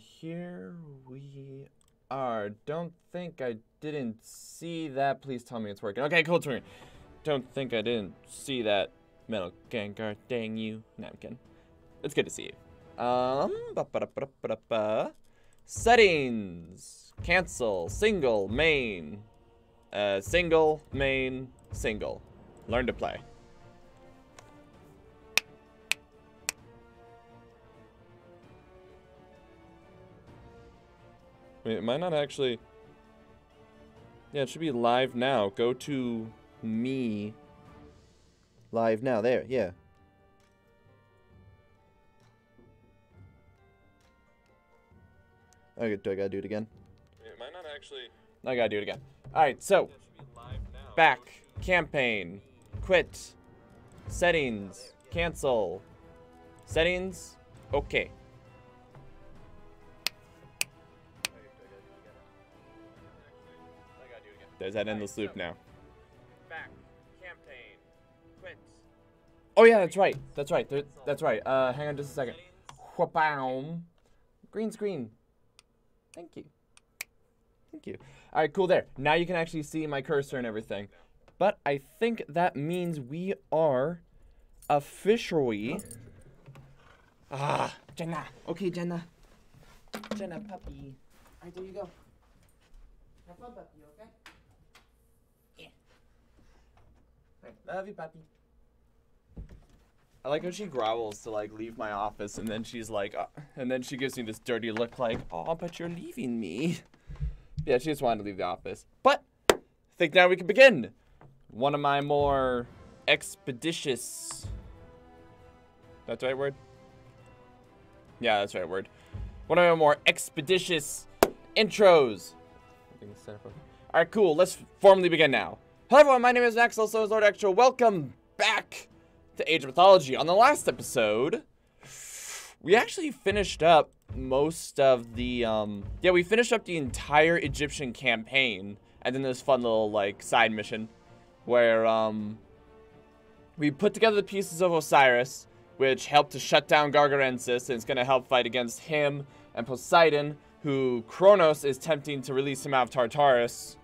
here we are. Don't think I didn't see that. Please tell me it's working. Okay, cool, it's working. Don't think I didn't see that. Metal Gengar, dang you. Kidding. It's good to see you. Um, ba -ba -ba. Settings. Cancel. Single. Main. Uh, single. Main. Single. Learn to play. Wait, am I not actually... Yeah, it should be live now. Go to me. Live now. There, yeah. Okay, do I gotta do it again? Wait, am I not actually... I gotta do it again. Alright, so... Back. Campaign. Quit. Settings. Cancel. Settings. Okay. There's that endless loop now. Back. Campaign. Quit. Oh yeah, that's right. That's right. There, that's right. Uh, hang on just a second. Whapow. Green screen. Thank you. Thank you. All right, cool there. Now you can actually see my cursor and everything. But I think that means we are officially... Ah, Jenna. Okay, Jenna. Jenna, puppy. All right, there you go. Have fun, puppy, okay? Love you, puppy. I like how she growls to like leave my office, and then she's like, uh, and then she gives me this dirty look, like, "Oh, but you're leaving me." Yeah, she just wanted to leave the office. But I think now we can begin. One of my more expeditious. That's the right word. Yeah, that's the right word. One of my more expeditious intros. All right, cool. Let's formally begin now. Hello everyone, my name is Max, also is Lord Ectro. Welcome back to Age of Mythology. On the last episode, we actually finished up most of the, um, yeah, we finished up the entire Egyptian campaign, and then this fun little, like, side mission, where, um, we put together the pieces of Osiris, which helped to shut down Gargarensis, and it's gonna help fight against him and Poseidon, who Kronos is tempting to release him out of Tartarus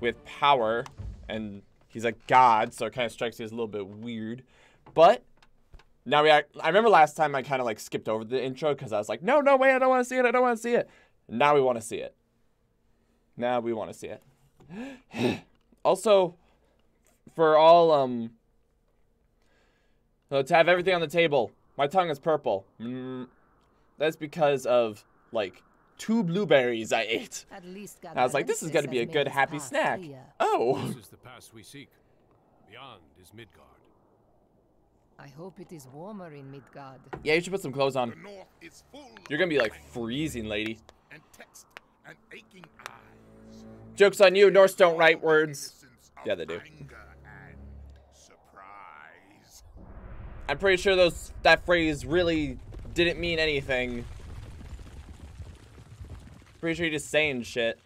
with power and he's a god, so it kind of strikes me as a little bit weird. But now we, act, I remember last time I kind of like skipped over the intro because I was like, no, no, way, I don't want to see it, I don't want to see it. Now we want to see it. Now we want to see it. also, for all um, to have everything on the table, my tongue is purple. Mm, that's because of like two blueberries I ate. At least I was like, this is going to be a good, happy snack. Clear. Oh. This is the pass we seek. Beyond is Midgard. I hope it is warmer in Midgard. Yeah, you should put some clothes on. The north is full You're going to be like freezing, lady. and text and aching eyes. Joke's on you, Norse don't write words. Yeah, they do. Anger and surprise. I'm pretty sure those that phrase really didn't mean anything. Pretty sure you're just saying shit.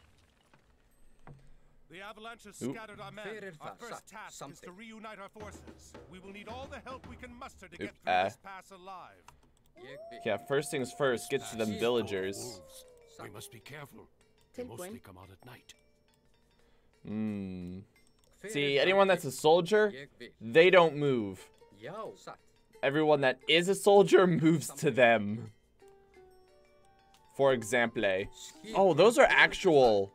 The avalanche has Oop. scattered our men. Our first so- task is to reunite our forces. We will need all the help we can muster to Oop, get through uh. this pass alive. Yeah, first things first, get to them villagers. We must be careful. They mostly come out at night. Hmm. See, anyone that's a soldier, they don't move. Everyone that is a soldier moves to them. For example. Eh? Oh, those are actual.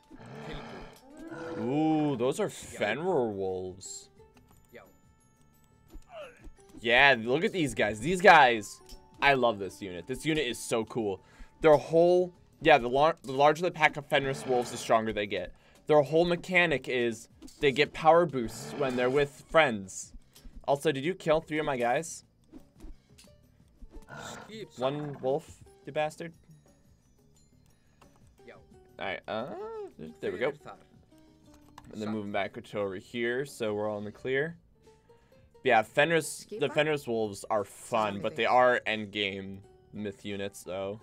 Ooh, those are Fenrir wolves. Yeah, look at these guys. These guys, I love this unit. This unit is so cool. Their whole, yeah, the, lar the larger the pack of Fenris wolves, the stronger they get. Their whole mechanic is they get power boosts when they're with friends. Also, did you kill three of my guys? One wolf, you bastard. Alright, uh, there we go. And then moving back to over here, so we're all in the clear. Yeah, Fenris, the? Fenris wolves are fun, but they are endgame myth units, though.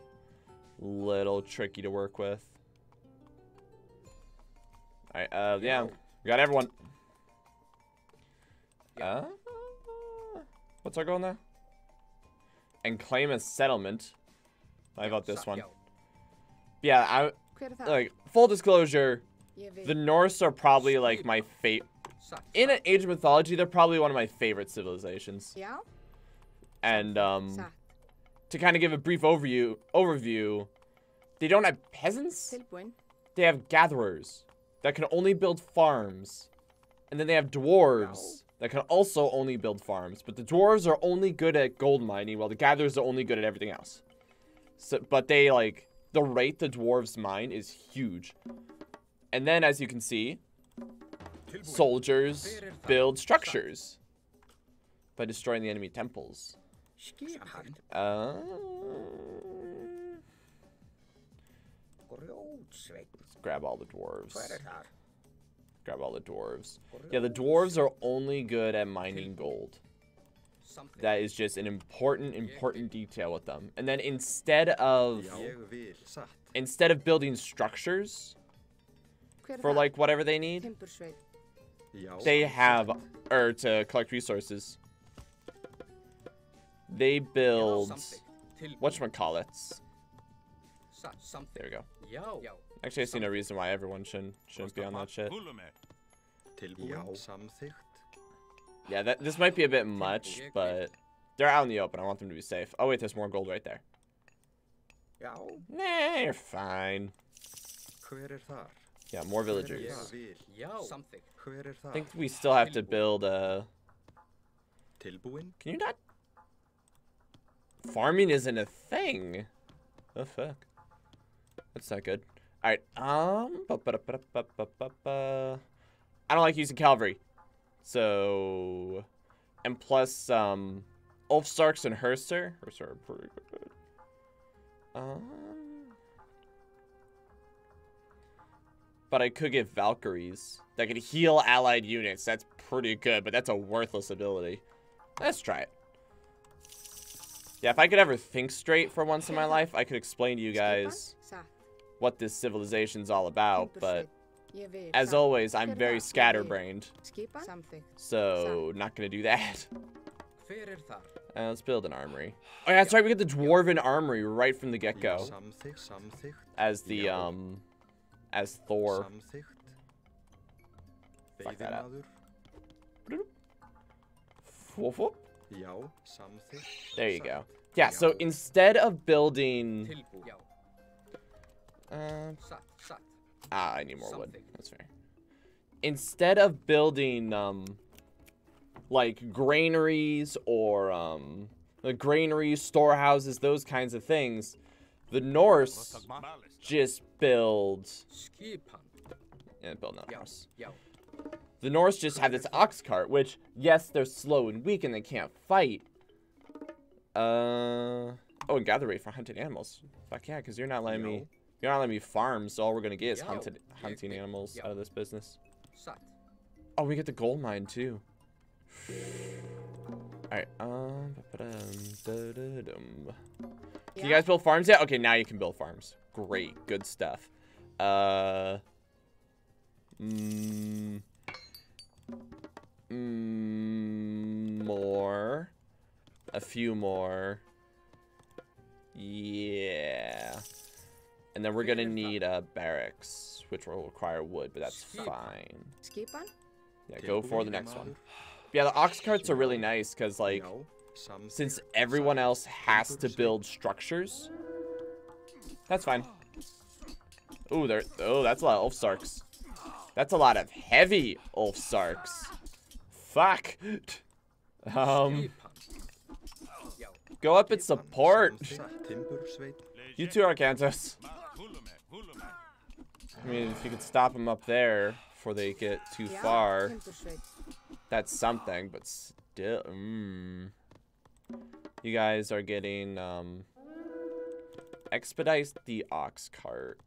Little tricky to work with. Alright, uh, yeah, we got everyone. Uh, what's our goal now? And claim a settlement. I about this one? Yeah, I? Like full disclosure, the Norse are probably like my favorite. Satt. In an Age of Mythology, they're probably one of my favorite civilizations. Yeah. And um, satt. to kind of give a brief overview, overview, they don't have peasants. Tilbúin. They have gatherers that can only build farms, and then they have dwarves that can also only build farms. But the dwarves are only good at gold mining, while the gatherers are only good at everything else. So, but they like the rate the dwarves mine is huge. And then, as you can see, soldiers build structures by destroying the enemy temples. Uh, let's grab all the dwarves. Grab all the dwarves. Yeah, the dwarves are only good at mining gold. Something. That is just an important, important detail with them. And then instead of Ég vil. Satt. instead of building structures for like whatever they need, they have or to collect resources. They build Something. Tilbúin. whatchamacallits. Satt. Something. There we go. Já. Já. Actually, I see no reason why everyone shouldn't shouldn't be on that shit. Yeah, that this might be a bit much, but they're out in the open. I want them to be safe. Oh wait, there's more gold right there. Já. Nah, you're fine. Hver þar? Yeah, more er villagers. Ég Something. I think we still have to build a. Tilbúin. Can you not? Farming isn't a thing. The fuck? That's not good. All right. Um. I don't like using cavalry, so, and plus, um, Ulfsarks and Hersir. Hersir are pretty good. Um. But I could get Valkyries that can heal allied units. That's pretty good, but that's a worthless ability. Let's try it. Yeah, if I could ever think straight for once in my life, I could explain to you guys what this civilization's all about, but Timbursveit. Ég vil. As always, I'm er very það? Ég vil. scatterbrained, so not gonna do that. Hver þar? Uh, let's build an armory. Oh yeah, that's right, we get the dwarven armory right from the get-go Samþykkt. Samþykkt. as the, um, as Thor. Fuck that up. Woof, woof. There you go. Yeah, so instead of building, Tilbúin. Já. Satt. Satt. Ah, I need more wood. That's fair. Instead of building um like granaries or um like granaries, storehouses, those kinds of things, the Norse just build and build another Já. house. The Norse just have this ox cart, which yes, they're slow and weak and they can't fight. Uh oh, and gather rate for hunted animals. Fuck yeah, because you're not letting me Yo. You're not letting me farm, so all we're gonna get is hunted hunting animals out of this business. Oh, we get the gold mine too. Alright, um, you guys build farms yet? Okay, now you can build farms. Great, good stuff. Uh, mm, mm, more, a few more. Yeah, and then we're gonna need a barracks, which will require wood, but that's Sweet. fine. Skipan. Yeah, go for the next Veiðimaður. one. Yeah, the ox carts are really nice because like since everyone else has to build structures, that's fine. Ooh, there. Oh, that's a lot of Ulfsarks. That's a lot of heavy Ulfsarks. Fuck. Um, go up and support. You two, Arkantos. Ma- Hulume. Hulume. I mean, if you could stop them up there before they get too Já. far, that's something. But still, mm. you guys are getting um, expedite the ox cart,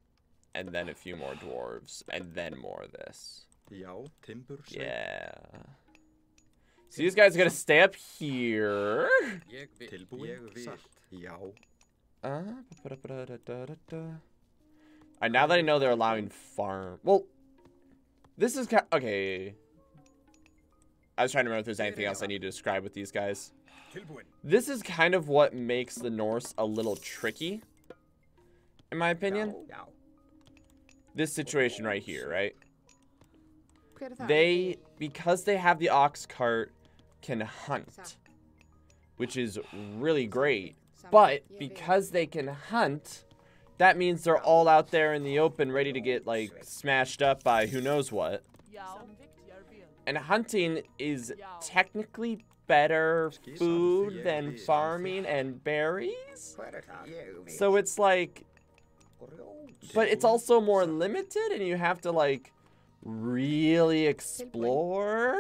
and then a few more dwarves, and then more of this. Já. Timbursveit. Yeah. So these guys are gonna stay up here. Ég vil. Tilbúin. Ég vil. Satt. Já. Uh. Alright, now that I know they're allowing farm. Well, this is kind. Okay. I was trying to remember if there's anything else I need to describe with these guys. This is kind of what makes the Norse a little tricky. in my opinion. This situation right here, right? They, because they have the ox cart, can hunt, which is really great. But because they can hunt, that means they're all out there in the open ready to get like smashed up by who knows what. And hunting is technically better food than farming and berries. Hver er það? Ég vil. So it's like, but it's also more limited and you have to like really explore.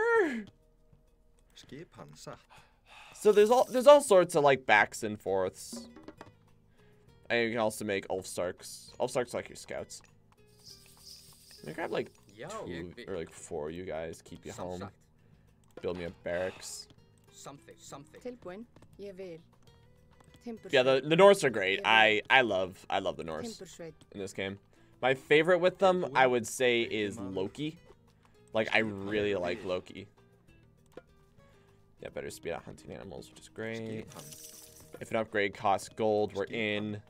So there's all there's all sorts of like backs and forths. And you can also make Ulfsarks. Ulfsarks like your scouts. I grab like Já, two or like four of you guys, keep you home, Samsagt. build me a barracks. Something, something. Tilbúin. Ég vil. Timbursveit. Yeah, the the Norse are great. I I love I love the Norse in this game. My favorite with them, I would say, is Loki. Like I really like Loki. Yeah, better speed out hunting animals, which is great. If an upgrade costs gold, we're in.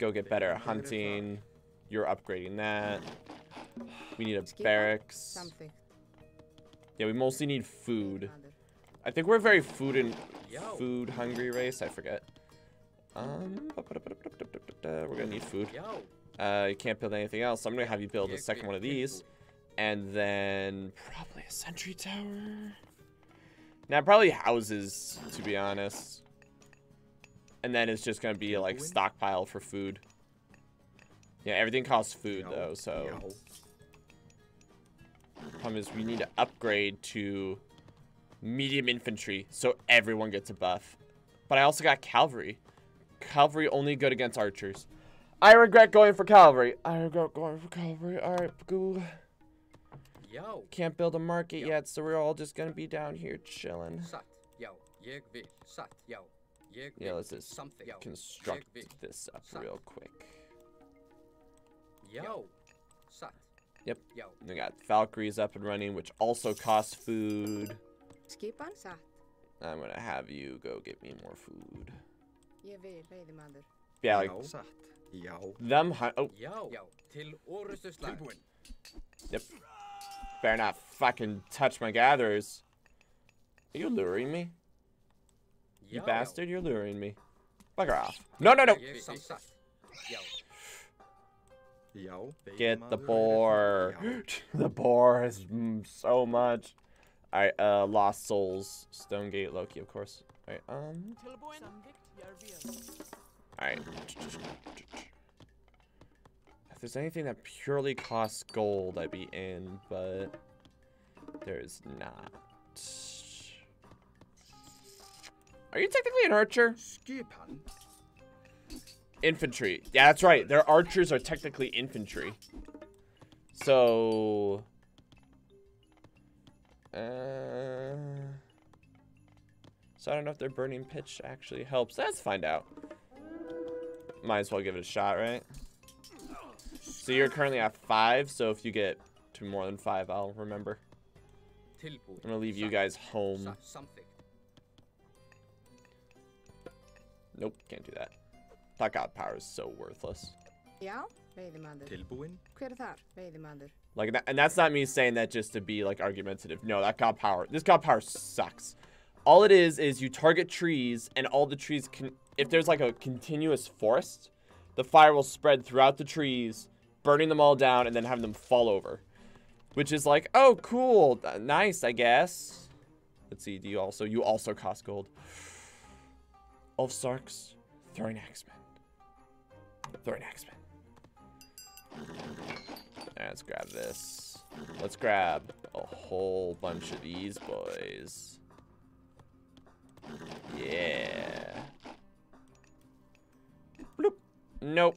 Go get better at hunting. You're upgrading that. We need a barracks. Samþykkt. Yeah, we mostly need food. I think we're a very food and food hungry race. I forget. Um, we're gonna need food. Uh, you can't build anything else, so I'm gonna have you build a second one of these, and then probably a sentry tower. Now probably houses, to be honest. And then it's just gonna be like Win. stockpile for food. Yeah, everything costs food Já, though, so Já. problem is we need to upgrade to medium infantry so everyone gets a buff. But I also got cavalry. Cavalry only good against archers. I regret going for cavalry. I regret going for cavalry. Alright, Bagoo. Yo. Can't build a market Yeah. yet, so we're all just gonna be down here chilling. satt. Já, ég vil. Satt, já. Ég vil. Yeah, let's just Something, construct Ég this up Satt. real quick. Já, satt. Yep. Já, We got Valkyries up and running, which also costs food. Skipan satt. I'm gonna have you go get me more food. Ég vil. Veiðimaður. Yeah, like Já. Satt. Já. them. Oh, já, já. Til orustu slag. Tilbúin. Yep. Better not fucking touch my gatherers. Are you luring me? You Já, já. bastard, you're luring me. Bugger off. No, no, no. Ég samsagt. Já, Já. Get the boar. The boar is mm, so much. Alright, uh, Lost Souls. Stonegate Loki, of course. Alright, um. Alright. If there's anything that purely costs gold, I'd be in, but there's not. Are you technically an archer? Infantry. Yeah, that's right. Their archers are technically infantry. So. Uh, so I don't know if their burning pitch actually helps. Let's find out. Might as well give it a shot, right? So you're currently at five. So if you get to more than five, I'll remember. I'm gonna leave you guys home. Satt, Nope, can't do that. That god power is so worthless. Já. Veiðimaður. Tilbúin. Hver er þar? Veiðimaður. Like, that, and that's not me saying that just to be like argumentative. No, that god power, this god power sucks. All it is is you target trees, and all the trees can. If there's like a continuous forest, the fire will spread throughout the trees, burning them all down, and then having them fall over. Which is like, oh, cool, nice, I guess. Let's see. Do you also? You also cost gold. Ulfsarks, throwing axemen. Throwing axemen. Let's grab this. Let's grab a whole bunch of these boys. Yeah. Bloop. Nope.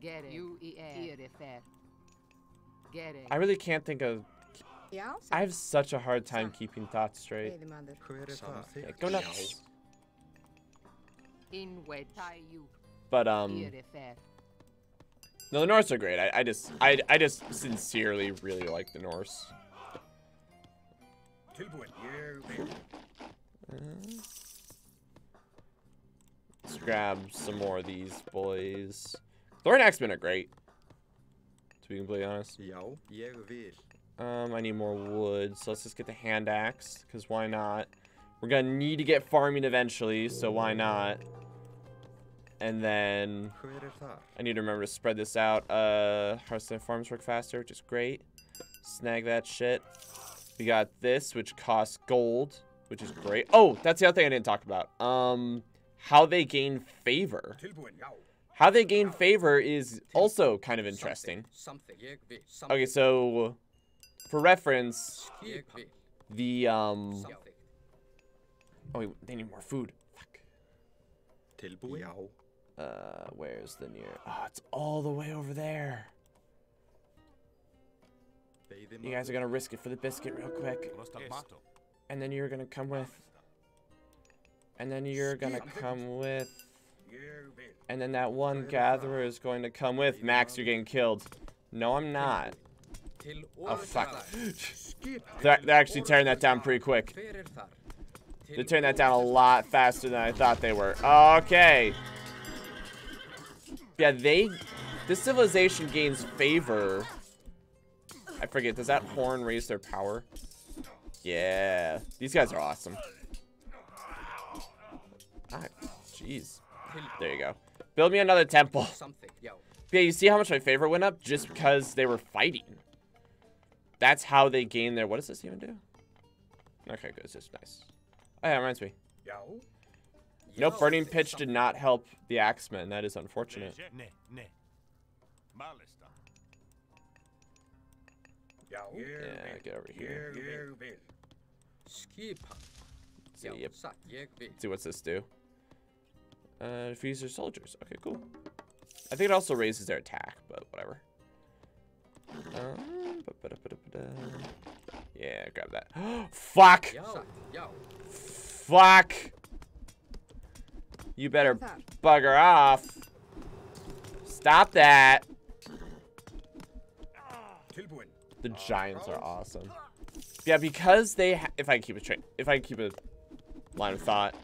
Get it. You Get it. I really can't think of. I have such a hard time keeping thoughts straight. Veiðimaður. Hver það? Yeah, go nuts. But um, no, the Norse are great. I, I just, I, I just sincerely really like the Norse. Tilbúin. Ég vil. Let's grab some more of these boys. throwing axemen are great. To be completely honest. Já, ég. Um, I need more wood, so let's just get the hand axe, because why not? We're gonna need to get farming eventually, so why not? And then Hver þar? I need to remember to spread this out. Uh, Hearthstone farms work faster, which is great. Snag that shit. We got this, which costs gold, which is great. Oh, that's the other thing I didn't talk about. Um, how they gain favor. How they gain favor is also kind of interesting. Something. Ég vil. Something. Okay, so for reference, the um. Oh, wait, they need more food. Fuck. Tilbúin? Já. Uh, where's the near? Oh, it's all the way over there. You guys are gonna risk it for the biscuit real quick, and then you're gonna come with. And then you're gonna come with. And then that one gatherer is going to come with. Max, you're getting killed. No, I'm not. Oh, fuck. They're, they're actually tearing that down pretty quick. Hver þar? Til They're tearing that down a lot faster than I thought they were. Okay. Yeah, they... This civilization gains favor. I forget, does that horn raise their power? Yeah. These guys are awesome. Ah, jeez. There you go. Build me another temple. something. Yeah, you see how much my favor went up? Just because they were fighting. That's how they gain their... What does this even do? Okay, good. It's just nice. Oh, yeah, it reminds me. Já. Nope, Burning Pitch did not help the Axemen. That is unfortunate. Leger. Ne, ne. Malista. Já. Ég Yeah, get over here. Ég, ég vil. Skipan. See, Já, yep. satt. Ég vil. See what's this do? Uh, defeats their soldiers. Okay, cool. I think it also raises their attack, but whatever. Um, ba-ba-da-ba-da-ba-da. Yeah, grab that. Fuck! Já. Fuck! You better Þar. bugger off. Stop that. The Giants are awesome. Yeah, because they, ha if I can keep a train, if I can keep a line of thought,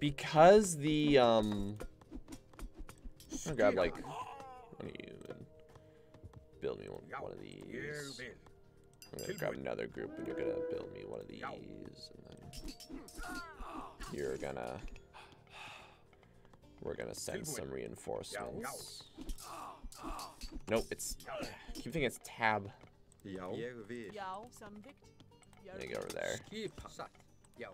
because the um, I'm grab like one of you and build me one, one of these. I'm gonna grab another group and you're gonna build me one of these, and then you're gonna. We're gonna send some reinforcements. Nope, it's. I keep thinking it's tab. Já. Ég vil. Já, samþykkt. Let me go over there. Skipan. Satt. Já.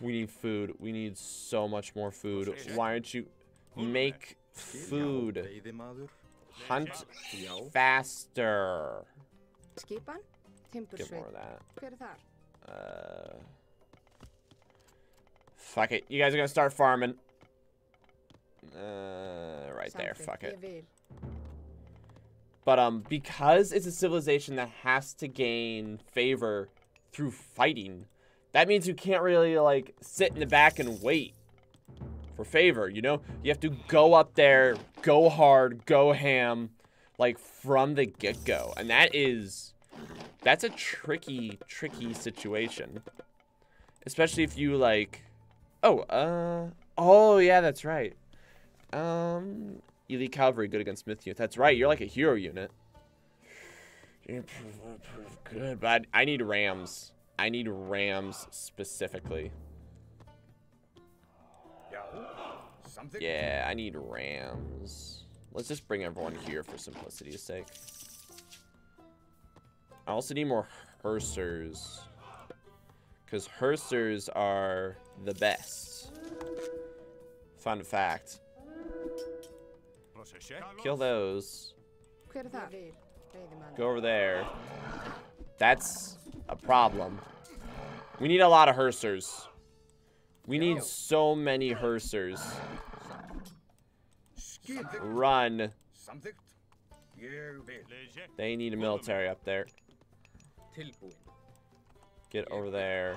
We need food. We need so much more food. Why aren't you make food? Hunt faster. Skipan? Get more of that. Hver þar? Uh, fuck it. You guys are gonna start farming. Uh, right there. Fuck it. But um, because it's a civilization that has to gain favor through fighting, that means you can't really like sit in the back and wait for favor. You know, you have to go up there, go hard, go ham, like from the get go, and that is that's a tricky, tricky situation, especially if you like. Oh, uh, oh yeah, that's right. Um, Elite Cavalry good against Myth Youth. That's right. You're like a hero unit. You're Good, but I, need rams. I need rams specifically. Yeah, I need rams. Let's just bring everyone here for simplicity's sake. I also need more Hersers. Because Hersers are the best. Fun fact. Kill those. Hver þar? Ég vil. Veiðimaður. Go over there. That's a problem. We need a lot of Hersers. We need so many Hersers. Run. Samþykkt. Ég vil. Leger. They need a military up there. Get over there.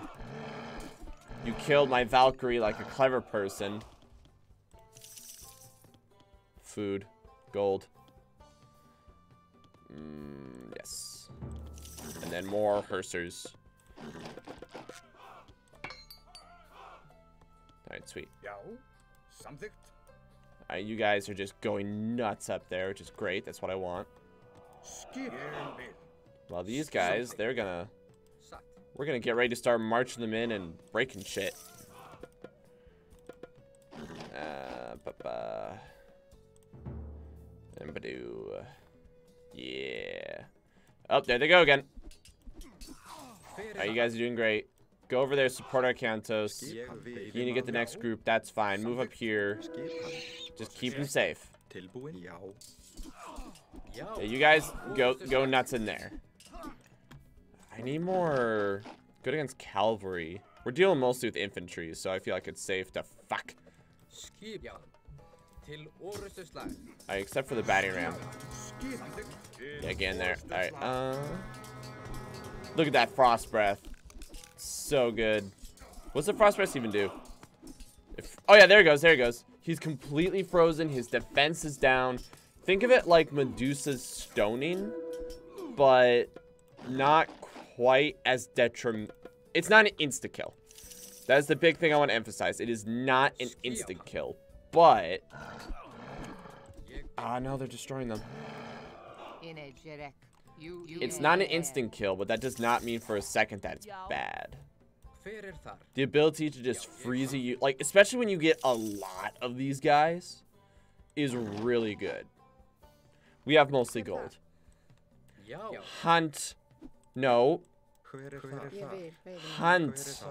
You killed my Valkyrie like a clever person. Food. Gold. Mm, yes. And then more Hersers. Alright, Sweet. Samþygt. Alright, you guys are just going nuts up there, which is great. That's what I want. Skipan. Ég vil. Well, these guys, they're gonna... We're gonna get ready to start marching them in and breaking shit. Uh. And Badoo. Yeah. Oh, there they go again. Alright, you guys are doing great. Go over there, support Arkantos. You need to get the next group, that's fine. Move up here. Just keep them safe. Tilbúin. Já. Já. Yeah, you guys go go nuts in there. I need more good against cavalry. We're dealing mostly with infantry, so I feel like it's safe to fuck. Skip. Já. Til orustu slag. Uh, except for the batting ram. Yeah, get in there. Alright, uh Look at that frost breath. So good. What's the frost breath even do? If, oh yeah, there he goes, there he goes. He's completely frozen, his defense is down. Think of it like Medusa's stoning, but not quite as detriment. It's not an insta kill. That's the big thing I want to emphasize. It is not an instant kill, but Ég. ah no, they're destroying them. In a jerek. You, you It's not an instant kill, but that does not mean for a second that it's bad. Hver þar? The ability to just freeze you, like especially when you get a lot of these guys, is really good. We have mostly gold. Já. Hunt, no, Hver það? Ég vil, veiðimaður. hunt.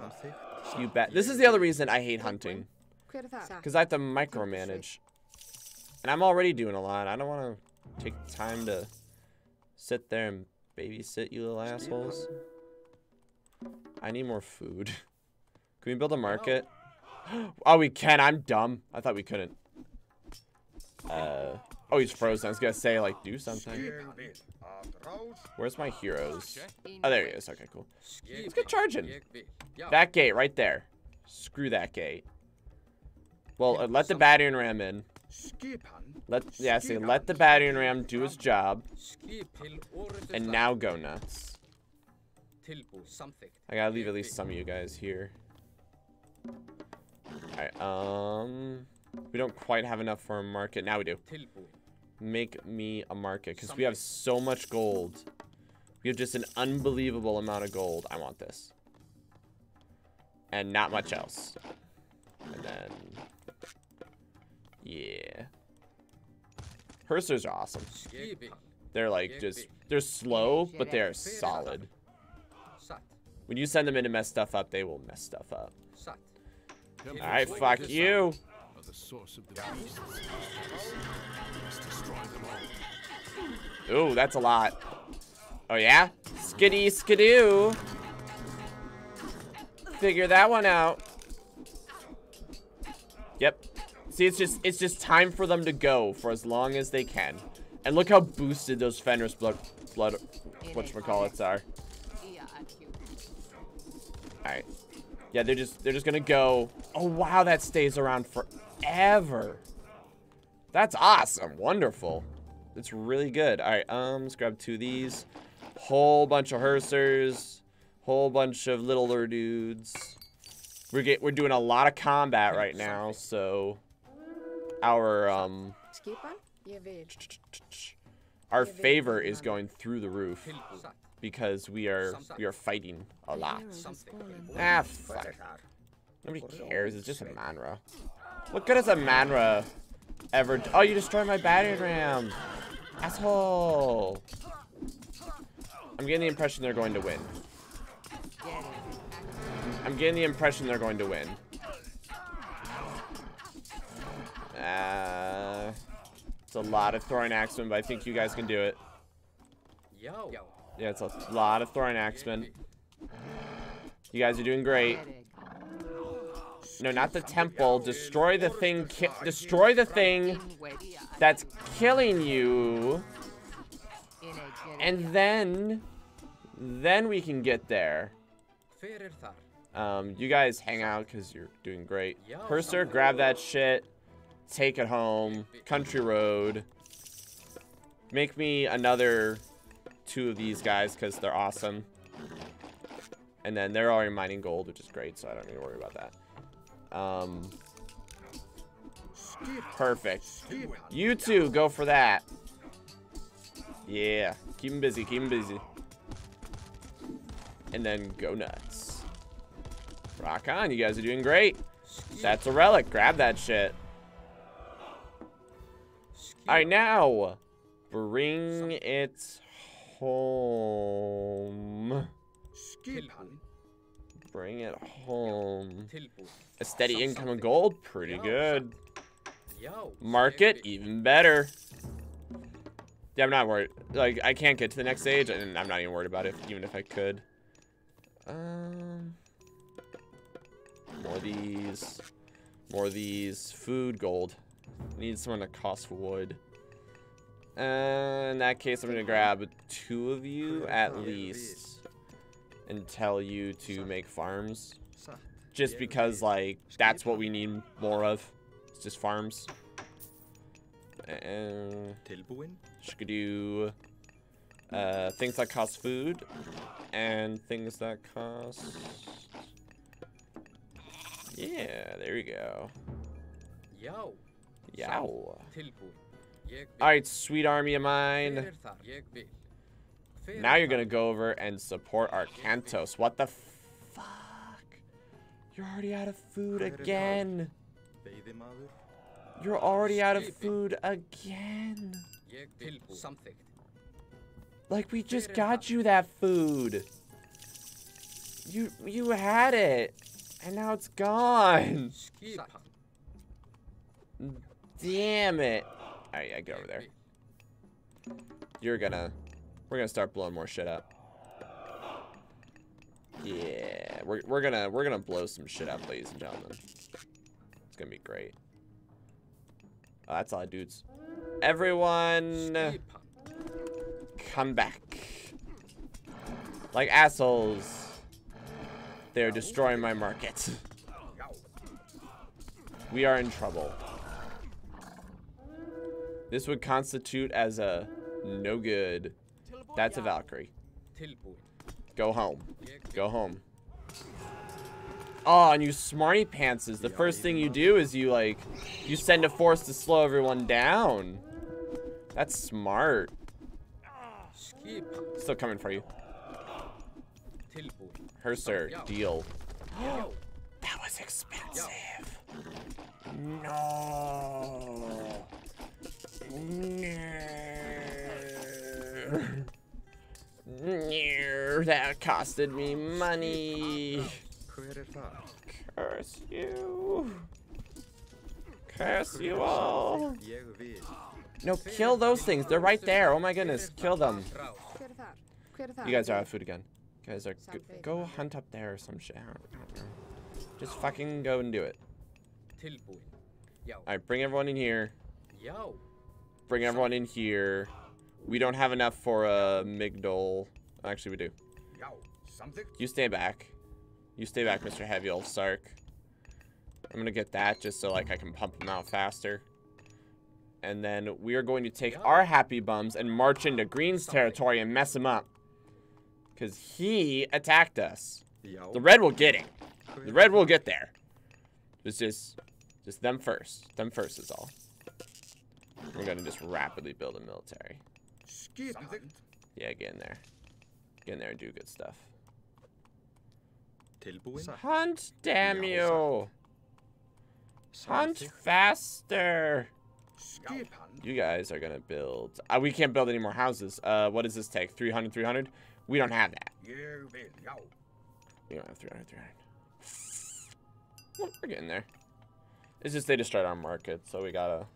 You bet. This is the other reason I hate hunting, Hver það? because I have to micromanage, and I'm already doing a lot. I don't want to take time to sit there and babysit you little assholes. I need more food. Can we build a market? Oh, we can. I'm dumb. I thought we couldn't. Uh, oh, he's frozen. I was gonna say like do something. Ég vil. Að rás. Where's my heroes? Oh, there he is. Okay, cool. Let's get charging. That gate right there. Screw that gate. Well, uh, let the battering ram in. Let yeah, see, let the battering ram do his job, Skip til orustu and now go nuts. I gotta leave at least some of you guys here. Alright, um... We don't quite have enough for a market. Now we do. Tilbúið. Make me a market, because we have so much gold. We have just an unbelievable amount of gold. I want this. And not much else. And then... Yeah. Hersers are awesome. They're like just... They're slow, but they're solid. When you send them in to mess stuff up, they will mess stuff up. Satt. Alright, fuck you. The source of the. Ooh, that's a lot. Oh yeah? Skiddy skidoo. Figure that one out. Yep. See, it's just it's just time for them to go for as long as they can. And look how boosted those Fenris blood blood whatchamacallits are. Alright. Yeah, they're just they're just gonna go. Oh wow, that stays around forever. That's awesome. Wonderful. It's really good. Alright, um, let's grab two of these. Whole bunch of Hersers. Whole bunch of littler dudes. We're get we're doing a lot of combat right now, so our um Skipan? Ég vil. our favor is going through the roof because we are we are fighting a lot. Ah, fuck. Nobody cares. It's just a Manra. What good is a Manra ever? Oh, you destroyed my battery ram, asshole. I'm getting the impression they're going to win. I'm getting the impression they're going to win. Uh, it's a lot of throwing axemen, but I think you guys can do it. Já. Yeah, it's a lot of throwing axemen. You guys are doing great. No, not the temple. Destroy the thing. Destroy the thing that's killing you. And then, then we can get there. Er? Um, you guys hang out because you're doing great. Purser, grab that shit. Take it home. Country road. Make me another two of these guys because they're awesome. And then they're already mining gold, which is great, so I don't need to worry about that. Um, Perfect. You two go for that. Yeah. Keep him busy. Keep him busy. And then go nuts. Rock on. You guys are doing great. That's a relic. Grab that shit. All right, now bring it home. Bring it home. A steady income of gold. Pretty good. Já. Market, even better. Yeah, I'm not worried. Like, I can't get to the next stage, and I'm not even worried about it, even if I could. Um, more of these. More of these. Food, gold. Need someone to cost wood. Uh, in that case, I'm gonna grab two of you at least, and tell you to make farms. Satt. Just because, like, that's what we need more of. It's just farms. And Tilbúin. she could do uh, things that cost food and things that cost. Yeah, there you go. Já. Yow. Tilbúin. Ég vil. Alright, sweet army of mine. það? Ég vil. Hver Now you're gonna go over and support Arkantos. What the fuck? You're already out of food Hver það? again. You're already out of food again. Ég vil. Samþykkt. Like we just got you that food. You you had it, and now it's gone. Damn it! All right, yeah, get over there. You're gonna, we're gonna start blowing more shit up. Yeah, we're we're gonna we're gonna blow some shit up, ladies and gentlemen. It's gonna be great. Oh, that's all, dudes. Everyone, come back. Like assholes. They're destroying my market. We are in trouble. This would constitute as a no good. That's a Valkyrie. Go home. Go home. Oh, and you smarty pantses. The first thing you do is you like, you send a force to slow everyone down. That's smart. Still coming for you. Hersir, deal. That was expensive. No. No. That costed me money. Curse you. Curse you all. No, kill those things. They're right there. Oh my goodness. Kill them. Ráð. Hver þar? Hver þar? You guys are out of food again. You guys are. Go, go hunt up there or some shit. I don't, know. Just fucking go and do it. Alright, bring everyone in here. Bring everyone in here. We don't have enough for a Migdol. Actually, we do. You stay back. You stay back, Mr. Heavy Ulfsark. I'm gonna get that just so like I can pump them out faster. And then we are going to take our happy bums and march into Green's territory and mess him up. Cause he attacked us. The red will get it. The red will get there. It's just, just them first. Them first is all. We're gonna just rapidly build a military. Skipan. Samþykkt. Yeah, get in there. Get in there and do good stuff. Hunt, damn you! Hunt faster! Skipan. You guys are gonna build. Uh, we can't build any more houses. Uh, what does this take? 300, 300? We don't have that. Ég vil. Já. We don't have 300, 300. Well, we're getting there. It's just they destroyed our market, so we gotta,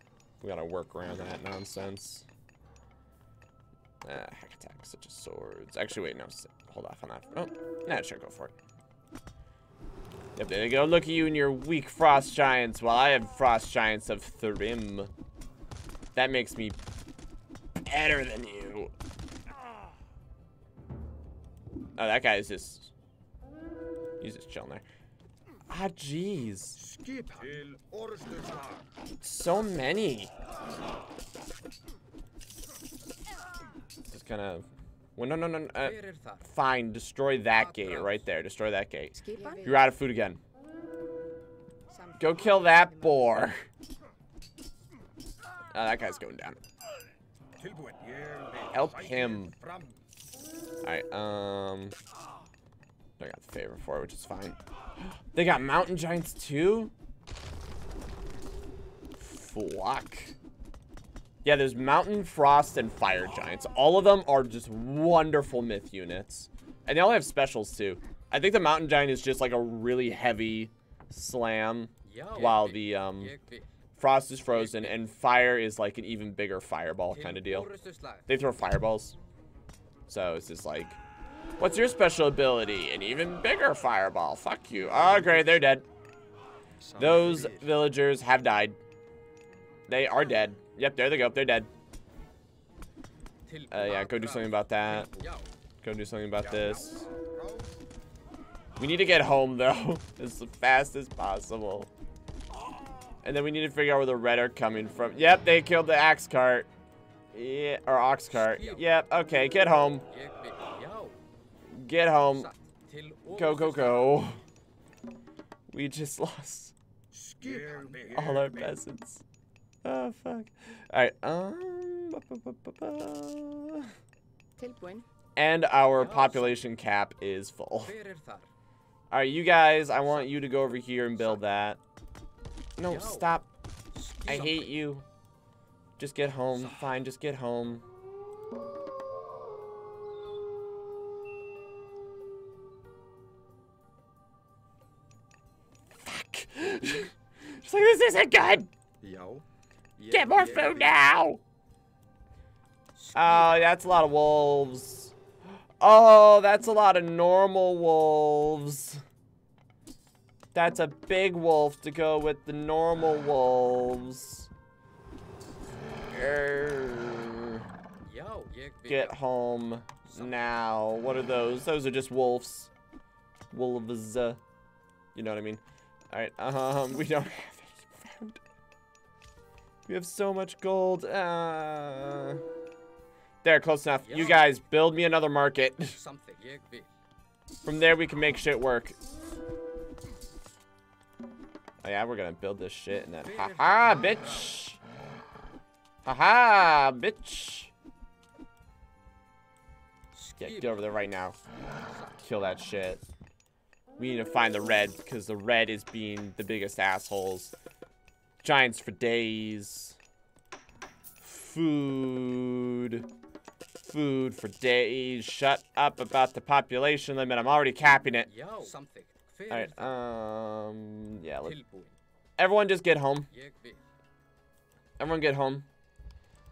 we gotta work around that nonsense. Uh, hack attack, such as swords. Actually, wait, no, hold off on that. Oh, nah, sure, go for it. Yep, there you go. Look at you and your weak frost giants, while I have frost giants of Thrim. That makes me better than you. Oh, that guy is just, he's just chilling there. Ah, jeez. Skipan. Til orustu slag. So many. Just kind of. Well, no, no, no. no, Uh, Hver þar? fine. Destroy that gate right there. Destroy that gate. You're out of food again. Go kill that boar. Uh, that guy's going down. Tilbúin. Ég vil Help him. Alright, um... I got the favor for it, which is fine. They got mountain giants too? Fuck. Yeah, there's mountain, frost, and fire giants. All of them are just wonderful myth units. And they all have specials too. I think the mountain giant is just like a really heavy slam, while the um, frost is frozen, and fire is like an even bigger fireball kind of deal. They throw fireballs. So it's just like, what's your special ability? An even bigger fireball. Fuck you. Oh, great. They're dead. Those villagers have died. They are dead. Yep, there they go. They're dead. Uh, yeah, go do something about that. Go do something about this. We need to get home, though, as fast as possible. And then we need to figure out where the red are coming from. Yep, they killed the axe cart. Yeah, or ox cart. Yep, okay, get home. Ég vil. Já. Get home. Go, go, go. We just lost all our peasants. Oh, fuck. Alright, um... ba, ba, ba, ba, ba. And our population cap is full. Hver er þar? Alright, you guys, I want you to go over here and build that. No, stop. I hate you. Just get home. Fine, just get home. Fuck. She's like, this isn't good. Já. Ég- Get more ég food vil. now. Skip. Oh, that's a lot of wolves. Oh, that's a lot of normal wolves. That's a big wolf to go with the normal wolves. Grr. Já. Ég vil. Get home now. What are those? Those are just wolves. Wolves. uh, You know what I mean? Alright, um, we don't have any food. We have so much gold. Uh... There, close enough. You guys, build me another market. Something. Ég vil. From there, we can make shit work. Oh yeah, we're gonna build this shit and then haha, bitch. Haha, bitch. Yeah, get over there right now. Kill that shit. We need to find the red because the red is being the biggest assholes. Giants for days. Food. Food for days. Shut up about the population limit. I'm already capping it. Já. Something. Hver Alright, um, yeah, let Tilbúin. everyone just get home. Everyone get home.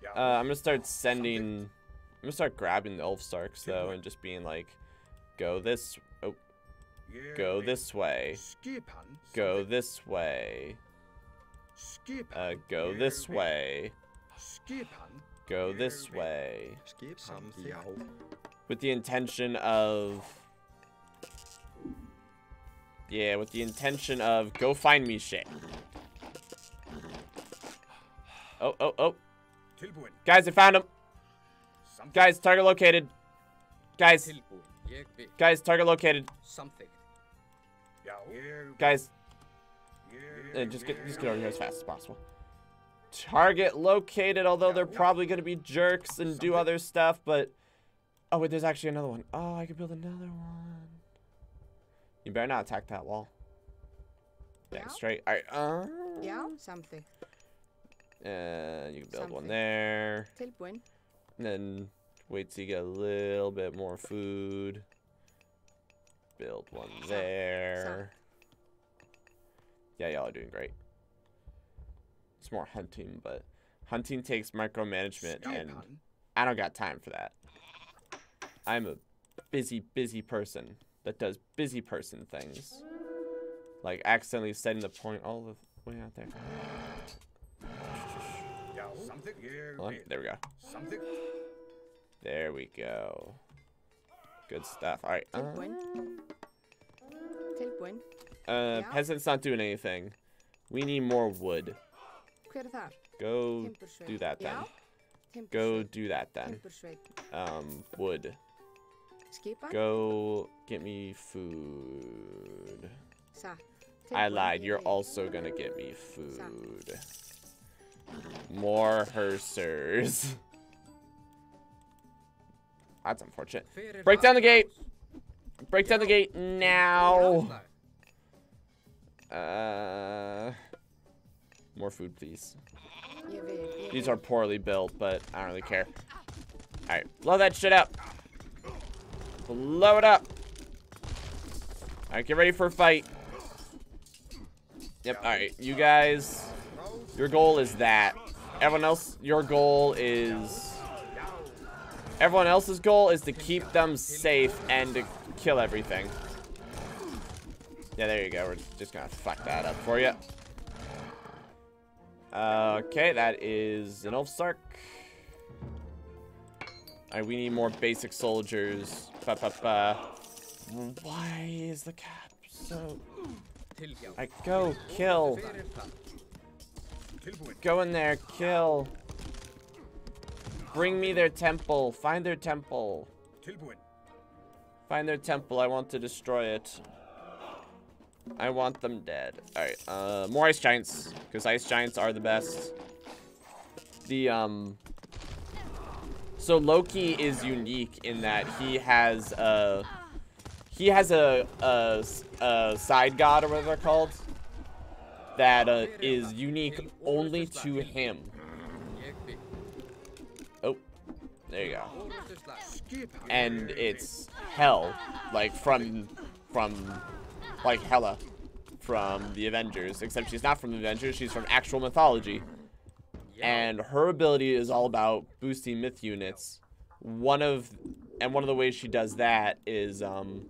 Já. Uh, I'm gonna start sending, I'm gonna start grabbing the Ulfsarks though and just being like, go this, oh, go this way, go this way, Skipan. Uh, go this way, Skipan. go this way, Skipan. With the intention of, yeah, with the intention of go find me shit. Oh, oh, oh, Tilbúin. guys, I found him. Something. Guys, target located. Guys, Tilbúin. Guys, target located. Something. Já. Guys, Ég uh, just get just get over here as fast as possible. Target located, although they're probably gonna be jerks and do other stuff, but oh wait, there's actually another one. Oh, I could build another one. You better not attack that wall. Yeah, straight. All right. Uh, yeah, something. Uh, you can build one Something. there, Tilbúin. and then wait till you get a little bit more food. Build one there. Yeah, y'all are doing great. It's more hunting, but hunting takes micromanagement, and Skipan. I don't got time for that. I'm a busy, busy person that does busy person things. Like accidentally setting the point all the way out there. Something. Ég on, there we go. Something. There we go. Good stuff. All right. Uh, Tilbúin. Tilbúin. Uh, Yeah. peasants not doing anything. We need more wood. Hver þar? Go do that then. Já. Go do that then. Um, wood. Go get me food. Satt. I lied. You're also gonna get me food. More Hersirs. That's unfortunate. Break down the gate. Break down the gate now. Uh, more food, please. Ég vil, ég These are poorly built, but I don't really care. Alright, blow that shit up. Blow it up. Alright, get ready for a fight. Yep, alright. You guys, your goal is that. Everyone else, your goal is... Everyone else's goal is to keep them safe and to kill everything. Yeah, there you go. We're just gonna fuck that up for you. Okay, that is an Ulfsark. Alright, we need more basic soldiers. Ba, ba, ba. Why is the cap so... I go, kill. Fyrir það. Tilbúin. Go in there, kill. Bring me their temple. Find their temple. Find their temple. I want to destroy it. I want them dead. Alright, uh, more ice giants. Because ice giants are the best. The, um... So Loki is unique in that he has a... He has a a side god, or whatever they're called. That uh, is unique only to him. Oh, there you go. And it's Hel like from from like Hela from the avengers except she's not from the avengers she's from actual mythology. And her ability is all about boosting myth units. One of and one of the ways she does that is um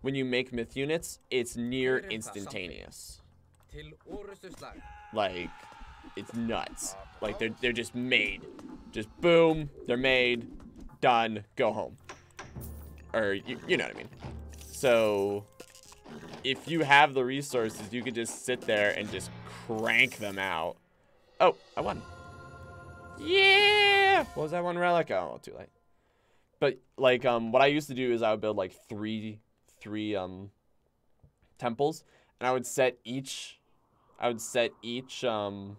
when you make myth units it's near instantaneous. Like it's nuts. Like they're they're just made. Just boom they're made done go home. Or you, you know what i mean. So if you have the resources you could just sit there and just crank them out oh i won yeah what was that one relic oh too late but like um what i used to do is i would build like three three um temples and i would set each I would set each um,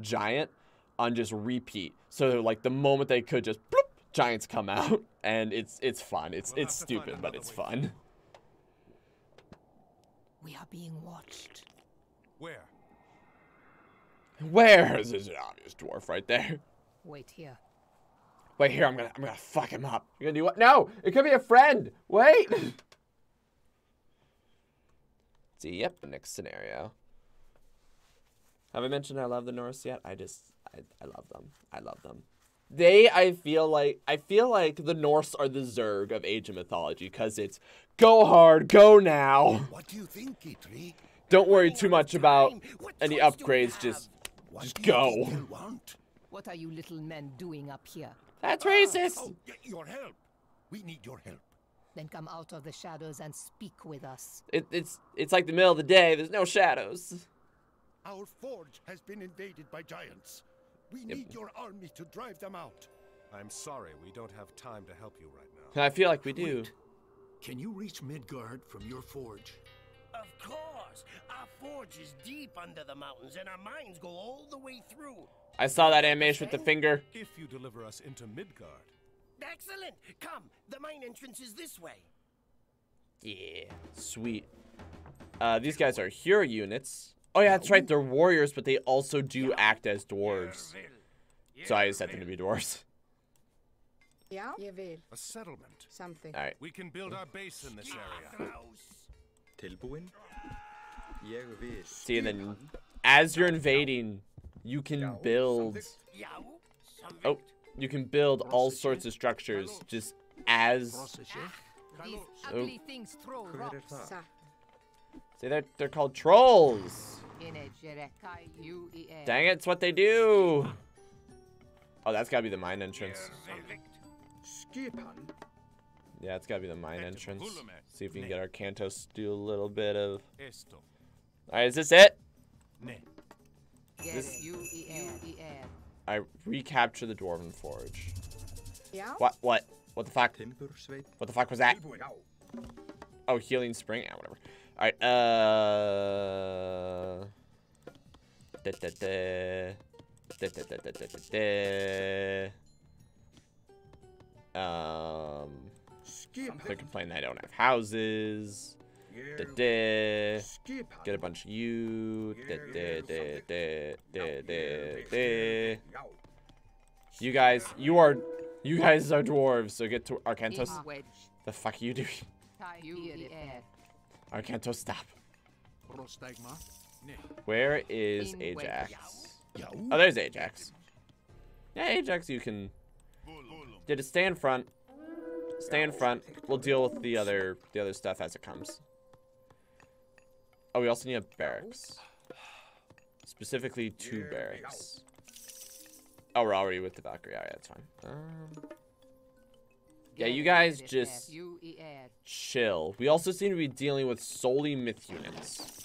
giant on just repeat. So that, like the moment they could just bloop, giants come out and it's it's fun. It's We'll it's have to find stupid, but it's fun. We are being watched. Where? Where is this obvious dwarf right there? Wait here. Wait here, I'm gonna I'm gonna fuck him up. You're gonna do what? No, it could be a friend. Wait. See, yep, the next scenario. Have I mentioned I love the Norse yet? I just I, I love them. I love them. They I feel like I feel like the Norse are the Zerg of Age of Mythology because it's go hard, go now. What do you think, Itri? Don't worry too much about any choice do we upgrades. have? Just What just do you go. want? What are you little men doing up here? that's ah, racist. Oh, y- your help. We need your help. Then come out of the shadows and speak with us. It, it's it's like the middle of the day. There's no shadows. Our forge has been invaded by giants. We need your army to drive them out. I'm sorry, we don't have time to help you right now. I feel like we do. Wait. Can you reach Midgard from your forge? Of course. Our forge is deep under the mountains, and our mines go all the way through. I saw that animation with the finger. If you deliver us into Midgard, Excellent. Come, the mine entrance is this way. Yeah, sweet. Uh, these guys are hero units. Oh yeah, that's right. They're warriors, but they also do act as dwarves. So I just set them to be dwarves. Yeah. ég vil. a settlement. Something. All right. We can build our base in this area. Tilbúin. Ég vil. See, and then as you're invading, you can build. Oh, you can build all sorts of structures just as. Ah, these Oh. things throw rocks. það? Satt. See, they're they're called trolls. In a Jerekai UEA. Dang it, it's what they do. Oh, that's gotta be the mine entrance. Yeah, it's gotta be the mine entrance. See if we can get Arkantos to do a little bit of. Esto. Alright, is this it? Ne. Get This- UEA. UEA. I recapture the Dwarven Forge. Já, What? What? What the fuck? What the fuck was that? Oh, healing spring. Yeah, whatever. All right. Uh. Da, da, da. Da, da, da, da, da, da, da. Um, they're complaining I don't have houses. Da, da. Get a bunch of you. Da, da, da, da, da, da, da. You guys, you are, you guys are dwarves, so get to Arkantos. The fuck are you doing? You air. Arkantos, stop. Where is Ajax? Oh, there's Ajax. Yeah, Ajax, you can. Yeah, just stay in front. Stay in front. We'll deal with the other the other stuff as it comes. Oh, we also need a barracks. Specifically, two barracks. Oh, we're already with the Valkyrie. Alright, that's fine. Um, yeah, you guys just chill. We also seem to be dealing with solely myth units,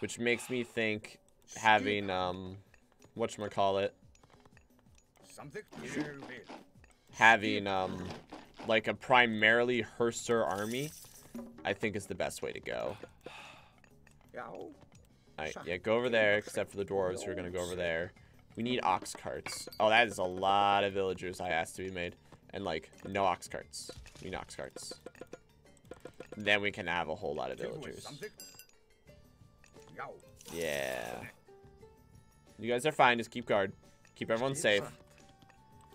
which makes me think having um, whatchamacallit, Something here will. having um, like a primarily Hersir army, I think is the best way to go. Yow. Alright, yeah, go over there, except for the dwarves who are gonna go over there. We need ox carts. Oh, that is a lot of villagers I asked to be made. And like, no ox carts. We need ox carts. Then we can have a whole lot of villagers. Yeah. You guys are fine. Just keep guard. Keep everyone safe.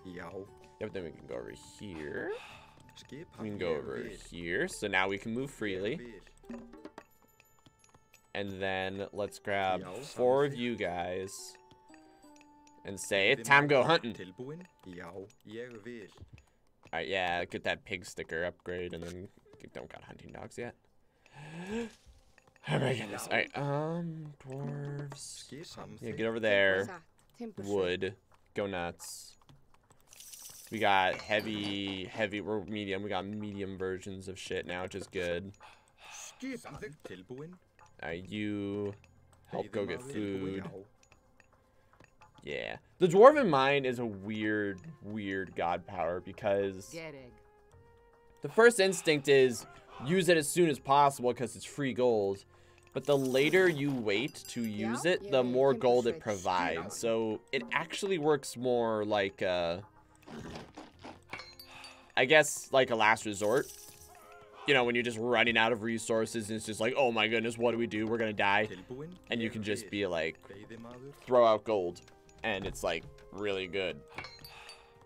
Yow. Yep, then we can go over here. We can go over here. So now we can move freely. And then let's grab four of you guys. And say, it's time to go hunting. Alright, yeah, get that pig sticker upgrade and then don't got hunting dogs yet. Oh my goodness. Alright, um, dwarves. Yeah, get over there. Wood. Go nuts. We got heavy, heavy, we're medium. We got medium versions of shit now, which is good. Skip Alright, you help go get food. Já. Yeah. The dwarven mine is a weird, weird god power because Gereg. the first instinct is use it as soon as possible because it's free gold. But the later you wait to use Yeah? it, the you more gold it provides. So it actually works more like uh I guess like a last resort. You know, when you're just running out of resources and it's just like, oh my goodness, what do we do? We're gonna die. And you can just be like, throw out gold and it's like really good.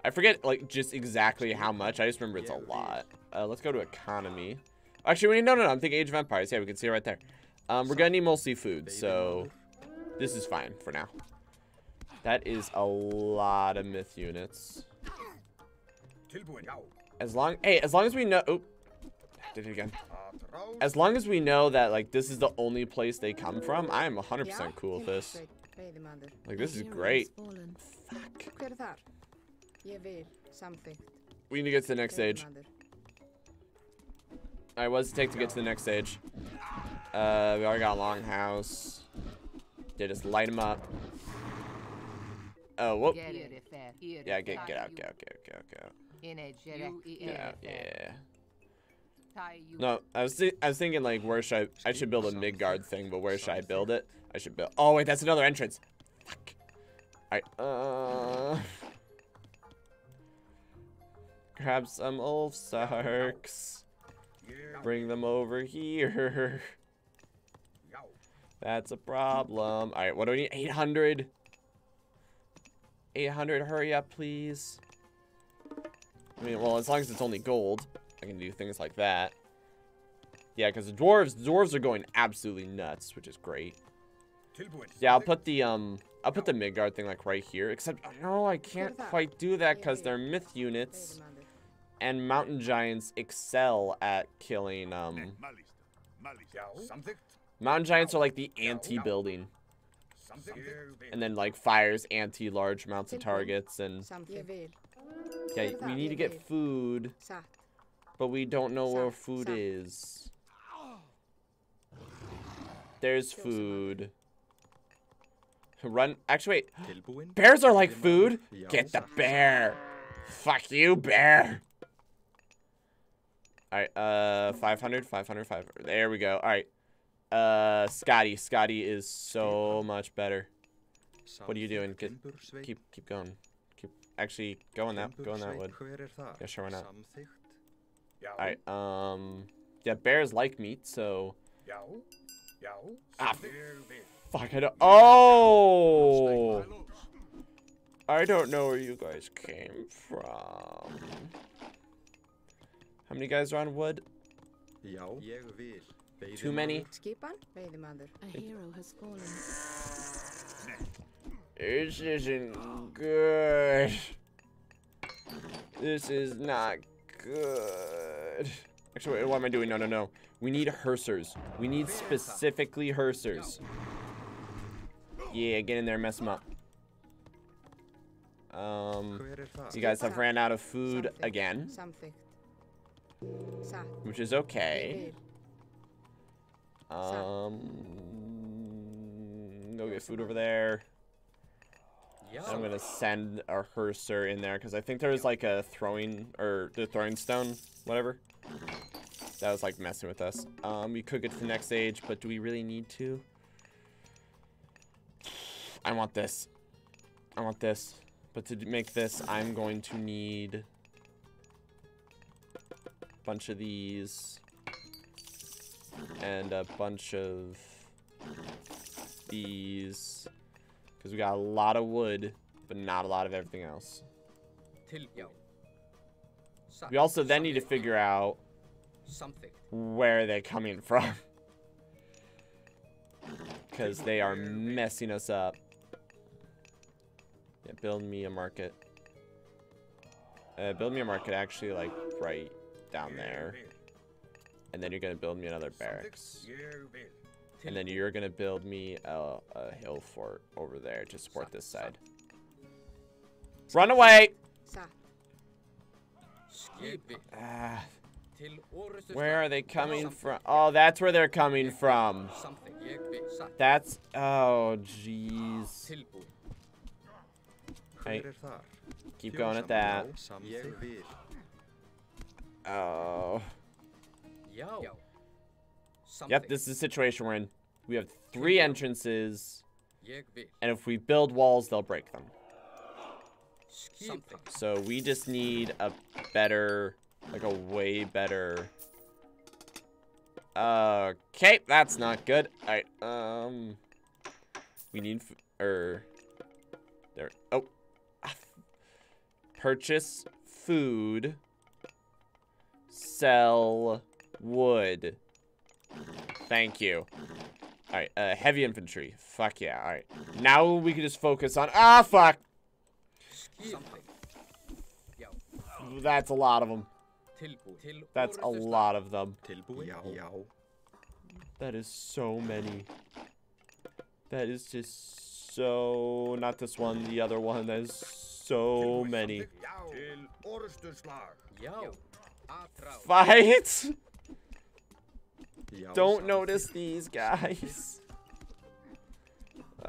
I forget like just exactly how much. I just remember it's a lot. Uh, let's go to economy. Actually wait, no no no. I'm thinking age of empires. Yeah we can see it right there. Um we're gonna need mostly food so this is fine for now. That is a lot of myth units. As long hey as long as we know oh did it again. As long as we know that like this is the only place they come from i am 100% cool with this. Like this is great fuck Hver þar? Ég vil. Samþykkt. we need to get to the next stage Alright, what does it take to get to the next stage? Uh, we already got a longhouse. Yeah, just light them up. Oh, whoop. Yeah, get get out, get out, get out, get out, get out. In. Get out, yeah. No, I was thi- I was thinking like where should I I should build a Midgard thing, but where should I build it? I should build. Oh wait, that's another entrance. Fuck. Alright. Uh. Grab some Ulfsarks. Bring them over here. That's a problem. All right, what do we need? 800. 800, hurry up, please. I mean, well, as long as it's only gold, I can do things like that. Yeah, because the dwarves, the dwarves are going absolutely nuts, which is great. Tilbúin. Yeah, I'll put the um, I'll put the Midgard thing like right here. Except, oh, no, I can't quite do that because they're myth units, and mountain giants excel at killing um. Mountain giants are like the anti-building. Something. Ég vil. and then like fires anti-large amounts of targets and Ég yeah we need to get food but we don't know where food is. There's food run actually wait bears are like food get the bear fuck you bear all right uh 500 500 500 there we go all right uh scotty scotty is so much better What are you doing? Get, keep keep going. Keep actually go on that go on that wood. Yeah, sure, why not? Alright, um yeah, bears like meat, so Já. Já. Ah, Samþykkt. Ég vil. Fuck I don't Oh I don't know where you guys came from. How many guys are on wood? Já. Too many? Skipan, veiðimaður. A hero has fallen. This isn't good. This is not good. Actually, wait, what am I doing? No, no, no. We need Hersirs. We need specifically Hersirs. Yeah, get in there, mess them up. Um, Hver það? you guys have ran out of food again, which is okay. Um, go get food over there. Já. I'm gonna send a Hersir in there because I think there was like a throwing or the throwing stone, whatever. That was like messing with us. Um, we could get to the next age, but do we really need to? I want this. I want this. But to make this, I'm going to need a bunch of these and a bunch of these. Because we got a lot of wood, but not a lot of everything else. Til, já. Satt. We also then need to figure out Samþykkt. where they're coming from. Because they are messing us up. Yeah, build me a market. Uh, build me a market actually like right down there. And then you're to build me another barracks. And then you're to build me a, a hill fort over there to support this side. Run away! Ah, where are they coming from? Oh, that's where they're coming from. That's oh jeez. Tilbúin. Hey, Hver keep going at that. Ég vil. Oh. Já. Já. Yep, this is the situation we're in. We have three entrances, and if we build walls, they'll break them. Samþykkt. So we just need a better, like a way better. Okay, that's not good. All right, um, we need, f- er, there. Oh, purchase food, sell wood. Thank you. All right, uh, heavy infantry. Fuck yeah. All right, now we can just focus on. Ah, fuck. Skip. Samþykkt. Já. That's a lot of them. That's a lot of them. Tilbúin. Já. Já. That is so many. That is just so. Not this one, the other one. That is so many. Samþykkt. Já. Til orustu slag. Já. Atrás. Fight! Don't notice these guys.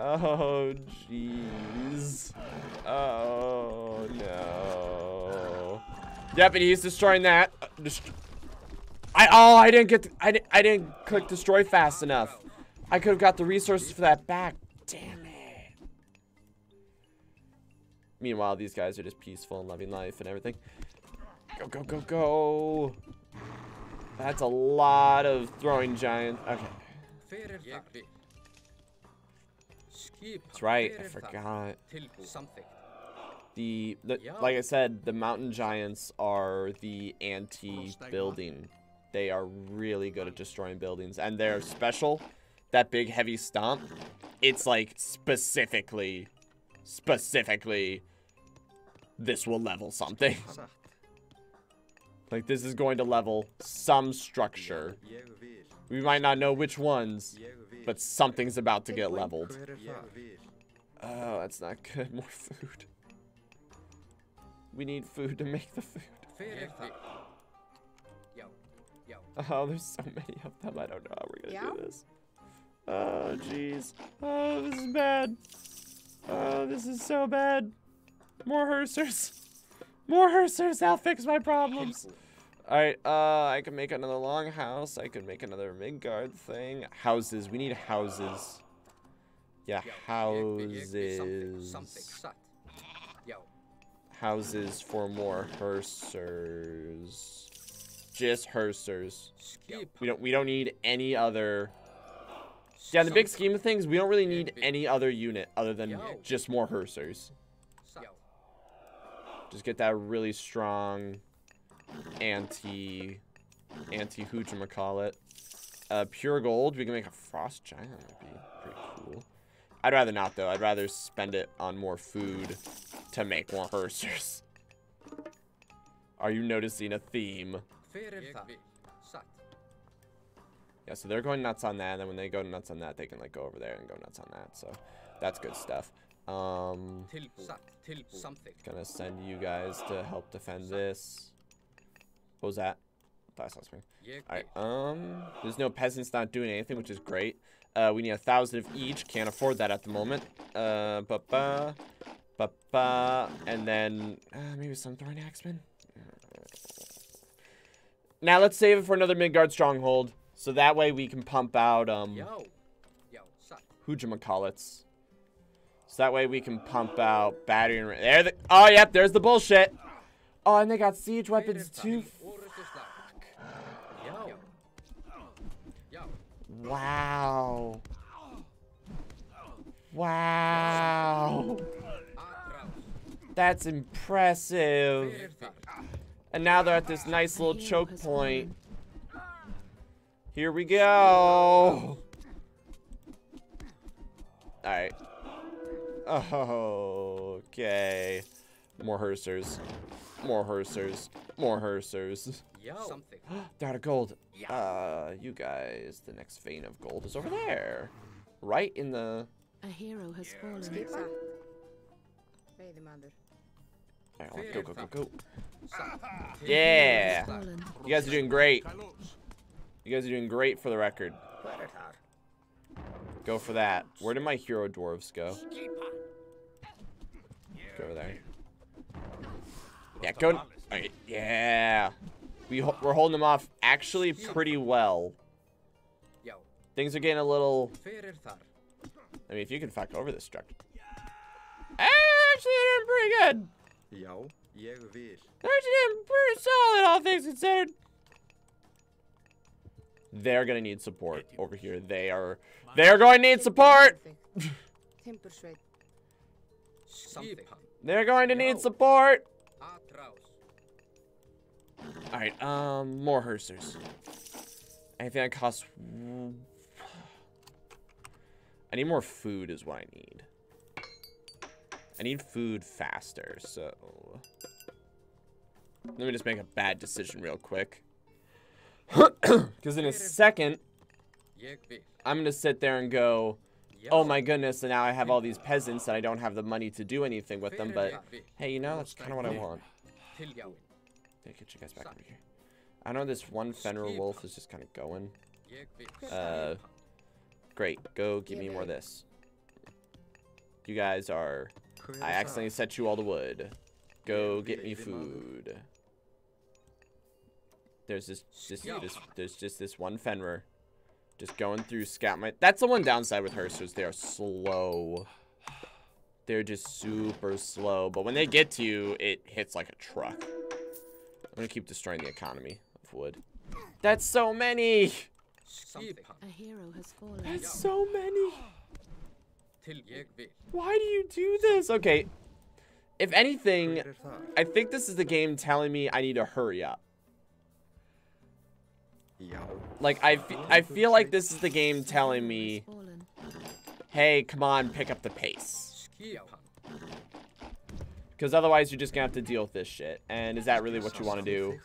Oh, jeez. Oh, no. Yep, and he's destroying that. Uh, dest- I oh, I didn't get. I didn't. I didn't click destroy fast enough. I could have got the resources for that back. Damn Meanwhile, these guys are just peaceful and loving life and everything. Go, go, go, go. That's a lot of throwing giants. Okay. That's right. I forgot. The, the like I said, the mountain giants are the anti-building. They are really good at destroying buildings, and they're special. That big heavy stomp, it's like specifically, specifically, this will level something. Like this is going to level some structure. We might not know which ones, but something's about to get leveled. Hver það? Ég vil. Oh, that's not good. More food. We need food to make the food. Hver það? Já. Já. Oh, there's so many of them. I don't know how we're gonna Yeah? do this. Oh, jeez. Oh, this is bad. Oh, this is so bad. More Hersirs. More Hersirs. That'll fix my problems. All right. Uh, I can make another longhouse. I could make another Midgard thing. Houses. We need houses Yeah, Jag vill something, something. houses. Houses for more Hersirs. Just Hersirs. Skip. We don't we don't need any other Yeah, in the big scheme of things, we don't really need any other unit other than just more Hersirs. Ja. Just get that really strong anti anti whatchamacallit. Uh pure gold, we can make a frost giant would be pretty cool. I'd rather not though. I'd rather spend it on more food to make more Hersirs. Are you noticing a theme? Fyrir það. Satt. Yeah, so they're going nuts on that, and then when they go nuts on that, they can like go over there and go nuts on that. So that's good stuff. Um, Tilbúð. Satt. Tilbúð. Something. gonna send you guys to help defend this. What was that? Thought I saw All right. Um, there's no peasants not doing anything, which is great. Uh, we need a thousand of each. Can't afford that at the moment. Uh, ba ba, ba ba, and then uh, maybe some throwing axemen. Now let's save it for another Midgard stronghold, so that way we can pump out um Já. Já. Satt. So that way we can pump out battery and there. The, oh yep, there's the bullshit. Oh, and they got siege weapons too. Orrustuslag. Já. Já. Wow. Wow. That's impressive. And now they're at this nice little choke point. Here we go. Alright. Okay. More Hersirs. More Hersirs. More Hersirs. Já. Something. They're out of gold. Uh, you guys, the next vein of gold is over there. Right in the... A hero has fallen. Skip satt. Veiðimaður. Alright, let's go, go, go, go. Yeah. Fallen. You guys are doing great. You guys are doing great for the record. Go for that. Where did my hero dwarves go? Go over there. Yeah, go. Yeah. We ho we're holding them off actually pretty well. Things are getting a little. I mean, if you can fuck over this structure. Actually, they're doing pretty good. Ég vil. They're actually doing pretty solid, all things considered. They're gonna need support over here. They are. They are going to need support. Perfect. Timbursveit. Something. They're going to need support. All right. Um, more Hersirs. Anything that costs. I need more food, is what I need. I need food faster, so. Let me just make a bad decision real quick. Because in a second, I'm going to sit there and go, oh my goodness, and now I have all these peasants and I don't have the money to do anything with them, but hey, you know, that's kind of what I want. Tilbúin. Yeah, get you guys back over here. I know this one Fenrir wolf is just kind of going. Uh, great. Go give me more of this. You guys are. I accidentally set you all to wood. Go get me food. There's this, this, this, there's just this one Fenrir, just going through scout my. That's the one downside with Hersirs. They are slow. They're just super slow. But when they get to you, it hits like a truck. I'm gonna keep destroying the economy of wood. That's so many. A hero has fallen. That's so many. Til ég vil. Why do you do this? Okay. If anything, Hver þar? I think this is the game telling me I need to hurry up. Já. Like, I, I feel like this is the game telling me, hey, come on, pick up the pace. Because otherwise you're just going to have to deal with this shit. And is that really what you want to do?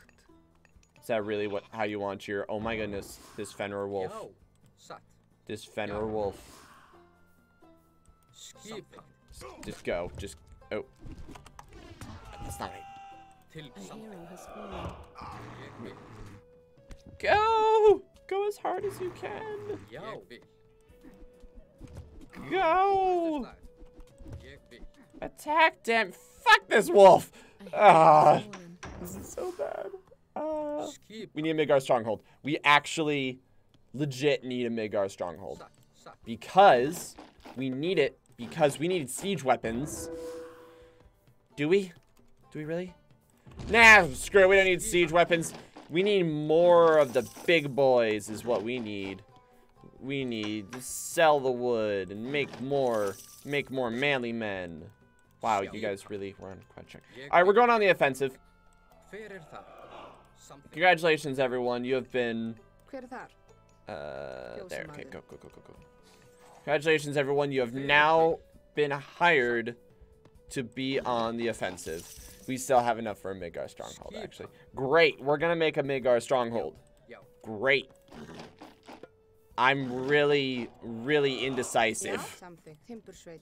Is that really what how you want your... Oh my goodness, this Fenrir wolf. This Fenrir wolf. Just go. Just... Oh. That's not right. Go! Go as hard as you can. Já. Ég vil. Go! Slag. Ég vil. Attack them. Fuck this wolf. Ah. has. This is so bad. Uh, we need a Midgar stronghold. We actually legit need a Midgar stronghold. Satt. Satt. Because We need it because we need siege weapons. Do we? Do we really? Nah, screw it. We don't need siege weapons. We need more of the big boys is what we need. We need to sell the wood and make more, make more manly men. Wow, you guys really were on track. All right, we're going on the offensive. Congratulations, everyone. You have been? Uh, there. Okay, go, go, go, go, go. Congratulations, everyone. You have now been hired to be on the offensive. We still have enough for a Midgar stronghold, actually. Great. We're gonna make a Midgar stronghold. Já. Great. I'm really, really indecisive. Samþykkt. Timbursveit.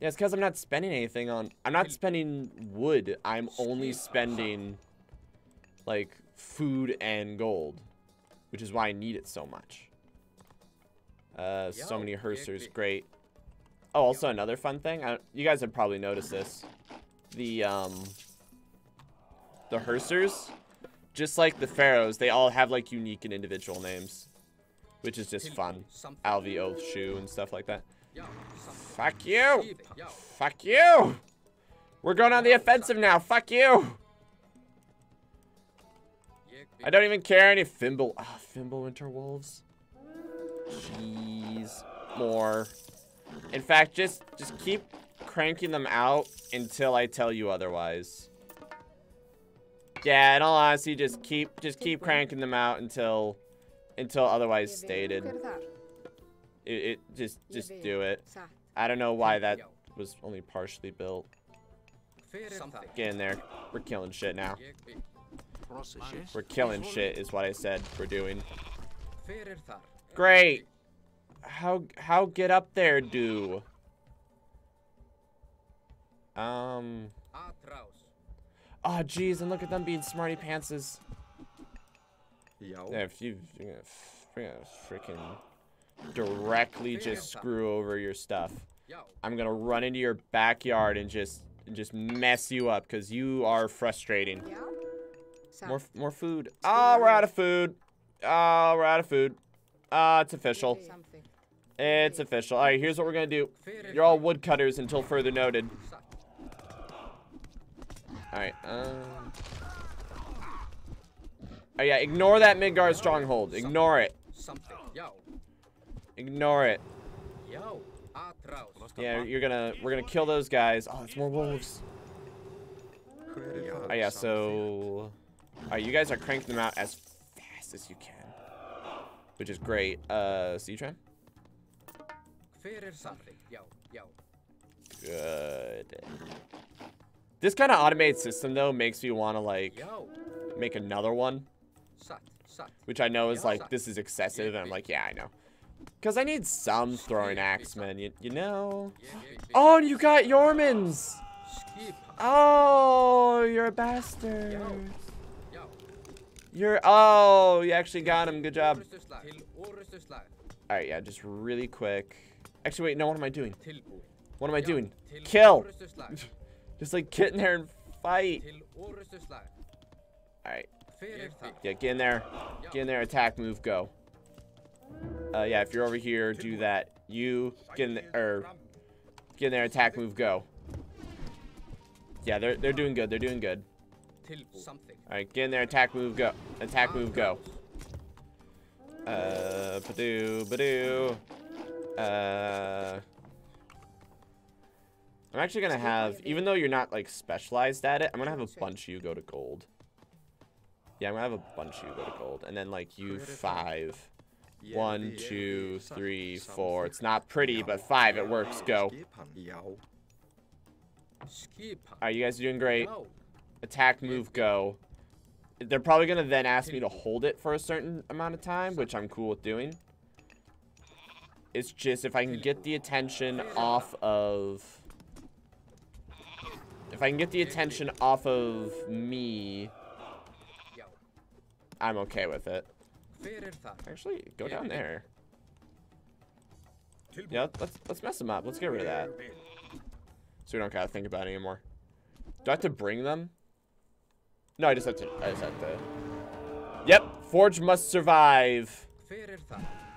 Yeah, it's because I'm not spending anything on. I'm not spending wood. I'm only spending, like, food and gold, which is why I need it so much. Uh, so many big, Hersirs, great. Oh, also another fun thing. I, you guys have probably noticed this. The um, the Hersirs, just like the pharaohs, they all have like unique and individual names, which is just fun. Alvi, Oath, Shoe, and stuff like that. Fuck you! Fuck you! We're going on the offensive now. Fuck you! I don't even care any Fimble. Ah, Fimbulwinter wolves. Jeez. More. In fact, just just keep cranking them out until I tell you otherwise. Yeah, in all honesty, just keep just keep cranking them out until until otherwise stated. Hver þar? It, it just just do it. I don't know why that was only partially built. Hver þar? Get in there. We're killing shit now. Ég vil. Processes. We're killing shit is what I said we're doing. Hver þar? Great. How how get up there do? Um Atrás. Oh jeez, and look at them being smarty pantses. Já. Yeah, if you you're gonna f- you're gonna freaking directly just screw over your stuff. I'm gonna run into your backyard and just and just mess you up because you are frustrating. Já. More more food. Oh, we're out of food. Oh, we're out of food. Ah, it's official. It's official. All right, here's what we're gonna do. Er You're all woodcutters until further noted. All right. Um. Oh yeah, ignore that Midgard stronghold. Ignore it. Ignore it. Yeah, you're gonna we're gonna kill those guys. Oh, it's more wolves. Oh yeah, so. All right, you guys are cranking them out as fast as you can, which is great. Uh, Citron. Hver something? Já. Já. Good. This kind of automated system though makes me want to like Já. make another one. Which I know is like, this is excessive, and I'm like, yeah, I know. Because I need some throwing axemen, you, you know? Oh, and you got Yormans! Oh, you're a bastard. You're, oh, you actually got him, good job. Orrustuslag. Alright, yeah, just really quick. Actually, wait, no, what am I doing? What am I doing? Kill! Just like get in there and fight. Alright, Hver er þar? yeah, get in there. Get in there, attack, move, go. Uh, yeah, if you're over here, do that. You get in there, or get in there, attack, move, go. Yeah, they're they're doing good. They're doing good. All right, get in there, attack, move, go. Attack, move, go. Uh, badoo, badoo. Uh, I'm actually gonna have, even though you're not like specialized at it, I'm gonna have a bunch of you go to gold. Yeah, I'm gonna have a bunch of you go to gold, and then like you five. One, two, three, four. It's not pretty, but five, it works. Go. Alright, you guys are doing great. Attack, move, go. They're probably gonna then ask me to hold it for a certain amount of time, which I'm cool with doing. It's just if I can get the attention off of... If I can get the attention off of me, I'm okay with it. Actually, go down there. Yeah, let's let's mess them up. Let's get rid of that. So we don't gotta think about it anymore. Do I have to bring them? No, I just have to. I just have to. Yep, Forge must survive. Er?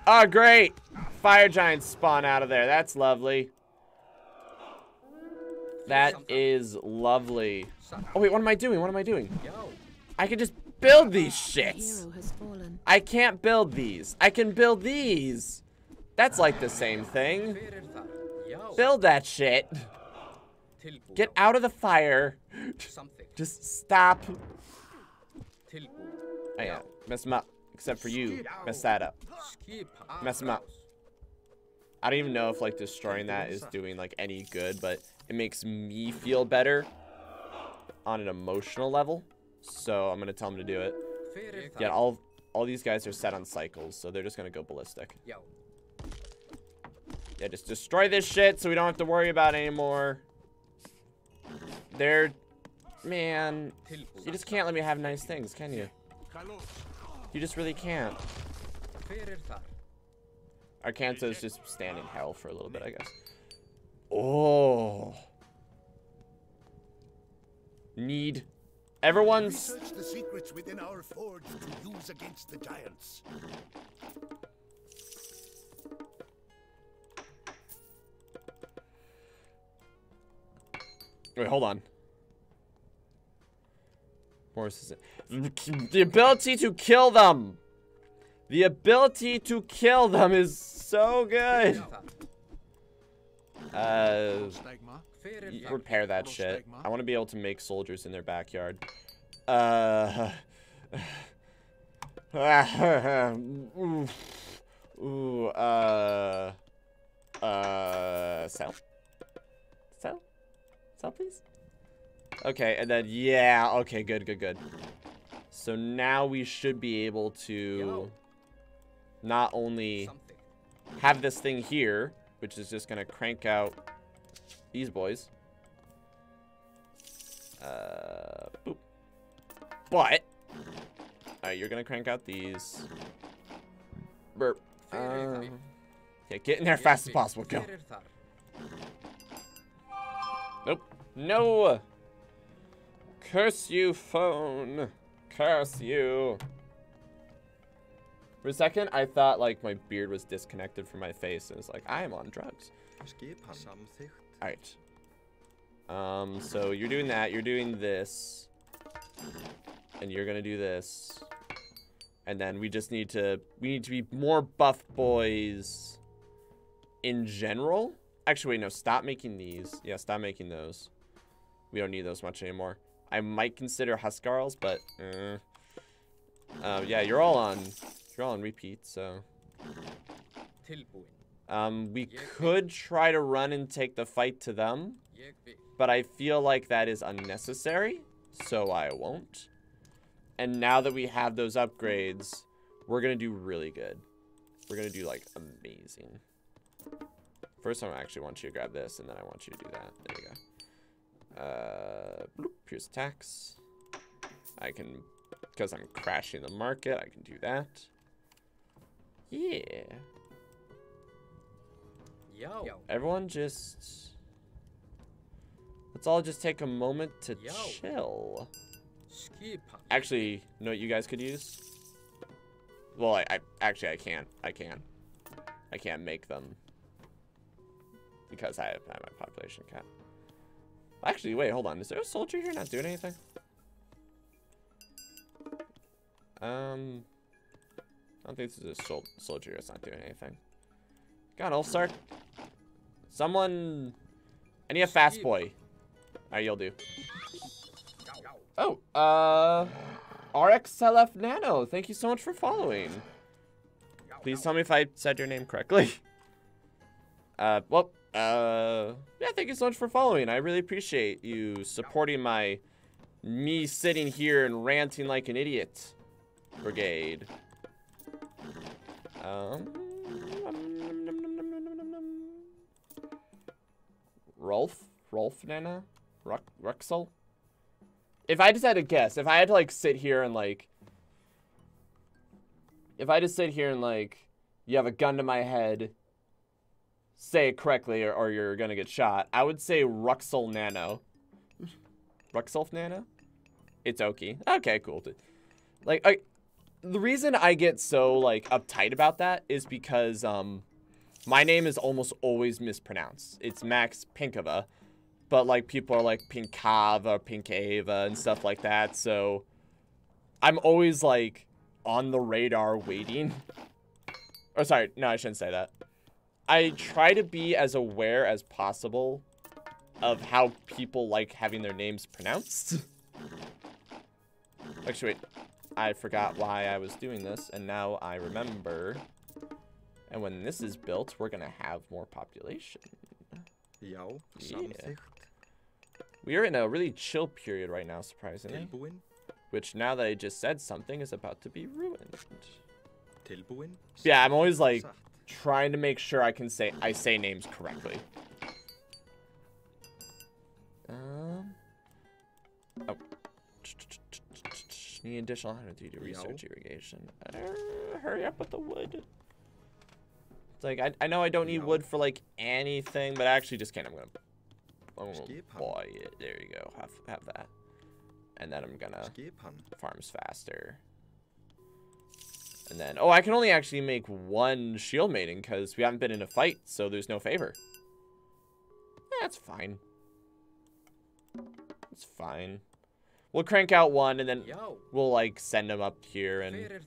Oh, great. Fire giants spawn out of there. That's lovely. That is lovely. Oh, wait, what am I doing? What am I doing? I can just build these shits. hero has fallen. I can't build these. I can build these. That's like the same thing. Hver þar? Já. Build that shit. Get out of the fire. Just stop. Oh, yeah. Mess them up. Except for you. Mess that up. Mess Mess 'em up. I don't even know if like destroying that is doing like any good, but it makes me feel better on an emotional level. So I'm gonna tell him to do it. Yeah, all all these guys are set on cycles, so they're just gonna go ballistic. Yeah, just destroy this shit so we don't have to worry about it anymore. They're man, you just can't let me have nice things, can you? You just really can't. Arkantos's just stand in hell for a little bit, I guess. Oh. Need. Everyone's. Research the secrets within our forge to use against the giants. Wait, hold on. Morris is The ability to kill them. The ability to kill them is so good. Uh, repair that shit. I want to be able to make soldiers in their backyard. Uh. uh. Uh. Sell? Sell? Sell, please? Okay, and then, yeah, okay, good, good, good. So now we should be able to. Not only have this thing here, which is just gonna crank out these boys. Uh, boop. But, alright, you're gonna crank out these. Burp. Uh, yeah, get in there fast as possible. Go. Nope. No. Curse you, phone. Curse you. For a second, I thought like my beard was disconnected from my face, and it's like I am on drugs. All right. Um, so you're doing that. You're doing this, and you're gonna do this, and then we just need to we need to be more buff boys. In general, actually, wait, no. Stop making these. Yeah, stop making those. We don't need those much anymore. I might consider Huskarls, but uh, uh, yeah, you're all on you're on repeat, so. Um, we could try to run and take the fight to them, but I feel like that is unnecessary, so I won't. And now that we have those upgrades, we're gonna do really good. We're gonna do like amazing. First, I actually want you to grab this, and then I want you to do that. There you go. Uh, bloop, here's attacks. I can, because I'm crashing the market, I can do that. Yeah. Já. Everyone just... Let's all just take a moment to Yo. chill. Actually, you know what you guys could use? Well, I, I actually I can't. I can. I can't make them because I have, I have my population cap. Actually, wait, hold on. Is there a soldier here not doing anything? Um, I don't think this is a sol soldier It's not doing anything. Come on, Ulfsark. Someone. I need a fast boy. Alright, you'll do. Oh, uh. RXLF Nano, thank you so much for following. Please tell me if I said your name correctly. Uh, well, uh, yeah, thank you so much for following. I really appreciate you supporting my me sitting here and ranting like an idiot brigade. Um, Rolf? Rolf Nana? Ruck, Ruxel? If I just had to guess, if I had to like sit here and like, if I just sit here and like, you have a gun to my head, say it correctly or, or you're gonna get shot, I would say Ruxel Nano. Ruxelf Nano? It's Oki. Okay, cool. Like, I, the reason I get so like uptight about that is because um my name is almost always mispronounced. It's Max Pinkava, but like people are like Pinkava, Pinkava, and stuff like that. So I'm always like on the radar waiting. Oh, sorry, no, I shouldn't say that. I try to be as aware as possible of how people like having their names pronounced. Actually, wait. I forgot why I was doing this, and now I remember. And when this is built, we're going to have more population. Já, Yeah. We are in a really chill period right now, surprisingly. Tilbúin, Which, now that I just said something, is about to be ruined. tilbúin. Yeah, I'm always like trying to make sure I can say I say names correctly. Um. Oh. Need additional 100 to research irrigation. Uh, hurry up with the wood. It's like I, I know I don't need No. wood for like anything, but I actually just can't. I'm gonna I'm gonna buy it. There you go. Have have that. And then I'm gonna farms faster. And then, oh, I can only actually make one shield maiden because we haven't been in a fight, so there's no favor. That's fine. It's fine. We'll crank out one, and then we'll, like, send them up here, and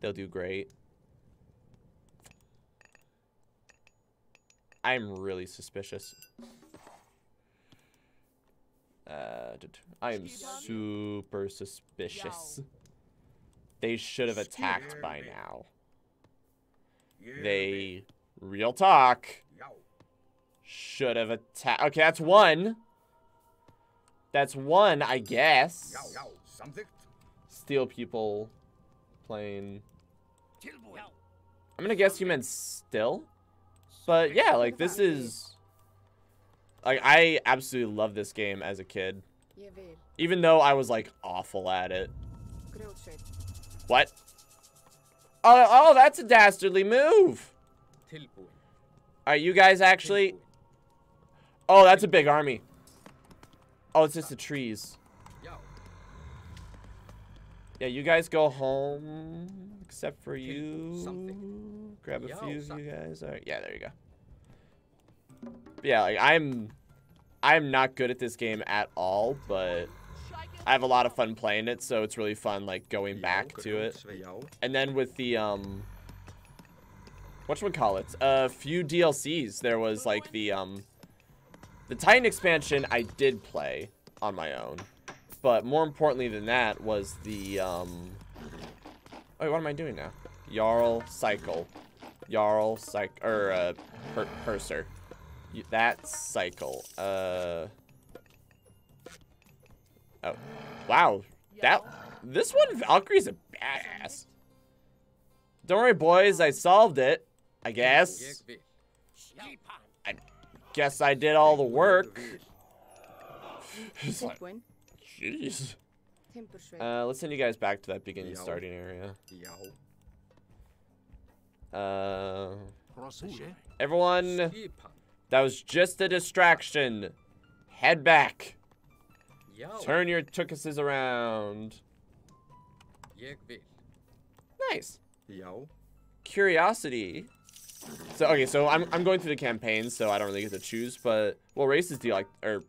they'll do great. I'm really suspicious. Uh, I am super suspicious. They should have attacked by now. They, real talk, should have attacked. Okay, that's one. That's one, I guess. já, já, samþykkt. Steal people playing. I'm gonna guess you meant still. But yeah, like this is like I absolutely love this game as a kid. Even though I was like awful at it. What? Oh, oh, that's a dastardly move. Tilbúin. Are you guys actually? Oh, that's a big army. Oh, it's just the trees. Yeah, you guys go home, except for you. something. Grab a Yeah, few of you guys. All right, yeah, there you go. Yeah, like I'm, I'm not good at this game at all, but I have a lot of fun playing it, so it's really fun like going back to it. And then with the um, what should we call it? A few DLCs. There was like the um, the Titan expansion. I did play on my own, but more importantly than that was the um. Wait, what am I doing now? Jarl cycle, Jarl cycle or uh, per Purser. That cycle. Uh. Oh, wow. That this one Valkyrie's a badass. Don't worry, boys. I solved it. I guess. Ég vil. Skipan. Guess I did all the work. vil. It's like, jeez. Uh, let's send you guys back to that beginning Yeah. starting area. Já, Uh, everyone, that was just a distraction. Head back. Já, Turn your tukuses around. Nice. já, Curiosity. So okay, so I'm I'm going through the campaign, so I don't really get to choose. But what races do you like? Or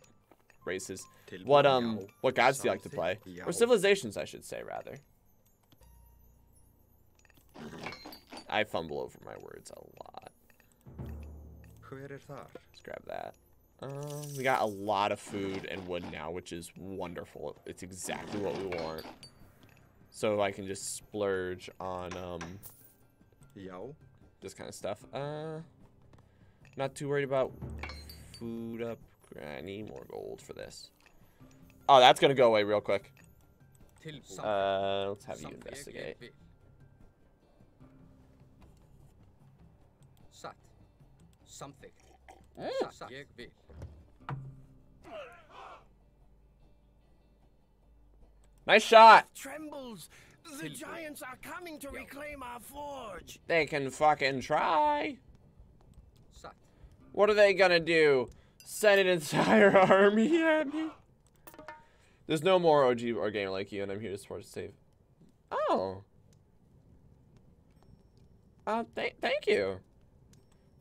races? What um what gods do you like to play? Or civilizations, I should say rather. I fumble over my words a lot. Let's grab that. Um, we got a lot of food and wood now, which is wonderful. It's exactly what we want. So I can just splurge on um Já, this kind of stuff. Uh, not too worried about food up. I need more gold for this. Oh, that's gonna go away real quick. Uh, let's have you investigate. vil. Satt. Samþykkt. Mm. Satt, ég vil. Nice shot. Trembles. The Tilbúin. giants are coming to reclaim our forge. They can fucking try. Satt. What are they gonna do? Send an entire army at me? There's no more OG or gamer like you, and I'm here to support save. Oh, Uh, th thank you.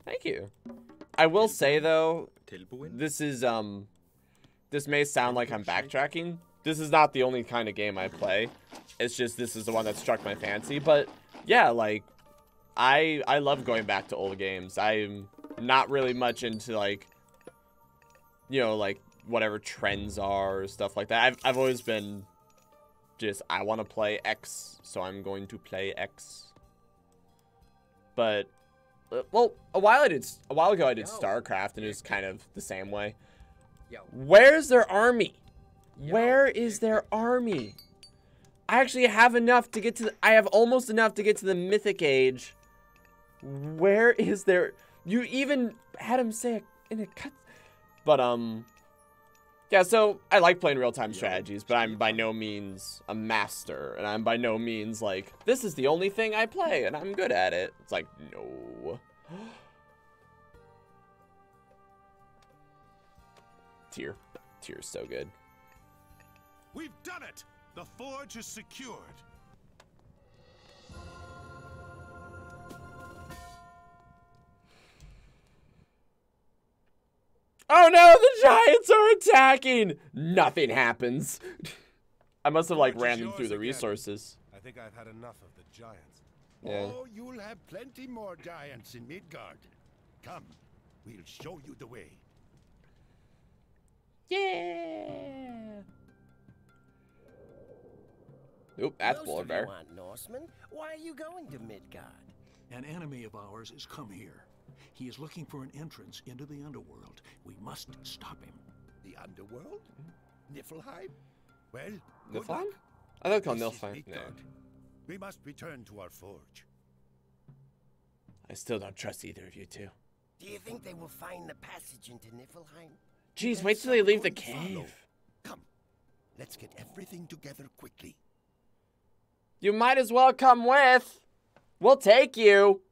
Thank you. I will say though, this is um, this may sound like I'm backtracking. This is not the only kind of game I play. It's just this is the one that struck my fancy. But yeah, like I I love going back to old games. I'm not really much into like you know like whatever trends are or stuff like that. I've I've always been just I want to play X, so I'm going to play X. But uh, well, a while I did a while ago I did StarCraft and it was kind of the same way. Where's their army? Where is their army? I actually have enough to get to the, I have almost enough to get to the mythic age. Where is there, you even had him say it in a cut but um yeah, so I like playing real-time strategies, but I'm by no means a master, and I'm by no means like, this is the only thing I play, and I'm good at it. It's like, no. Tyr. Tyr's so good. We've done it! The forge is secured. Oh no, the giants are attacking! Nothing happens. I must have like ran yours through the again. resources. I think I've had enough of the giants. Yeah. Oh, you'll have plenty more giants in Midgard. Come, we'll show you the way. Yeah. Oop, that's Most Polar of you Bear. aren't Norsemen. Why are you going to Midgard? An enemy of ours has come here. He is looking for an entrance into the underworld. We must stop him. The underworld? Niflheim? Well, Niflheim? I thought called This is Nilfheim. Yeah. We must return to our forge. I still don't trust either of you two. Do you think they will find the passage into Niflheim? Jeez, Then wait till they leave the someone follow. cave. Come, let's get everything together quickly. You might as well come with. We'll take you.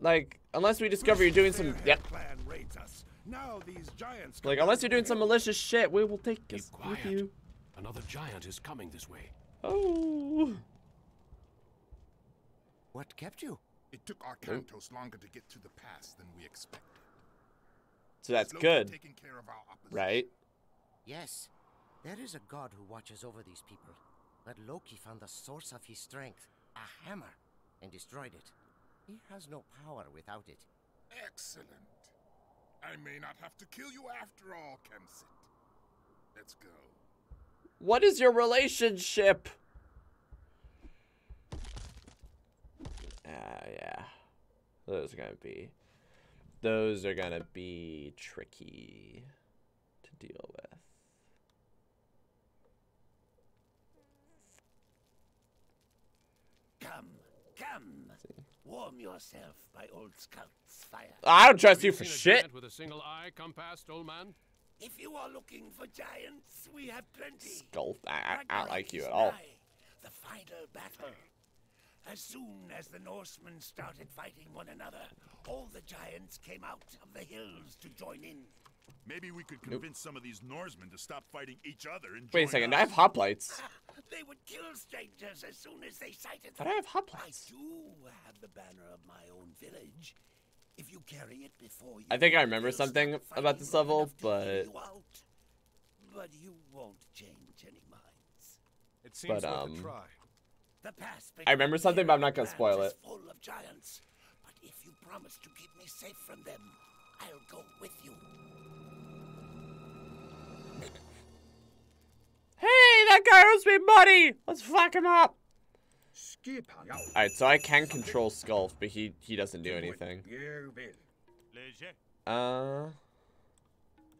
Like, unless we discover you're doing some. Their Yep. clan raids us. Now these giants. Like, unless you're doing some malicious shit, we will take Keep us with you. Another giant is coming this way. Oh. What kept you? It took Arkantos longer to get to the pass than we expected. So that's Loki good, taking care of our opposition. right? Yes, there is a god who watches over these people. But Loki found the source of his strength, a hammer, and destroyed it. He has no power without it. Excellent. I may not have to kill you after all, Kemsit. Let's go. What is your relationship? Ah, yeah. Those are gonna be. Those are gonna be tricky to deal with. Come, come. Warm yourself by old Skult's fire. I don't trust Have you for seen a shit. giant with a single eye come past, old man? If you are looking for giants, we have plenty. Skult. I, I, I don't like you at all. The final battle. As soon as the Norsemen started fighting one another, all the giants came out of the hills to join in. Maybe we could convince some of these Norsemen to stop fighting each other and Wait a second. us. I have hoplites. They would kill strangers as soon as they sighted them. But them. I have I do have the banner of my own village. If you carry it before you I think I remember something about this level, enough to hear but- you out. But you won't change any minds. It seems But, worth um, a try. The pass I remember something, but I'm not gonna spoil it. Full of giants. But if you promise to keep me safe from them, I'll go with you. Hey, that guy owes me money. Let's fuck him up. Skip All right, so I can control Skult, but he he doesn't do anything. Ég vil. Leger. Uh,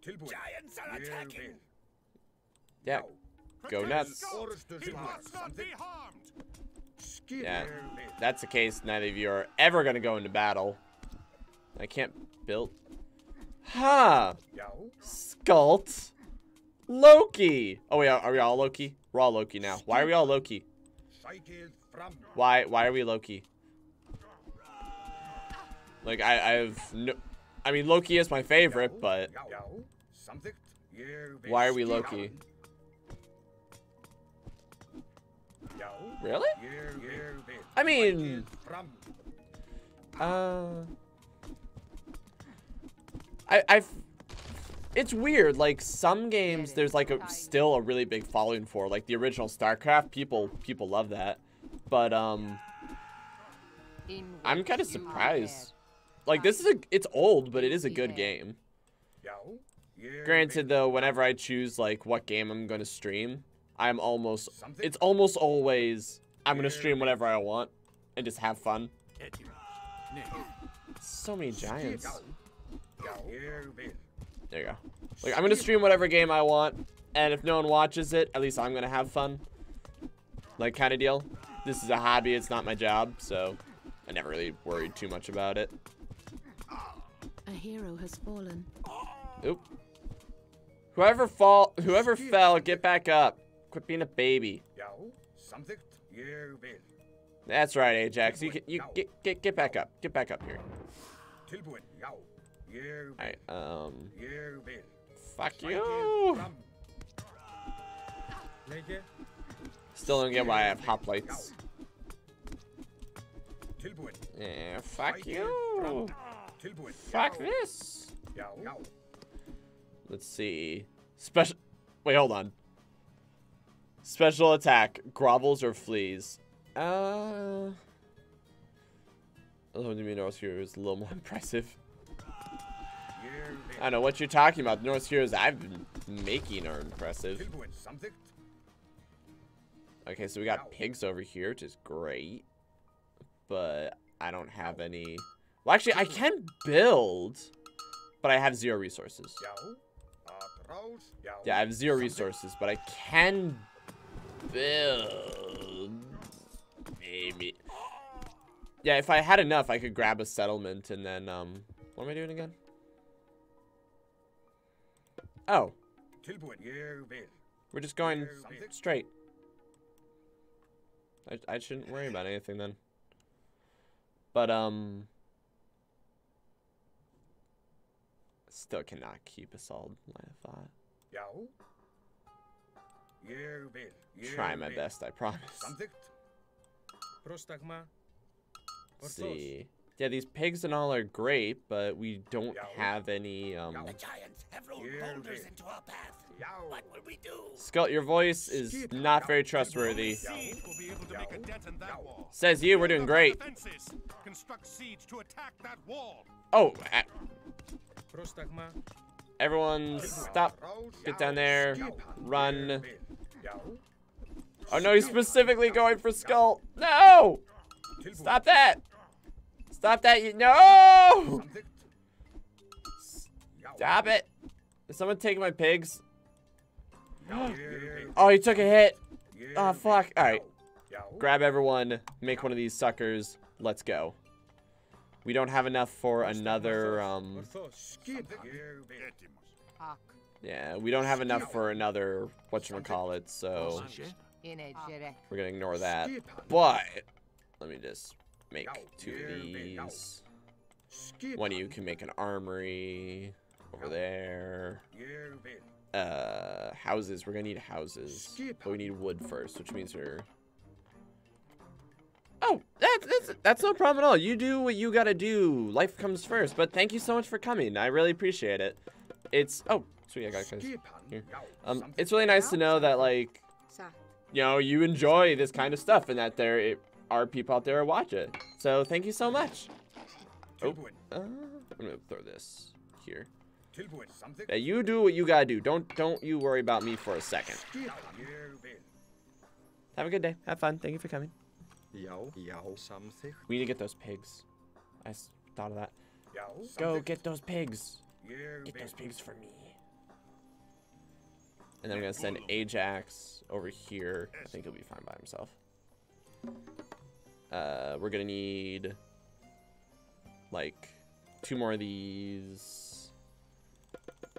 Giants are attacking. yeah. Go nuts. Orrustu He must not be harmed. Yeah. That's the case. Neither of you are ever gonna go into battle. I can't build. Huh. Já. Skult. Loki. Oh wait, are we all Loki? We're all Loki now. Why are we all Loki? Why why are we Loki? Like I I have no I mean Loki is my favorite, but why are we. Loki? Really? I mean, uh, I I've. It's weird. Like some games, there's like a still a really big following for. Like the original StarCraft, people people love that. But um, I'm kind of surprised. Like this is a it's old, but it is a good game. Granted though, whenever I choose like what game I'm going to stream, I'm almost it's almost always I'm going to stream whatever I want and just have fun. So many giants. There you go. Like I'm going to stream whatever game I want and if no one watches it, at least I'm going to have fun. Like kind of deal. This is a hobby, it's not my job, so I never really worried too much about it. A hero has fallen. Oop. Whoever fall, whoever fell, get back up. Quit being a baby. That's right, Ajax. You can, you get get get back up. Get back up here. Alright, um. Fuck you. Still don't get why I have hoplites. Yeah, fuck you. Fuck this. Let's see. Special. Wait, hold on. Special attack. Grovels or flees. Uh. I Oh, the North Hero is a little more impressive. I don't know what you're talking about. The North Heroes I've been making are impressive. Okay, so we got pigs over here, which is great. But I don't have any... Well, actually, I can build, but I have zero resources. Yeah, I have zero resources, but I can build. Maybe. Yeah, if I had enough, I could grab a settlement and then, um... What am I doing again? Oh. We're just going straight. I, I shouldn't worry about anything then. But, um... Still cannot keep us all, I thought. Try my best, I promise. Let's see. Yeah, these pigs and all are great, but we don't have any, um... The giants have rolled boulders into our path. What will we do? Skult, your voice is not very trustworthy. Says you, we're doing great. Construct siege to attack that wall. Oh, everyone stop. Get down there. Run. Oh no, he's specifically going for Skult. No! Stop that! Stop that, you- No! Stop it. Is someone taking my pigs? Oh, he took a hit. Oh, fuck. Alright. Grab everyone. Make one of these suckers. Let's go. We don't have enough for another, um... Yeah, we don't have enough for another whatchamacallit, so... We're gonna ignore that. But, let me just make two of these. One of you can make an armory over there. Uh, houses. We're gonna need houses. But we need wood first, which means we're... Oh, that's, that's, that's no problem at all. You do what you gotta do. Life comes first. But thank you so much for coming. I really appreciate it. It's... Oh, sweet. I got guys here. Um, it's really nice to know that, like, you know, you enjoy this kind of stuff and that there are people out there who watch it. So thank you so much. Oh, uh, I'm gonna throw this here. Yeah, you do what you gotta do. Don't don't you worry about me for a second. Have a good day. Have fun. Thank you for coming. We need to get those pigs. I thought of that. Go get those pigs. Get those pigs for me. And then I'm gonna send Ajax over here. I think he'll be fine by himself. Uh, we're gonna need like two more of these,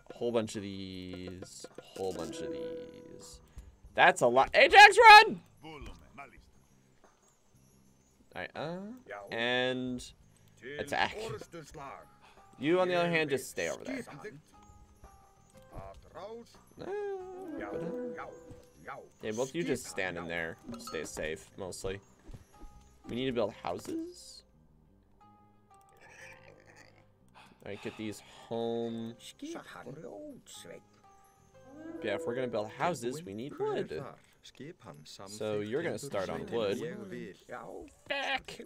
a whole bunch of these, a whole bunch of these. That's a lot. Ajax, run! Alright, uh, and attack. You, on the other hand, just stay over there. Yeah, both you just stand in there. Stay safe, mostly. We need to build houses. Alright, get these home. Yeah, if we're gonna build houses, we need wood. So you're gonna start on wood. Back.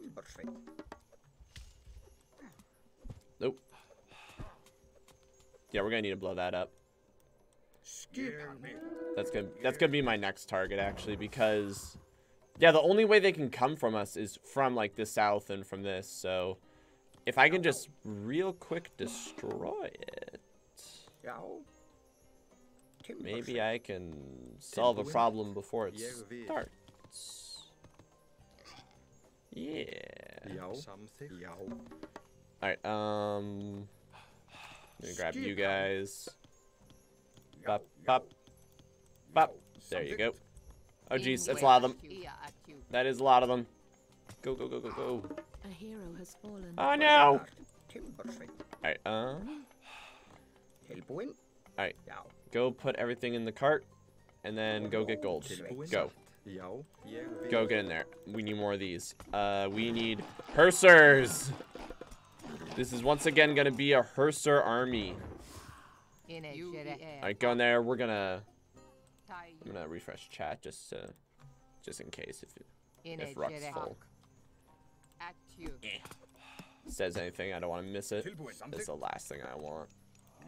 Nope. Yeah, we're gonna need to blow that up. That's gonna that's gonna be my next target actually because yeah, the only way they can come from us is from like the south and from this. So if I can just real quick destroy it, maybe I can solve a problem before it starts. Yeah. Já. Alright, um I'm gonna grab you guys. Bop, bop, bop. There you go. Oh jeez, that's a lot of them. That is a lot of them. Go, go, go, go, go. A hero has fallen. Oh no! Alright, um. Alright, go put everything in the cart, and then go get gold. Go. Já. Ég vil. Go get in there. We need more of these. Uh, we need Hersirs! This is once again gonna be a Hersir army. Alright, go in there. We're gonna. I'm gonna refresh chat just to, just in case if it, if Ruck's full says anything. I don't want to miss it. That's the last thing I want.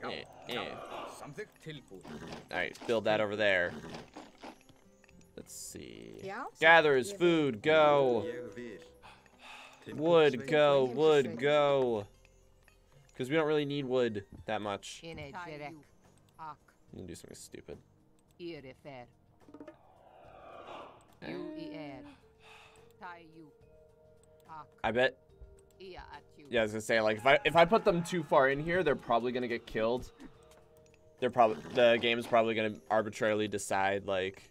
Eh, eh. Alright, build that over there. Let's see. Já, Gathers food, go. Ég. Wood, go. Timbursveitin. Wood, go. Because we don't really need wood that much. I'm gonna do something stupid. Eh. I bet. Yeah, I was gonna say like if I if I put them too far in here, they're probably gonna get killed. They're probably the game's probably gonna arbitrarily decide like,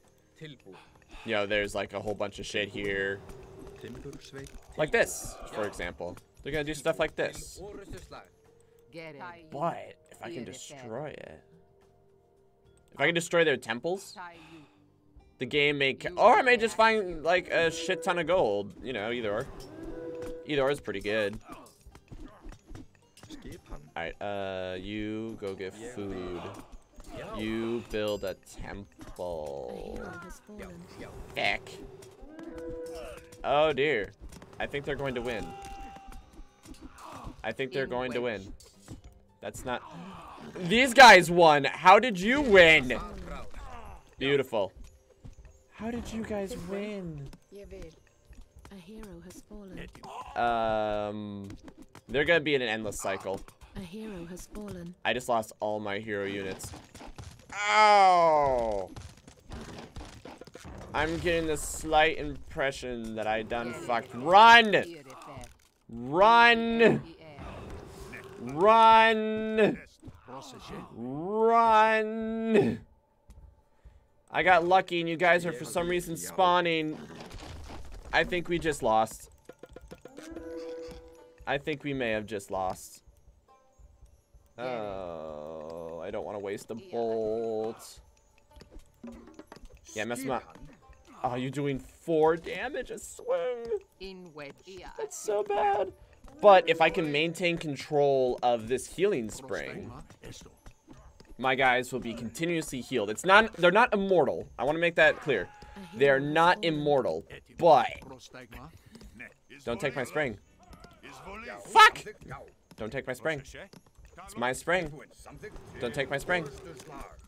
you know, there's like a whole bunch of shit here, like this, for example. They're gonna do stuff like this. But if I can destroy it, if I can destroy their temples, the game may, or I may just find like a shit ton of gold. You know, either or. Either or is pretty good. Alright, uh, you go get food. You build a A temple. hero has fallen. Heck. Oh dear. I think they're going to win. I think they're going to win. That's not. These guys won. How did you win? Beautiful. How did you guys win? A hero has fallen. Um, they're gonna be in an endless cycle. A hero has fallen. I just lost all my hero units. Ow! I'm getting the slight impression that I done fucked. Run! Run! Run! Run! I got lucky and you guys are for some reason spawning. I think we just lost. I think we may have just lost. Oh, I don't want to waste the bolt. Yeah, mess him up. Oh, you're doing four damage a swing. That's so bad. But if I can maintain control of this healing spring, my guys will be continuously healed. It's not, they're not immortal. I want to make that clear. They're not immortal, but don't take my spring. Fuck! Don't take my spring. It's my spring. Don't take my spring.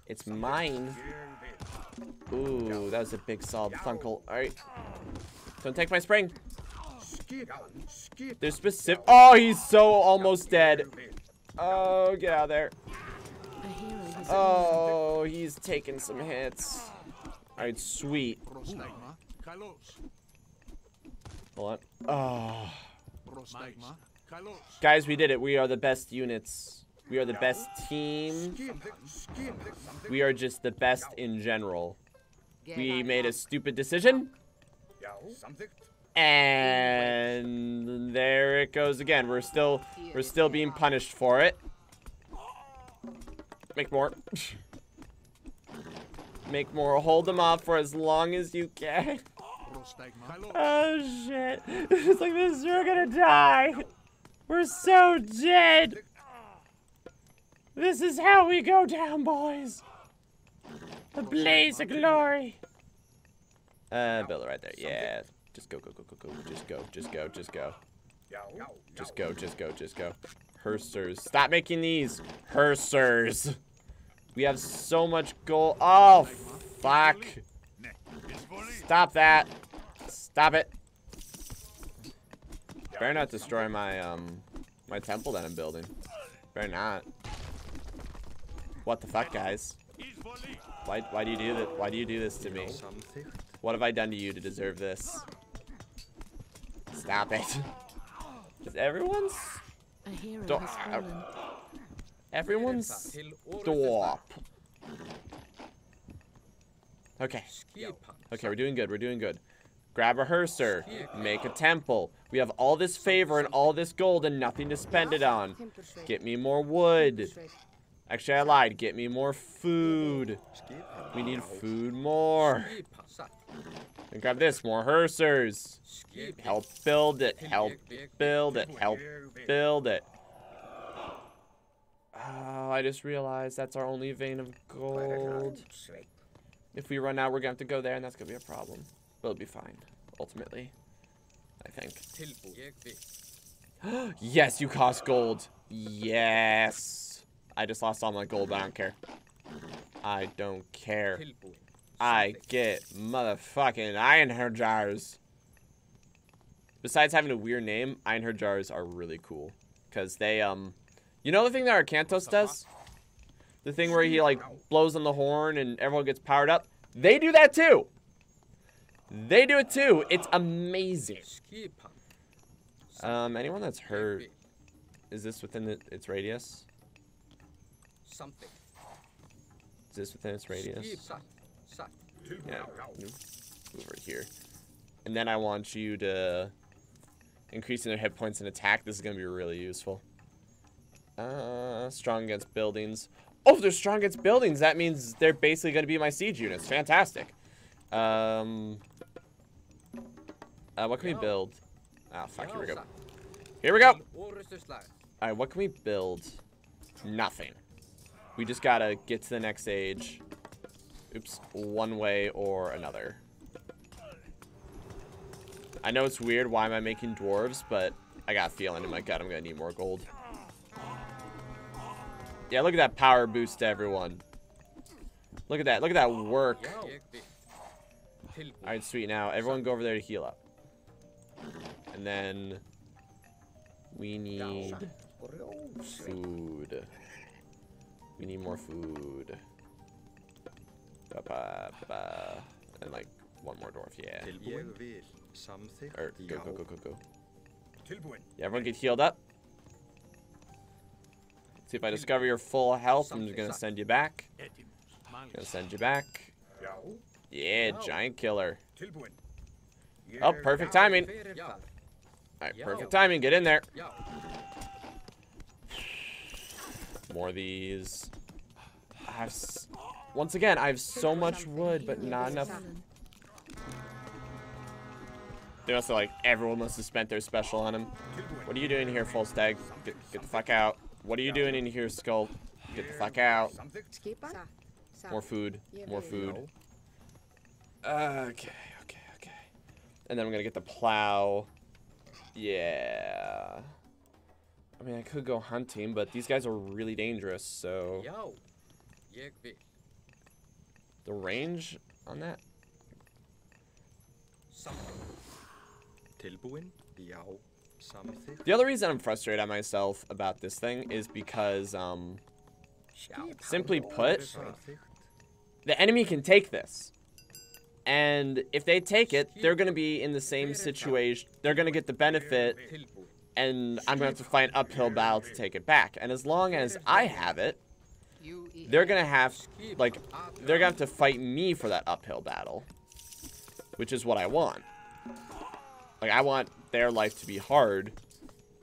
It's mine. Ooh, that was a big solid thunkle. Alright. Don't take my spring. There's specific- Oh, he's so almost dead. Oh, get out of there. A hero has Oh, he's taking some hits. Alright, sweet. Hold on. Oh. Guys, we did it. We are the best units. We are the best team. We are just the best in general. We made a stupid decision. And there it goes again. We're still we're still being punished for it. Make more. Make more. Hold them off for as long as you can. Oh shit. It's like this. We're gonna die. We're so dead. This is how we go down, boys. A blaze of glory. Uh, build it right there. Yeah. Just go, go, go, go, go. Just go, just go, just go. Just go, just go, just go. Hersirs. Stop making these. Hersirs. We have so much gold. Oh, fuck. Stop that. Stop it. Better not destroy my, um, my temple that I'm building. Better not. What the fuck, guys? Why, why do you do that? Why do you do this to me? What have I done to you to deserve this? Stop it. Is everyone's A hero Don't- has fallen. everyone's stop? Okay. Okay, we're doing good. We're doing good. Grab a hersir. Make a temple. We have all this favor and all this gold and nothing to spend it on. Get me more wood. Actually, I lied. Get me more food. We need food more. And grab this. More hersirs. Help build it. Help build it. Help build it. Oh, I just realized that's our only vein of gold. If we run out, we're gonna have to go there, and that's gonna be a problem. But it'll be fine, ultimately. I think. Yes, you cost gold. Yes. I just lost all my gold, but I don't care. I don't care. I get motherfucking Einherjars. Besides having a weird name, Einherjars are really cool. Because they, um... You know the thing that Arkantos does? The thing where he, like, blows on the horn and everyone gets powered up? They do that too! They do it too! It's amazing. Um, anyone that's hurt, is this within the, its radius? Something. Is this within its radius? Yeah, over here. And then I want you to increasing their hit points and attack. This is going to be really useful. Uh, strong against buildings. Oh, they're strong against buildings, that means they're basically going to be my siege units. Fantastic. Um, uh, what can we build? Ah, fuck, here we go. Here we go. Alright, what can we build? Nothing. We just gotta get to the next age. Oops, one way or another. I know it's weird, why am I making dwarves, but I got a feeling in my gut I'm gonna need more gold. Yeah, look at that power boost to everyone. Look at that, look at that work. Alright, sweet, now everyone go over there to heal up. And then we need food. We need more food. Ba, ba, ba. And like one more dwarf, yeah. Ég vil. Or go, go, go, go, go. Yeah, everyone get healed up. See if I discover your full health, I'm just gonna send you back. Gonna send you back. Yeah, giant killer. Oh, perfect timing. Alright, perfect timing. Get in there. More of these. I have s- once again, I have so much wood, but not enough. They must have like everyone must have spent their special on him. What are you doing here, full stag? Get, get the fuck out. What are you doing in here, Skult? Get the fuck out. More food. More food. Okay, okay, okay. And then I'm gonna get the plow. Yeah. I mean, I could go hunting, but these guys are really dangerous, so Já. The range on that. Something. Tilbúin. Já. Samþykkt. The other reason I'm frustrated at myself about this thing is because, um, simply put, the enemy can take this. And if they take it, they're going to be in the same situation. They're going to get the benefit, and I'm going to have to fight an uphill battle to take it back. And as long as I have it. They're going to have, like, they're to have to fight me for that uphill battle. Which is what I want. Like, I want their life to be hard.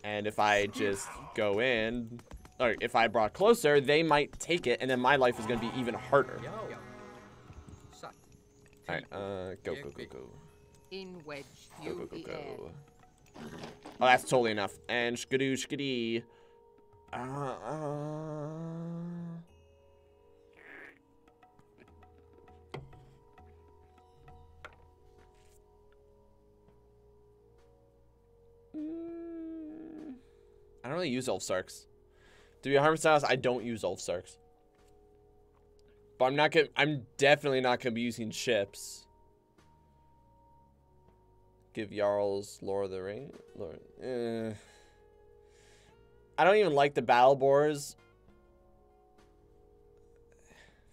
And if I just go in, or if I brought closer, they might take it, and then my life is going to be even harder. Alright, uh, go, go, go, go. In wedge. Go, go, go, go. Oh, that's totally enough. And skadoo, skadee. Uh, uh... I don't really use Ulfsarks. To be 100% honest, I don't use Ulfsarks. But I'm not gonna, I'm definitely not gonna be using chips. Give Jarl's Lord of the Ring. Lord, eh. I don't even like the battle boars.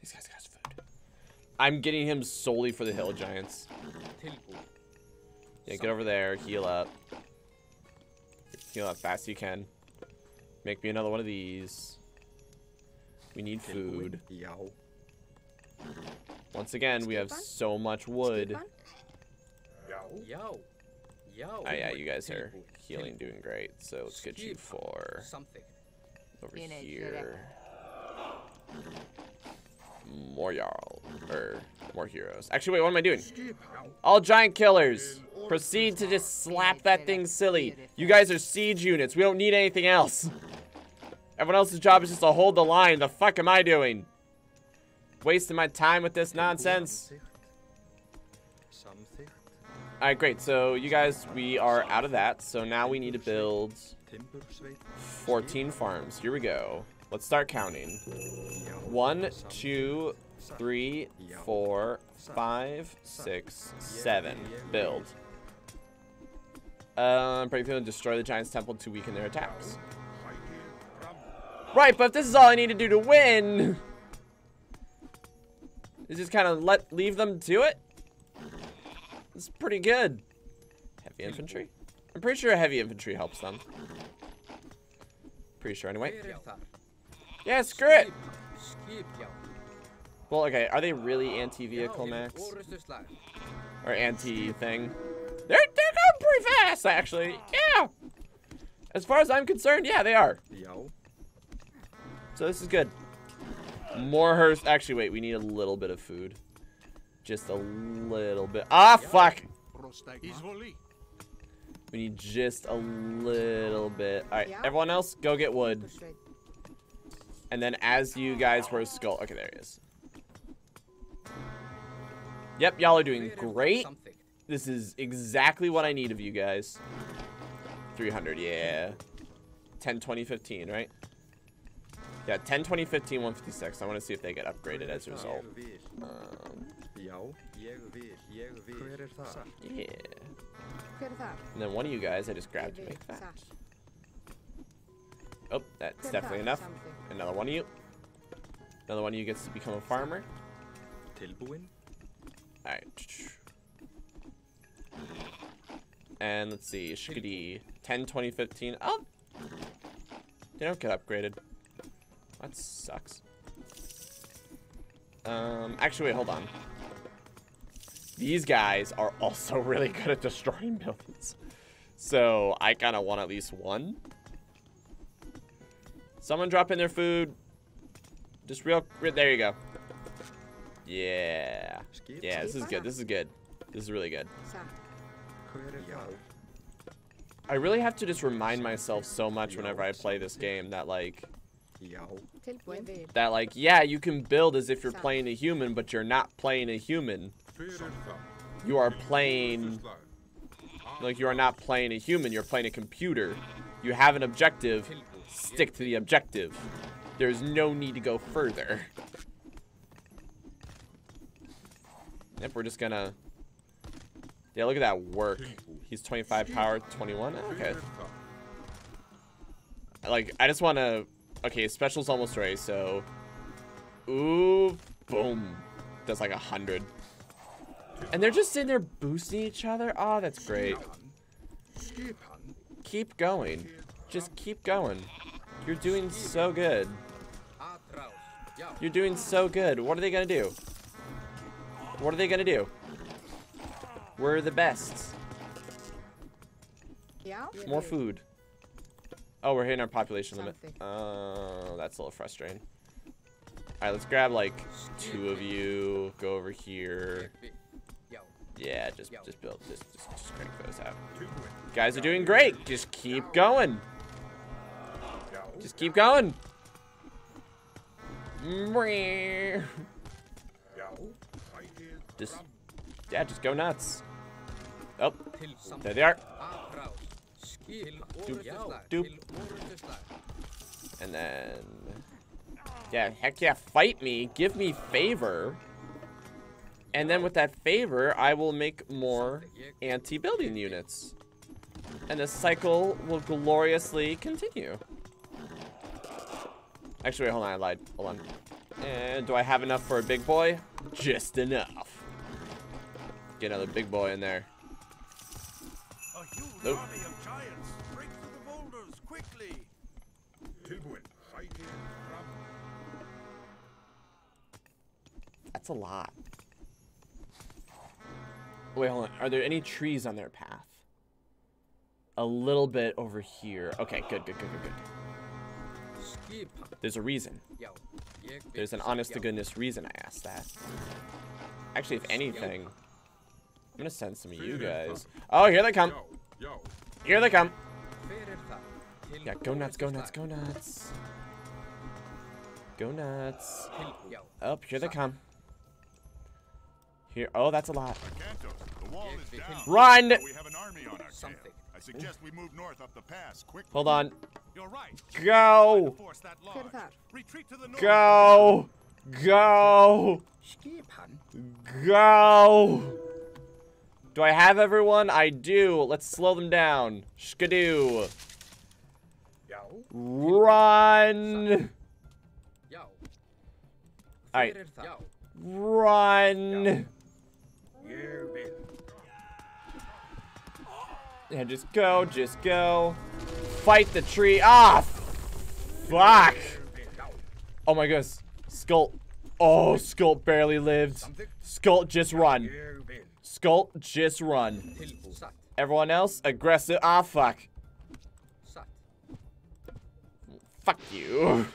These guys got food. I'm getting him solely for the hill giants. Yeah, get over there, heal up. Heal up fast as you can. Make me another one of these. We need food. Yow. Once again, we have so much wood. Yo. Yo. Oh yeah, you guys are healing, doing great. So let's get you for Something. over here. More Jarl. Or more heroes. Actually, wait, what am I doing? All giant killers. Proceed to just slap that thing silly. You guys are siege units. We don't need anything else. Everyone else's job is just to hold the line. The fuck am I doing? Wasting my time with this nonsense. Alright, great. So you guys, we are out of that. So now we need to build 14 farms. Here we go. Let's start counting. One, two, three, four, five, six, seven. Build. Um, Brave Field destroy the Giants' temple to weaken their attacks. Right, but if this is all I need to do to win, is just kind of let leave them to it. It's pretty good. Heavy infantry. I'm pretty sure heavy infantry helps them. Pretty sure anyway. Yeah, screw it. Skip, yo. Well, okay, are they really anti-vehicle, Max? Or anti-thing? They're, they're going pretty fast, actually. Yeah. As far as I'm concerned, yeah, they are. Yow. So this is good. More hearse. Actually, wait, we need a little bit of food. Just a little bit. Ah, fuck. We need just a little bit. All right, everyone else, go get wood. Shred. And then as you guys were skull. Okay, there he is. Yep, y'all are doing great. This is exactly what I need of you guys. 300, yeah. 10, 20, 15, right? Yeah, 10, 20, 15, 156. I want to see if they get upgraded as a result. Ég. Um, Já. Ég vil. Ég vil. Hver það? yeah. Hver það? And then one of you guys I just grabbed to make that. Þar. Oh, that's Hver definitely enough. Something. Another one of you. Another one of you gets to become a farmer. Tilbúin. Alright. And let's see, Shkadi. 10, 20, 15. Oh! They don't get upgraded. That sucks. Um, actually, wait, hold on. These guys are also really good at destroying buildings. So, I kind of want at least one. Someone drop in their food. Just real, re- there you go. Yeah. Yeah, this is good. This is good. This is really good. Satt. Hver það? I really have to just remind myself so much whenever I play this game that like Já. Tilbúin. Ég vil. that like yeah, you can build as if you're playing a human, but you're not playing a human. Hver það? You are playing like you are not playing a human, you're playing a computer. You have an objective, stick to the objective. There's no need to go further. Yep, we're just gonna Yeah, look at that work. He's 25 power, 21. Okay. Like I just want to okay special's almost ready so ooh boom that's like a hundred and they're just sitting there boosting each other oh that's great keep going just keep going. You're doing so good. You're doing so good. What are they gonna do? What are they gonna do? We're the best. Ég more food. Oh we're hitting our population limit. Oh, uh that's a little frustrating. All right let's grab like two of you. Go over here. Yeah, just just build just just, just crank those out. Guys are doing great. Just keep going. Just keep going. Just yeah, just go nuts. Oh, there they are. Doop, doop. And then yeah, heck yeah, fight me, give me favor. And then with that favor, I will make more anti-building units. And the cycle will gloriously continue. Actually, wait, hold on, I lied. Hold on. And do I have enough for a big boy? Just enough. Get another big boy in there. A huge Nope. army of giants! Break through the boulders, quickly! Tilbuin, from That's a lot. Wait, hold on. Are there any trees on their path? A little bit over here. Okay, good, good, good, good, good. There's a reason. There's an honest to goodness reason I asked that. Actually, if anything, I'm gonna send some of you guys. Oh, here they come. Here they come. Yeah, go nuts, go nuts, go nuts. Go nuts. Up, here they come. Here, oh, that's a lot. Cantos, the wall is down. Run! We have an army on our tail. I suggest we move north up the pass quickly. Hold on. You're right. Go! Force that Good large. at that. Retreat to the north. Go! Go! Go! Do I have everyone? I do. Let's slow them down. Skidoo. Run! Alright. Run! Yeah, just go, just go. Fight the tree. Ah! Fuck! Oh my goodness. Skult. Oh, Skult barely lived. Skult, just run. Skult, just run. Everyone else, aggressive. Ah, fuck. Fuck you.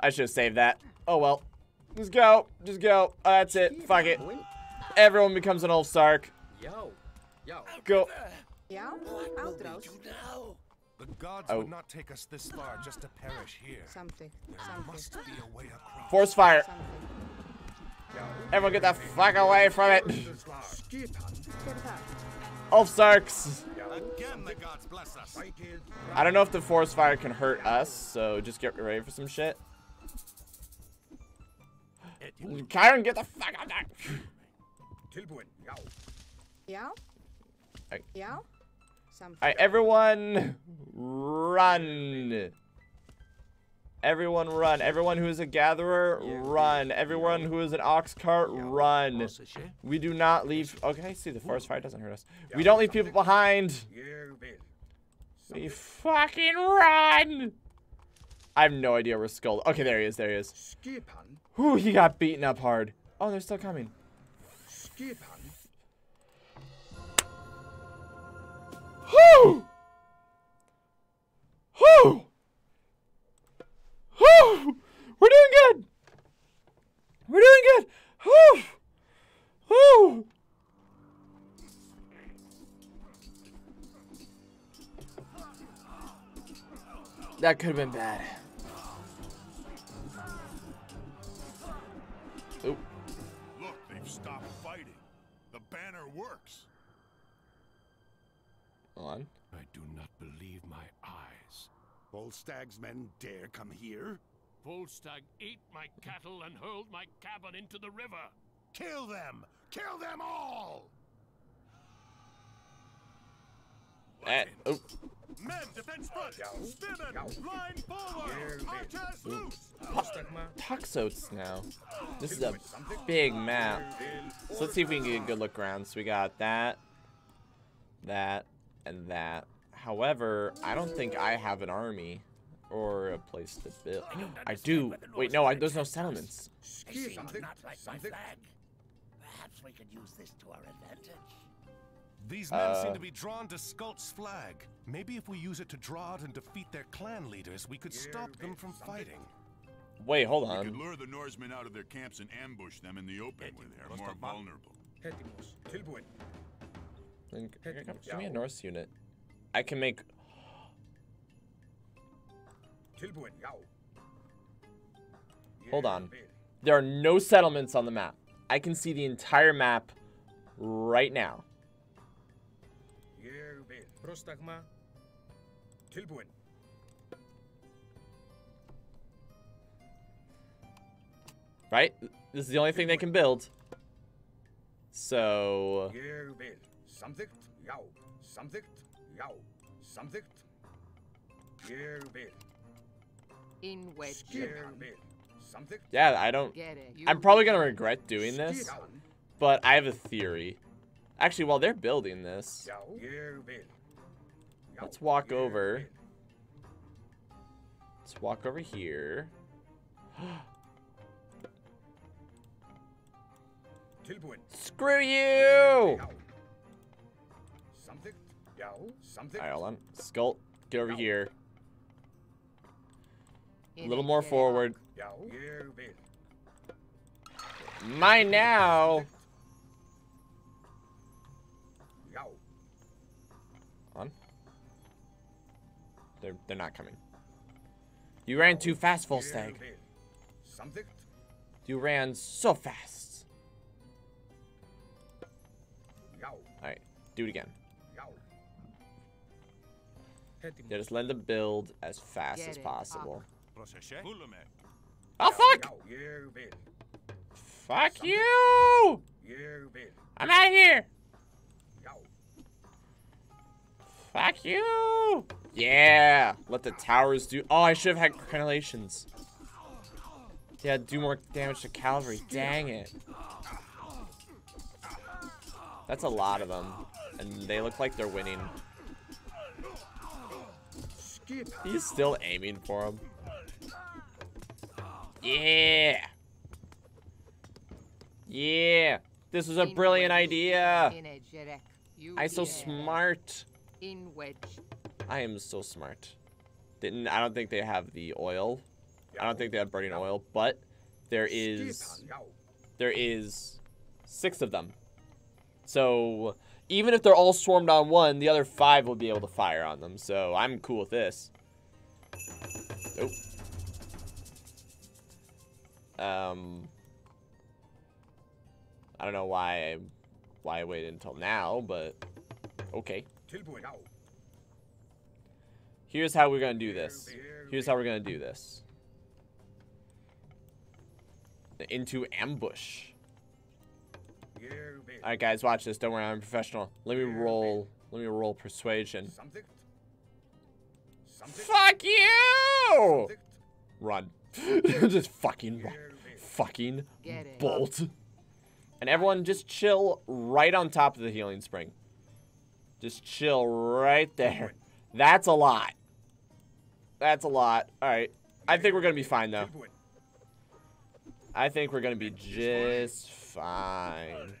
I should have saved that. Oh well. Just go. Just go. Uh, that's it. Fuck it. Everyone becomes an Ulfsark. Go. Yeah? Outros. The gods Oh. would not take us this far just to perish here. Something. There Something. must be a way across. Force fire. Something. Everyone get the fuck away from it. Good at. Ulfsarks. Again, the gods bless us. I don't know if the force fire can hurt us, so just get ready for some shit. Chiron, get the fuck out of there. Yeah? Alright. Yeah? Something. Alright, everyone run. Everyone run. Everyone who is a gatherer, run. Everyone who is an ox cart, run. Oh, we do not leave. Oh, okay, see, the forest fire doesn't hurt us. We don't leave people behind. We fucking run. I have no idea where Skult. Okay, there he is. There he is. Whew, he got beaten up hard. Oh, they're still coming. Whew! Whew! Whew! We're doing good! We're doing good! Whew! Whew! That could have been bad. Oop. Look, they've stopped fighting. The banner works. Hold on. I do not believe my eyes. Folstag's men dare come here? Folstag ate my cattle and hurled my cabin into the river. Kill them! Kill them all! Eh, oh. Men, defense front! Spearmen, line forward! Archers, loose! Toxotes now. This is a big map. So let's see if we can get a good look around. So we got that, that, and that. However, I don't think I have an army or a place to build. I do. Wait, no, I, there's no settlements. I see you not like my flag. Perhaps we could use this to our advantage. These men Uh. seem to be drawn to Skult's flag. Maybe if we use it to draw out and defeat their clan leaders, we could stop them from fighting. Wait, hold on. We could on. lure the Norsemen out of their camps and ambush them in the open where they are more vulnerable. Hetimus. Tilbúin. Then Give me a Norse unit. I can make. Hold on. There are no settlements on the map. I can see the entire map right now. Ég vil. Prostagma. Tilbúin. Right? This is the only thing they can build. So. Ég vil. Samþykkt. Já. Samþykkt. Já. Samþykkt. Ég vil. In wedge. Ég vil. Samþykkt. Yeah, I don't. Get it. I'm probably gonna regret doing this, but I have a theory. Actually, while they're building this, Já. Ég vil. Já. let's walk over. Let's walk over here. Screw you! Já. Samþykkt. Alright, hold on. Skult, get over here. A little more forward. Já. Ég vil. Mine now! On. They're they're not coming. You ran too fast, Ég Folstag. You ran so fast. Alright, do it again. Já. Yeah, just let them build as fast as possible. Prosesje. Oh fuck! Já. Ég vil. Fuck you! Ég. I'm out of here! Fuck you! Yeah! Let the towers do. Oh, I should have had crenellations. Yeah, do more damage to cavalry. Dang it. That's a lot of them. And they look like they're winning. He's still aiming for him. Yeah! Yeah! This was a brilliant idea! In a jerek. You I'm so smart. In wedge. I am so smart. Didn't I don't think they have the oil. I don't think they have burning oil, but there is there is six of them. So even if they're all swarmed on one, the other five will be able to fire on them. So I'm cool with this. Nope. Um I don't know why I why I waited until now, but okay. Here's how we're gonna do this. Here's how we're gonna do this. Into ambush. Ég vil. Alright guys, watch this. Don't worry, I'm a professional. Let me roll let me roll persuasion. Samþykkt. Samþykkt. Fuck you! Samþykkt. Run. just fucking run. Fucking bolt. And everyone just chill right on top of the healing spring. Just chill right there. That's a lot. That's a lot. Alright. I think we're gonna be fine though. I think we're gonna be just fine.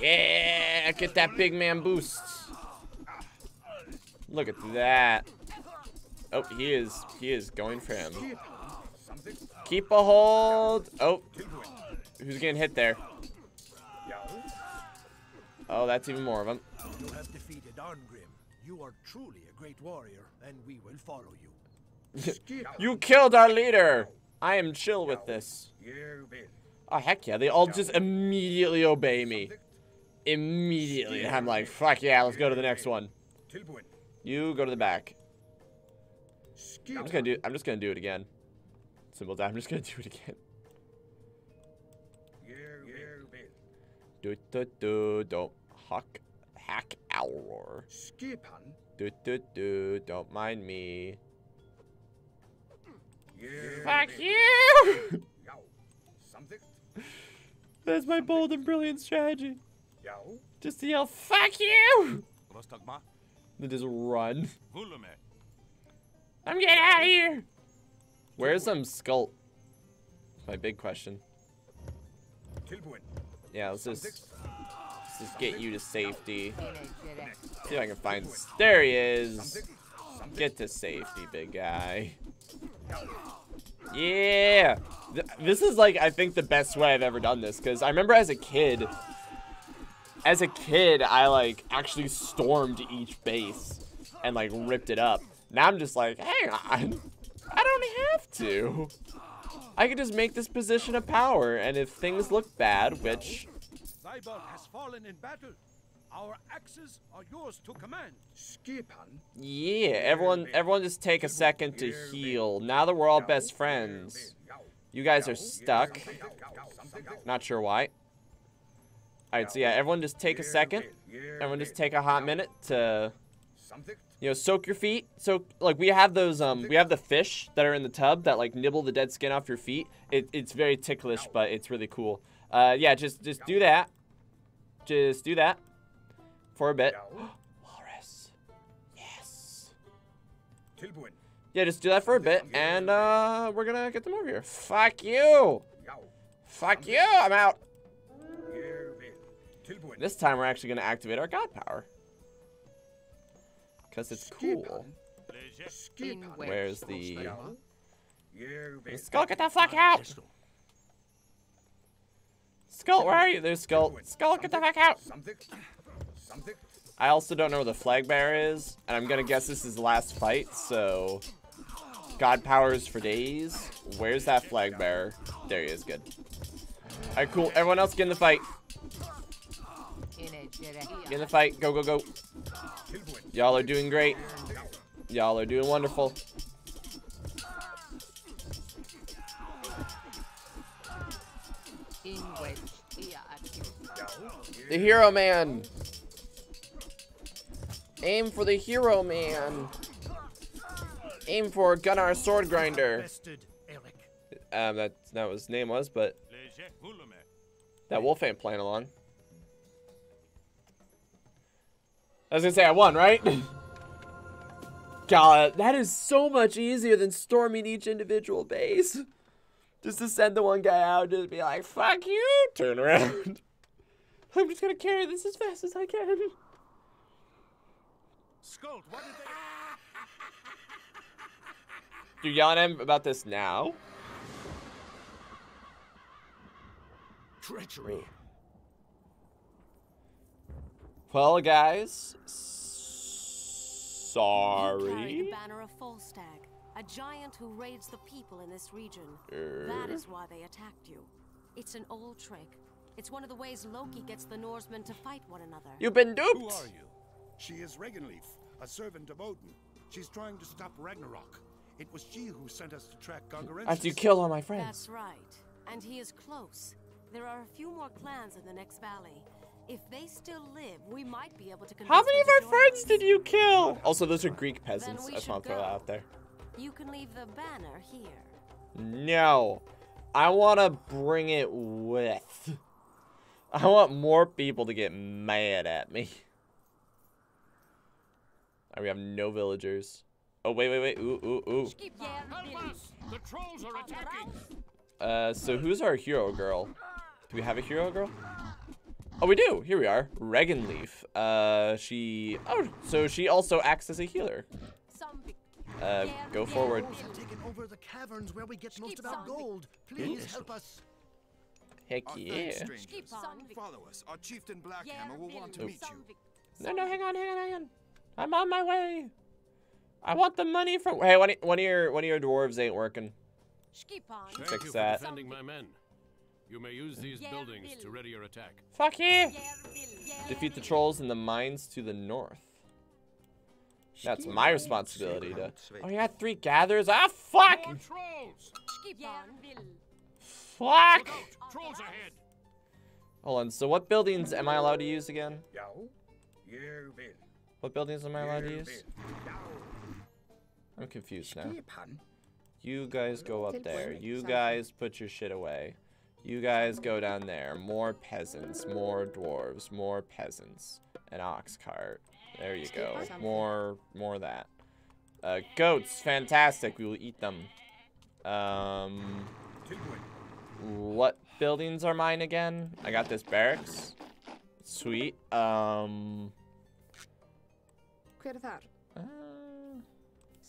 Yeah, get that big man boost. Look at that. Oh, he is he is going for him. Keep a hold. Oh, who's getting hit there? Oh, that's even more of them. You have defeated Arngrim. You are truly a great warrior, and we will follow you. You killed our leader. I am chill with this. Vil. Oh heck yeah, they all just immediately obey me. Immediately. And I'm like, fuck yeah, let's go to the next one. You go to the back. I'm just gonna do. I'm just gonna do it again. Simple. I'm just gonna do it again. Do do do. Don't huck, hack owl roar. Skipan. Do do do. Don't mind me. Ég Fuck vil. you! Já. Samþykkt. That's my bold and brilliant strategy. Já. Just to yell, "Fuck you!" Prostagma. Then just run. I'm getting out of here. Where's some Skult? That's my big question. Yeah, let's just let's just get you to safety. In a jerek. See if I can find. There he is. Samþykkt. Samþykkt. Get to safety, big guy. Yeah. Th- This is like I think the best way I've ever done this because I remember as a kid. As a kid, I like actually stormed each base and like ripped it up. Now I'm just like, hang on, I don't have to. I could just make this position of power, and if things look bad, which Our axes are yours to command. Skipan. yeah, everyone everyone just take a second to heal. Now that we're all best friends, you guys are stuck. Not sure why. Alright, so yeah, everyone just take a second. Everyone just take a hot minute to you know, soak your feet. So like we have those um we have the fish that are in the tub that like nibble the dead skin off your feet. It, it's very ticklish, but it's really cool. Uh yeah, just just do that. Just do that for a bit. Walrus. Yes. Tilbúin. Yeah, just do that for a bit and uh we're gonna get them over here. Fuck you. Fuck you. I'm out. Tilbúin. This time we're actually gonna activate our god power. Cause it's cool. Where's the Skult, get the fuck out! Skult, where are you? There's Skult. Skult, get the fuck out! I also don't know where the flag bearer is, and I'm gonna guess this is the last fight, so... God powers for days. Where's that flag bearer? There he is, good. Alright, cool. Everyone else get in the fight. Get in the fight. Go, go, go. Y'all are doing great. Y'all are doing wonderful. The hero man. Aim for the hero man. Aim for Gunnar Sword Grinder. Um, that's not what his name was, but that wolf ain't playing along. I was gonna say I won, right? God, that is so much easier than storming each individual base. Just to send the one guy out, just be like, fuck you, turn around. I'm just gonna carry this as fast as I can. Skult, what did they... You're yelling at him about this now? Treachery. Well, guys, You carry sorry. the banner of Folstag, a giant who raids the people in this region. That Er. is why they attacked you. It's an old trick. It's one of the ways Loki gets the Norsemen to fight one another. You've been duped. Who are you? She is Reginleif, a servant of Odin. She's trying to stop Ragnarok. It was she who sent us to track Gargarensis. After you kill all my friends. That's right. And he is close. There are a few more clans in the next valley. If they still live, we might be able to How many of our friends did you kill? Also, those are Greek peasants. we I just want to throw that out there. You can leave the banner here. No. I want to bring it with. I want more people to get mad at me. Alright, we have no villagers. Oh, wait, wait, wait. Ooh, ooh, ooh. The trolls are attacking! Uh, so who's our hero girl? Do we have a hero girl? Oh, we do. Here we are. Reginleif. Uh, she... Oh, so she also acts as a healer. Uh, go forward. Taken over the caverns where we get most of our gold. Please help us. Heck yeah. Follow us. Our chieftain Blackhammer will want to meet you. No, no, hang on, hang on, hang on. I'm on my way. I want the money from. Hey, one of, one of your one of your dwarves ain't working. Thank Fix you that. for defending my men. You may use these buildings to ready your attack. Fuck yeah! Defeat the trolls in the mines to the north. That's my responsibility to. Oh, you got three gatherers. Ah, fuck! Trolls! Fuck! Hold on. So, what buildings am I allowed to use again? Já, ég vil. What buildings am I allowed to use? I'm confused now. You guys go up there. You guys put your shit away. You guys go down there. More peasants, more dwarves, more peasants. An ox cart. There you go. More, more of that. Uh, goats, fantastic. We will eat them. Um, what buildings are mine again? I got this barracks. Sweet. Um, Hver er þar? uh,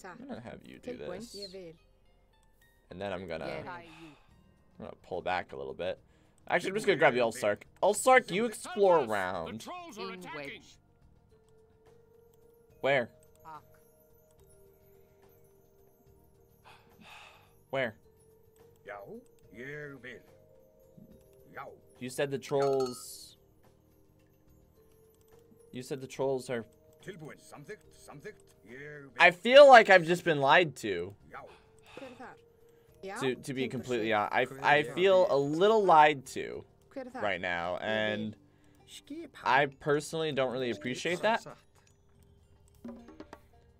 I'm gonna have you do this. And then I'm gonna, I'm gonna pull back a little bit. Actually, I'm just gonna grab the Ulfsark. Ulfsark, you explore around. Where? Where? Já, ég vil. Já, You said the trolls. You said the trolls are. Tilbúin. Samþykkt, samþykkt. Ég vil. I feel like I've just been lied to. Já, Hver þar? Já, To to be completely honest, I I feel a little lied to Hver þar? right now, and I personally don't really appreciate that.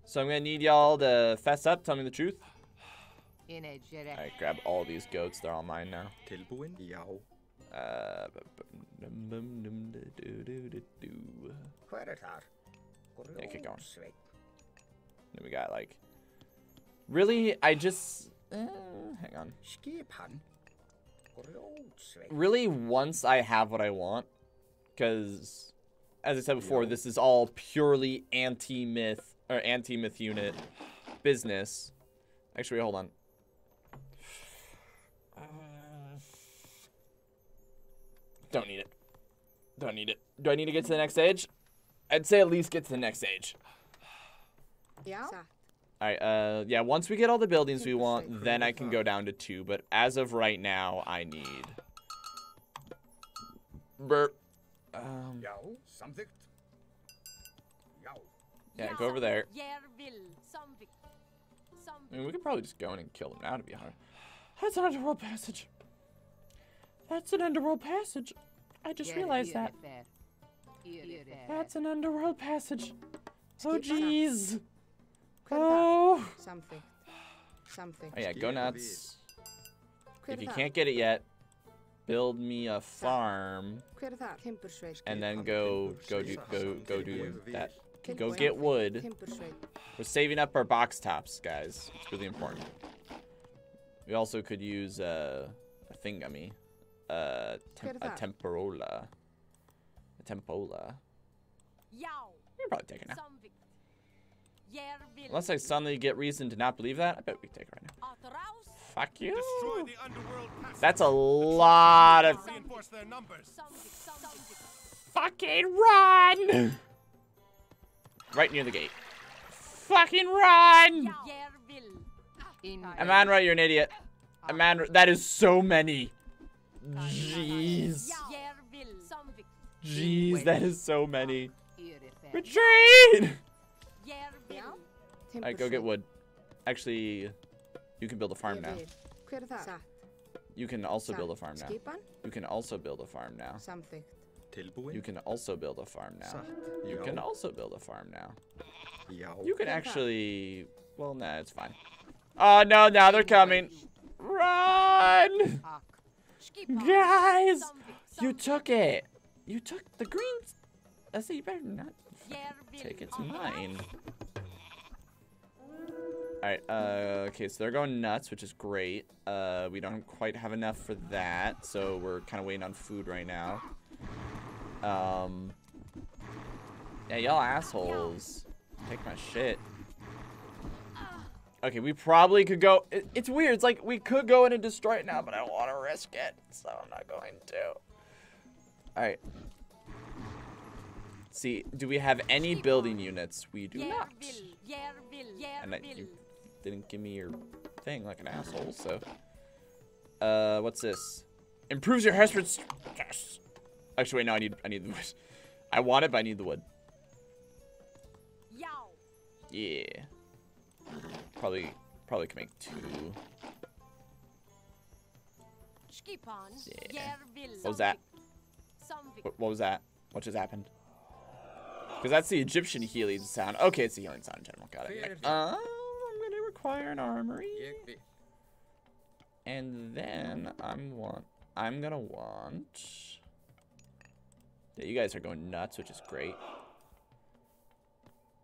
So I'm gonna need y'all to fess up, tell me the truth. In edge. Alright, grab all these goats, they're all mine now. Uh, Yeah, keep going. Then we got like, really? I just, eh, hang on. Skip hann. Grjótsveinn. Really, once I have what I want, because, as I said before, this is all purely anti-myth or anti-myth unit business. Actually, hold on. Uh, Don't need it. Don't need it. Do I need to get to the next stage? I'd say at least get to the next stage. Já, satt. Alright, uh, yeah, once we get all the buildings we want, then I can go down to two, but as of right now, I need... Burp. Um, Já, samþykkt. Já, yeah, go over there. Ég vil. Samþykkt. I mean, we could probably just go in and kill them now, to be honest. That's an underworld passage. That's an underworld passage. I just realized that. That's an underworld passage. Oh, jeez. Hver þar? Oh. Samþykkt. Samþykkt. Oh, yeah, go nuts. If you can't get it yet, build me a farm. Hver þar? Timbursveit. and then go go do go go do that. Go get wood. We're saving up our box tops, guys. It's really important. We also could use uh, a thingummy, uh, tem- a Hver það? Tempola, a tempola. Já. We can probably take it now. Samþykkt. Ég. Unless I suddenly get reason to not believe that, I bet we can take it right now. Fuck you. Destroy the underworld passage. That's a lot of Reinforce their numbers. Samþykkt. Samþykkt. fucking run. Right near the gate. Fucking run. Ég Amanra, you're an idiot. Ah. Amanra, that is so many. Jeez. Ég vil. Samþykkt. Jeez, that is so many. Irrifär. Retreat! Ég Alright, go get wood. Actually, you can build a farm now. vil. Hver það? Satt. You can also build a farm now. You can also build a farm now. Samþykkt. You can also build a farm now. You can also build a farm now. You can Hver það? actually. Well, nah, it's fine. Oh no, now they're coming. Run! Guys! You took it. You took the greens. I say you better not take it. It's mine. Alright, uh, okay, so they're going nuts, which is great. Uh, we don't quite have enough for that, so we're kind of waiting on food right now. Um, yeah, y'all assholes. Take my shit. Okay, we probably could go. It, it's weird. It's like we could go in and destroy it now, but I don't want to risk it, so I'm not going to. Alright. See, do we have any building units? We do not. vil. Ég vil. Ég And I, you didn't give me your thing like an asshole, so. Uh, what's this? Improves your hair Yes. Actually, wait, no, I need, I need the wood. I want it, but I need the wood. Yeah. Probably, probably can make two. Yeah. What was that? Samþykkt. What, what was that? What just happened? Because that's the Egyptian healing sound. Okay, it's the healing sound in general. Got it. Uh, I'm gonna require an armory. And then I'm want I'm gonna want Yeah, you guys are going nuts, which is great.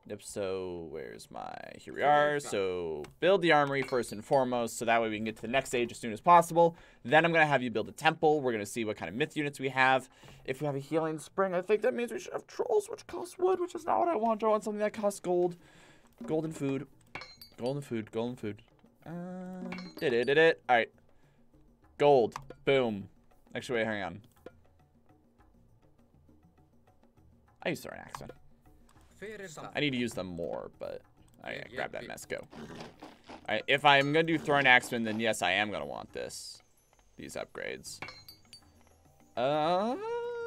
Yep, so where's my here we are. So build the armory first and foremost, so that way we can get to the next stage as soon as possible. Then I'm gonna have you build a temple. We're gonna see what kind of myth units we have. If we have a healing spring, I think that means we should have trolls, which cost wood, which is not what I want. I want something that costs gold. Golden food. Golden food, golden food. Uh, did it, did it. All right. Gold. Boom. Actually, wait, hang on. I use throwing axe. I need to use them more, but I right, grab that mess. Go. All right, if I'm gonna do throwing axeman, then yes, I am gonna want this, these upgrades. Uh,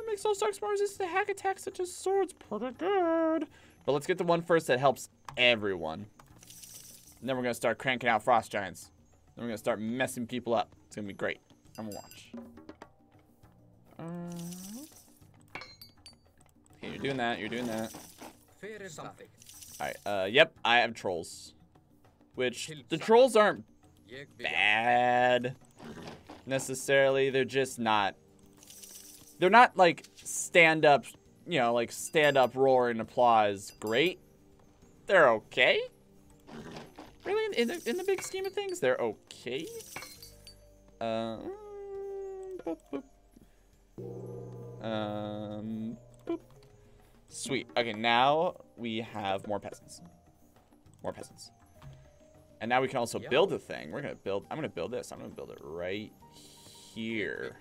makes those stocks more resistant to hack attacks such as swords. Pretty good. But let's get the one first that helps everyone. And then we're gonna start cranking out frost giants. Then we're gonna start messing people up. It's gonna be great. I'm gonna watch. Uh, okay, you're doing that. You're doing that. Something. Alright, uh, yep, I have trolls. Which, the trolls aren't bad, necessarily. They're just not, they're not, like, stand-up, you know, like, stand-up roar and applause great. They're okay. Really, in the, in the big scheme of things, they're okay. Uh, boop, boop. Um. Sweet. Okay, now we have more peasants. More peasants. And now we can also build a thing. We're gonna build. I'm gonna build this. I'm gonna build it right here.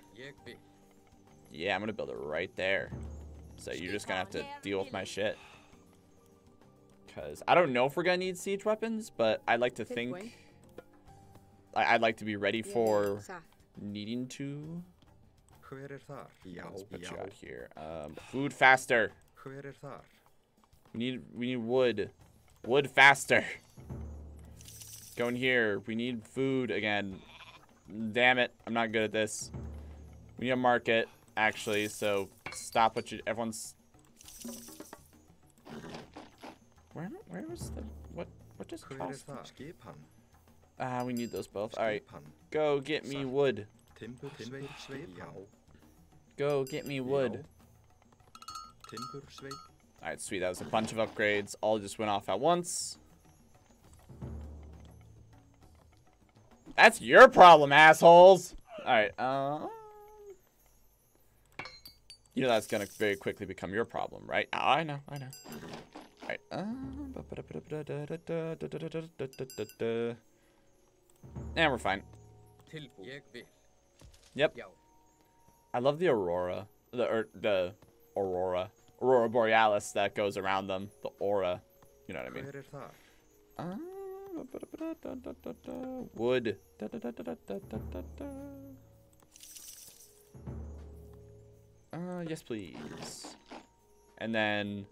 Yeah, I'm gonna build it right there. So you're just gonna have to deal with my shit. Cause I don't know if we're gonna need siege weapons, but I like to think. I, would like to be ready for needing to. Let's put you out here. Um, food faster. We need we need wood. Wood faster. Go in here. We need food again. Damn it. I'm not good at this. We need a market, actually, so stop what you everyone's Where where was the what what just cost? Ah, we need those both. Alright. Go get me wood. Go get me wood. Alright, sweet. That was a bunch of upgrades. All just went off at once. That's your problem, assholes! Alright, um... You know that's gonna very quickly become your problem, right? Oh, I know, I know. Alright, um... And we're fine. Yep. I love the aurora. The, er, the aurora. Aurora Borealis that goes around them. The aura. You know what I mean? Uh, wood. Uh, yes, please. And then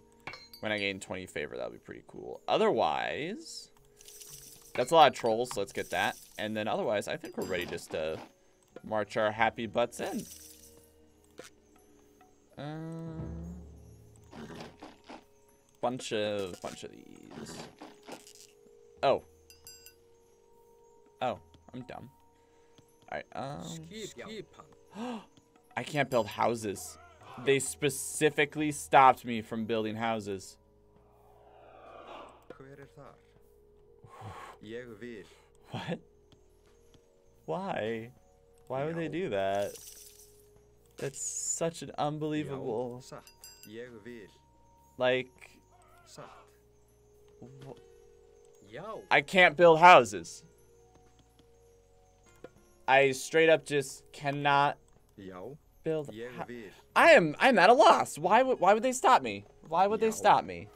when I gain 20 favor, that'll be pretty cool. Otherwise, that's a lot of trolls, so let's get that. And then otherwise, I think we're ready just to march our happy butts in. Uh, bunch of bunch of these. Oh. Oh, I'm dumb. Alright, um I can't build houses. They specifically stopped me from building houses. What? Why? Why would they do that? That's such an unbelievable... Like... I can't build houses. I straight up just cannot build. I am I'm at a loss. Why would why would they stop me? Why would they stop me?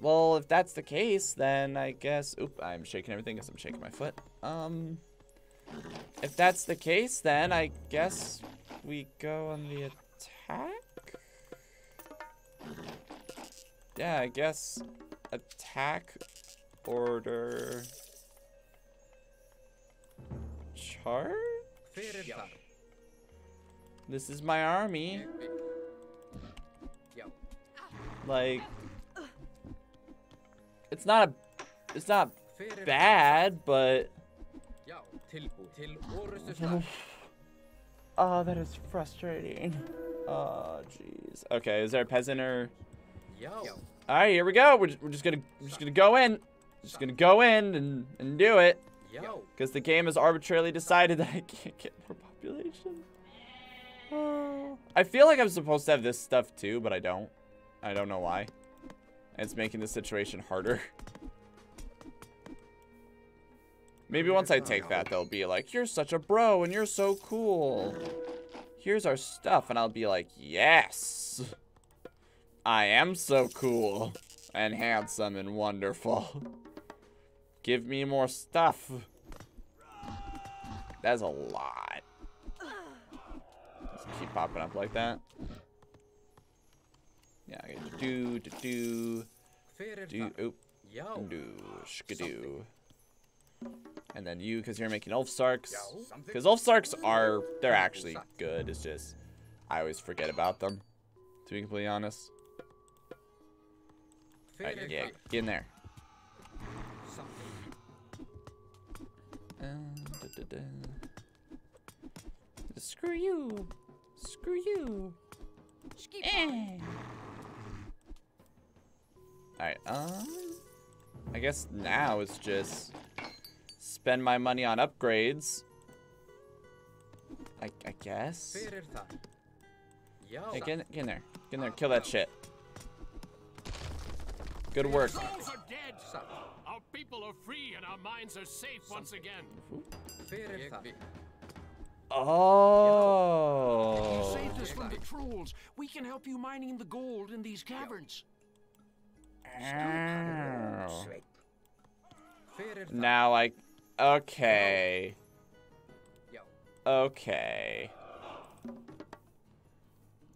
Well, if that's the case, then I guess. Oop, I'm shaking everything because I'm shaking my foot. Um, if that's the case, then I guess we go on the attack. Yeah, I guess attack order charge? This is my army. Like it's not a it's not bad, but Oh, that is frustrating. Oh, jeez. Okay, is there a peasant or all right, here we go. We're just, we're just gonna we're just gonna go in. Just gonna go in and and do it. Because the game has arbitrarily decided that I can't get more population. Oh. I feel like I'm supposed to have this stuff too, but I don't. I don't know why. It's making the situation harder. Maybe once I take that, they'll be like, you're such a bro and you're so cool. Here's our stuff. And I'll be like, yes. I am so cool and handsome and wonderful. Give me more stuff. That's a lot. Just keep popping up like that. Yeah, I get do do do do oop do shkadoo. And then you, because you're making Ulfsarks. Because Ulfsarks are, they're actually good. It's just, I always forget about them, to be completely honest. Alright, yeah, get in there. Uh, da, da, da. Screw you. Screw you. Eh. Alright, um... I guess now it's just spend my money on upgrades. I, I guess. Hey, get, get in there. Get in there. Kill that shit. Good work. Are dead. Our people are free and our minds are safe once again. Oh. You saved us from the trolls. We can help you mining the gold in these caverns. Ow. Now I... Okay. Okay.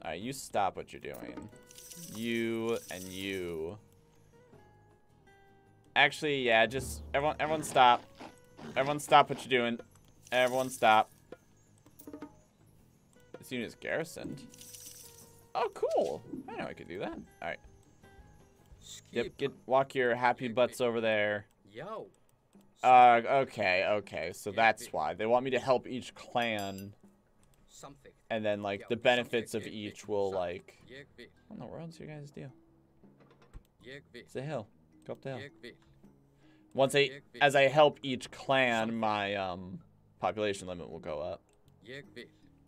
Alright, you stop what you're doing. You and you. Actually, yeah, just... Everyone, everyone stop. Everyone stop what you're doing. Everyone stop. This unit is garrisoned. Oh, cool. I know I could do that. Alright. Yep, get walk your happy butts over there. Yo. Uh, okay, okay. So that's why. They want me to help each clan. Something. And then, like, the benefits of each will, like... What in the world's your guys' deal? It's a hill. Go up the hill. Once I, as I help each clan, my, um, population limit will go up.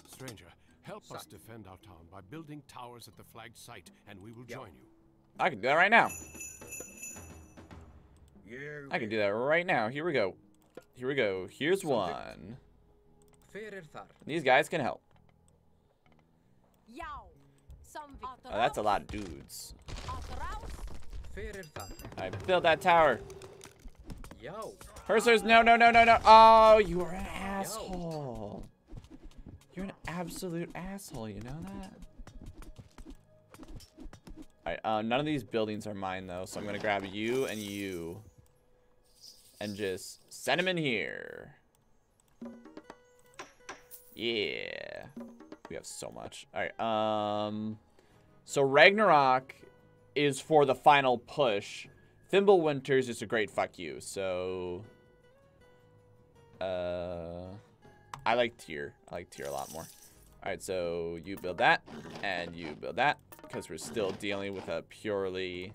Stranger, help us defend our town by building towers at the flagged site, and we will join you. I can do that right now. I can do that right now. Here we go. Here we go. Here's one. These guys can help. Oh, that's a lot of dudes. Alright, build that tower. Yo. No, no, no, no, no. Oh, you are an asshole. You're an absolute asshole, you know that? Alright, uh, none of these buildings are mine, though, so I'm gonna grab you and you. And just send them in here. Yeah. We have so much. Alright, um... So Ragnarok is for the final push. Fimbulwinters is a great fuck you, so... Uh... I like Tyr. I like Tyr a lot more. Alright, so you build that, and you build that, because we're still dealing with a purely,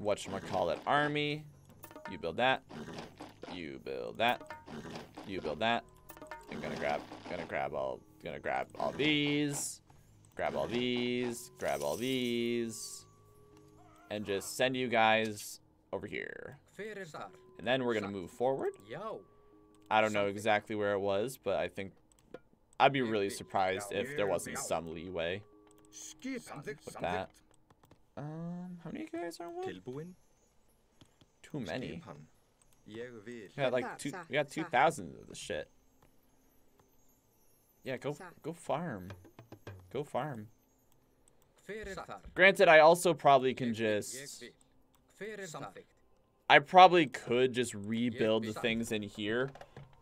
whatchamacallit, army. You build that, you build that, you build that. I'm gonna grab, gonna grab all, gonna grab all these, grab all these, grab all these, and just send you guys over here. And then we're gonna move forward. Yo. I don't know exactly where it was, but I think I'd be really surprised if there wasn't some leeway with that. Um, how many guys are one? Too many. We got like two. We got two thousand of the shit. Yeah, go go farm. Go farm. Granted, I also probably can just. I probably could just rebuild the things in here,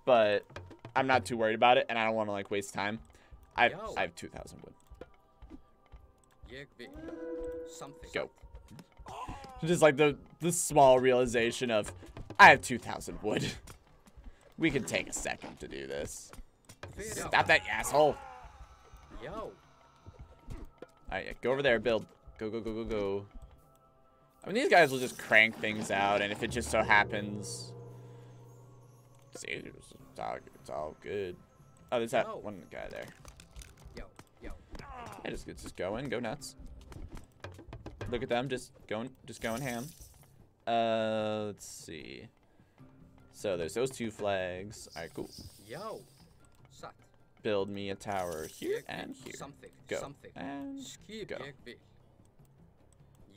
but I'm not too worried about it, and I don't want to like waste time. I I have 2,000 wood. Go. Just like the the small realization of I have 2,000 wood. We can take a second to do this. Stop that, asshole. Yo. Alright, yeah, go over there, build. Go, go, go, go, go. I mean, these guys will just crank things out, and if it just so happens... See, it's all, it's all good. Oh, there's that one guy there. Yo, yo. Yeah, just, just go in, go nuts. Look at them, just going, just going ham. Uh, let's see. So there's those two flags. All right, cool. Yo. Satt. Build me a tower here and here. Something. Go. Something. And go. ég vil.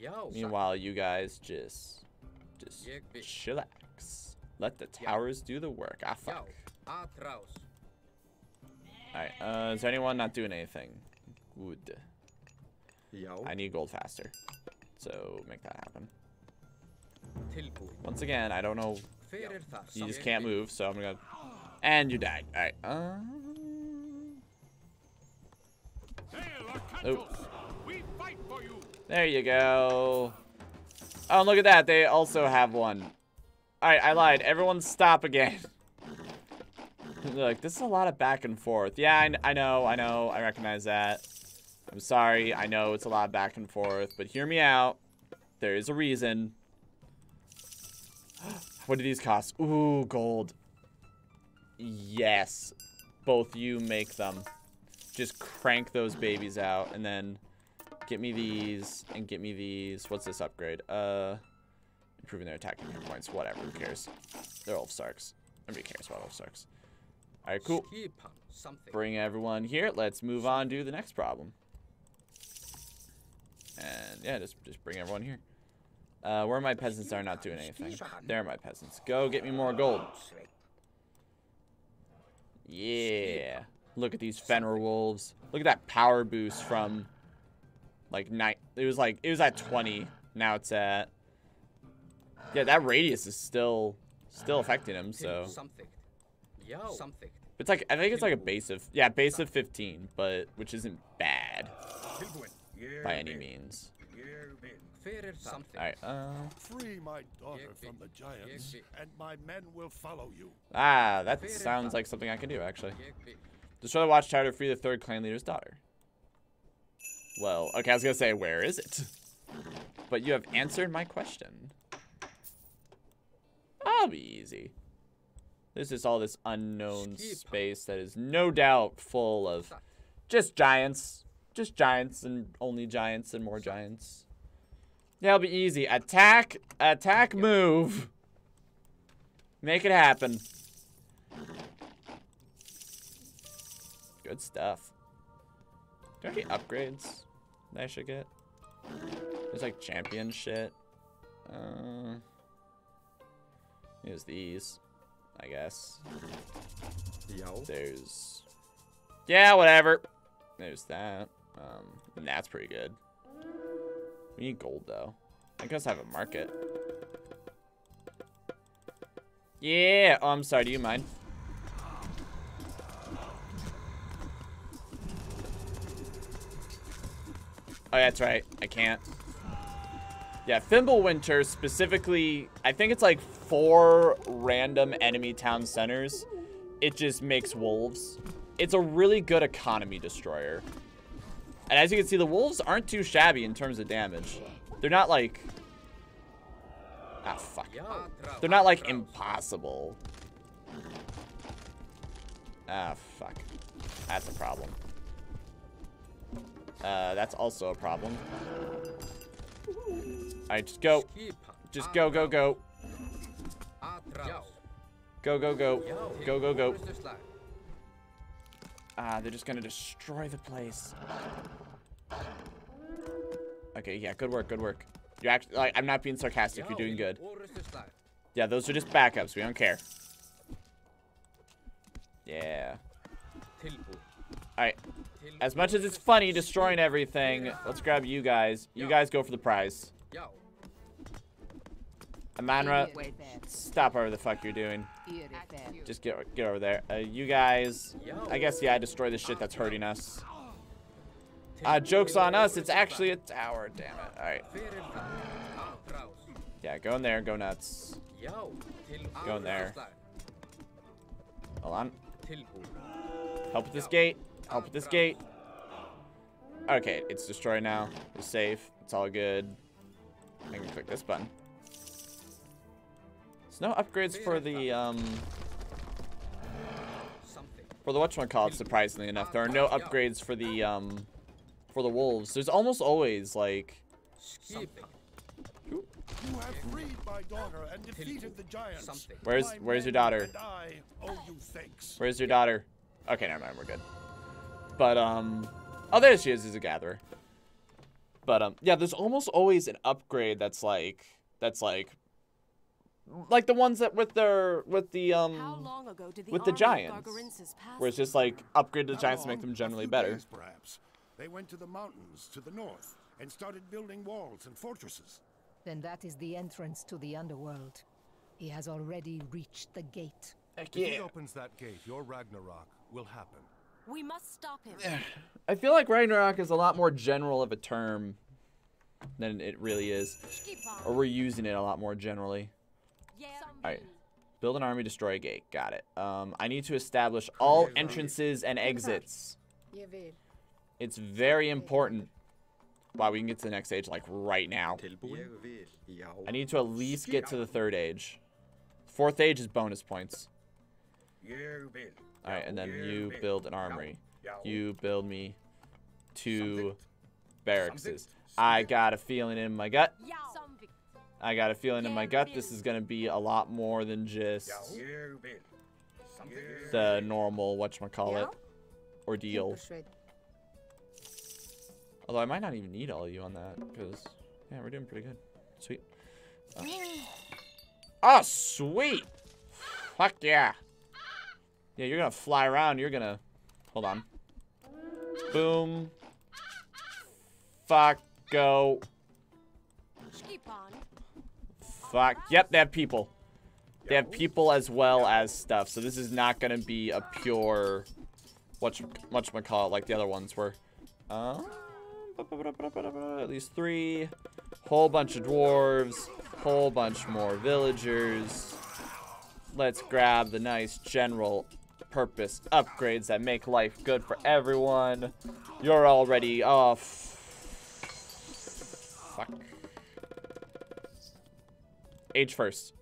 Já. Meanwhile, you guys just, just chillax. Let the towers do the work. Ah, fuck. Alright, uh, is anyone not doing anything? Good. I need gold faster. So, make that happen. Once again, I don't know. Hver þar? You just can't move, so I'm gonna... And you died. Alright, uh... We fight for you. There you go. Oh, look at that. They also have one. Alright, I lied. Everyone stop again. Look, this is a lot of back and forth. Yeah, I, I know, I know. I recognize that. I'm sorry. I know it's a lot of back and forth, but hear me out. There is a reason. what do these cost? Ooh, gold. Yes. Both you make them. Just crank those babies out, and then get me these, and get me these. What's this upgrade? Uh, improving their attacking points. Whatever, who cares? They're Ulfsarks. Nobody cares about Ulfsarks. Alright, cool. Bring everyone here. Let's move on to the next problem. And yeah, just just bring everyone here. Uh, where are my peasants are not doing anything? There are my peasants. Go get me more gold. Yeah. Look at these Fenrir wolves. Look at that power boost from like nine. It was like it was at 20. Now it's at. Yeah, that radius is still still affecting him. So Something. Já. Something. it's like I think it's like a base of yeah base of 15, but which isn't bad by any means. Ég vil. Hver something? All right. Uh, Free my daughter from the giants, and my men will follow you. ah, that sounds like something I can do actually. Destroy the watchtower to free the third clan leader's daughter. Well, okay, I was gonna say where is it, but you have answered my question. I'll be easy. This is all this unknown space that is no doubt full of just giants. Just giants and only giants and more giants. Yeah, it'll be easy. Attack, attack, move. Make it happen. Good stuff. Do I have any upgrades that I should get? There's like champion shit. Uh, use these, I guess. Já. There's, yeah, whatever. There's that. Um, and that's pretty good. We need gold though. I guess I have a market. Yeah. Oh, I'm sorry. Do you mind? Oh, that's right. I can't. Yeah, Fimbulwinter specifically, I think it's like four random enemy town centers. It just makes wolves. It's a really good economy destroyer. And as you can see, the wolves aren't too shabby in terms of damage. They're not like... Ah, fuck. They're not like impossible. Ah, fuck. That's a problem. Uh, that's also a problem. Alright, just go. Just go, go, go. Go, go, go. Go, go, go. Ah, they're just gonna destroy the place. Okay, yeah, good work, good work. You're actually, like, I'm not being sarcastic. You're doing good. Yeah, those are just backups. We don't care. Yeah. Alright. As much as it's funny destroying everything, let's grab you guys. You guys go for the prize. Amanra, stop whatever the fuck you're doing. Just get get over there. Uh, you guys, I guess yeah, destroy the shit that's hurting us. Uh, joke's on us. It's actually a tower. Damn it. All right. Yeah, go in there. Go nuts. Go in there. Hold on. Help with this gate. Help with this gate. Okay, it's destroyed now. We're safe. It's all good. I can click this button. There's no upgrades for the um for the whatchamacallit, surprisingly enough. There are no upgrades for the um for the wolves. There's almost always like. You have freed my daughter and defeated the giants. Where's Where's your daughter? Thanks. Where's your daughter? Okay, never mind. We're good. But um, oh, there she is. Is a gatherer. But um, yeah, there's almost always an upgrade that's like that's like like the ones that with their with the How um long ago did the with the giants, Gargarensis where it's just like here? upgrade the giants to make them generally better. days, perhaps. They went to the mountains to the north and started building walls and fortresses. Then that is the entrance to the underworld. He has already reached the gate. If he opens that gate, your Ragnarok will happen. We must stop him. I feel like Ragnarok is a lot more general of a term than it really is, or we're using it a lot more generally. All right. Build an army, destroy a gate. Got it. Um, I need to establish all entrances and exits. It's very important. Wow, we can get to the next age like right now. Ég vil, já. I need to at least get to the third age. Fourth age is bonus points. Ég vil. All right, and then you build an armory. You build me two barracks. I got a feeling in my gut. I got a feeling in my gut this is gonna be a lot more than just Ég vil. the normal whatchamacallit ordeal. Timbursveit. Although I might not even need all of you on that, because yeah, we're doing pretty good. Sweet. Oh, sweet. Fuck yeah. Yeah, you're gonna fly around. You're gonna. Hold on. Boom. Fuck. Go. Fuck. Yep, they have people. They have people as well as stuff. So this is not gonna be a pure. What much call it like the other ones were. Uh, at least three. Whole bunch of dwarves. Whole bunch more villagers. Let's grab the nice general purpose upgrades that make life good for everyone. You're already off. Fuck. Age first.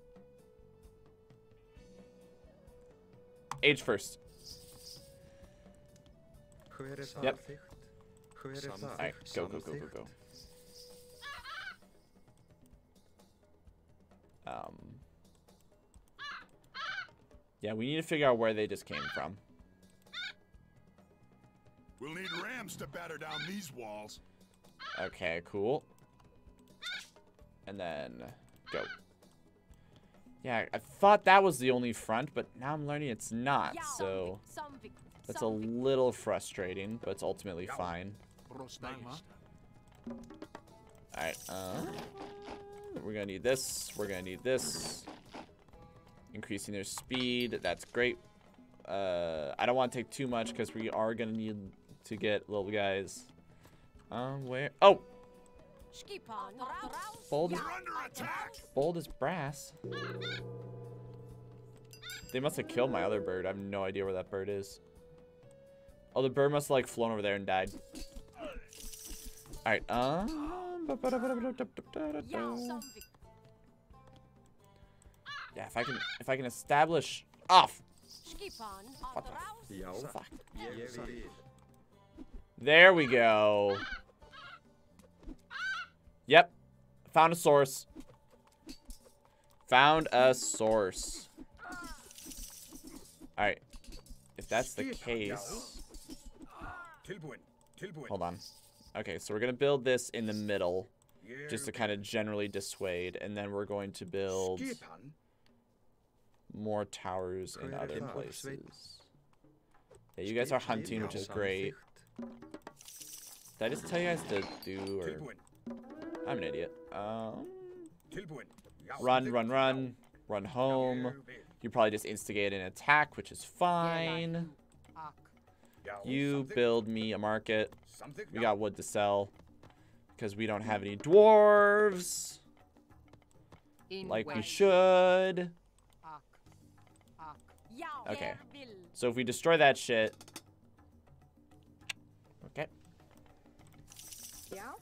Age first. Yep. þygt? Hver það? Alright, go, go, go, go, go. Um. Yeah, we need to figure out where they just came from. We'll need rams to batter down these walls. Okay, cool. And then go. Yeah, I thought that was the only front, but now I'm learning it's not, so that's a little frustrating, but it's ultimately fine. Alright, uh, we're gonna need this, we're gonna need this. Increasing their speed, that's great. Uh, I don't want to take too much because we are gonna need to get little guys. Um, where? Oh, bold bold as brass. They must have killed my other bird. I have no idea where that bird is. Oh, the bird must have like flown over there and died. All right. Um. Yeah, if I can, if I can establish off. What the fuck? There we go. Yep. Found a source. Found a source. Alright. If that's the case. Hold on. Okay, so we're going to build this in the middle. Just to kind of generally dissuade. And then we're going to build. More towers in er other places. Yeah, you guys are hunting, which is great. Did I just tell you guys to do or... Tilbúin. I'm an idiot. Um, run, run, run, run home. You probably just instigate an attack, which is fine. You build me a market. We got wood to sell because we don't have any dwarves like we should. Ak. Ak. Okay. So if we destroy that shit. Okay. Já.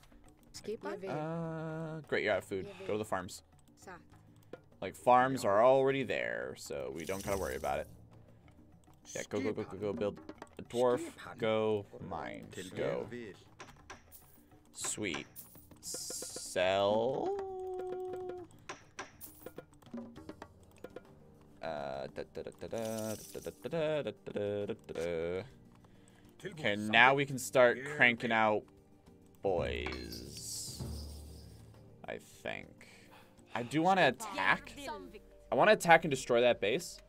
Skipan. Ég vil. Uh, great, you're out of food. Go to the farms. Like farms are already there, so we don't gotta worry about it. Yeah, go, go, go, go, go. Build a dwarf. Go mine. Go. Sweet. Sell. Okay, now we can start cranking out boys. I think. I do want to attack. I want to attack and destroy that base.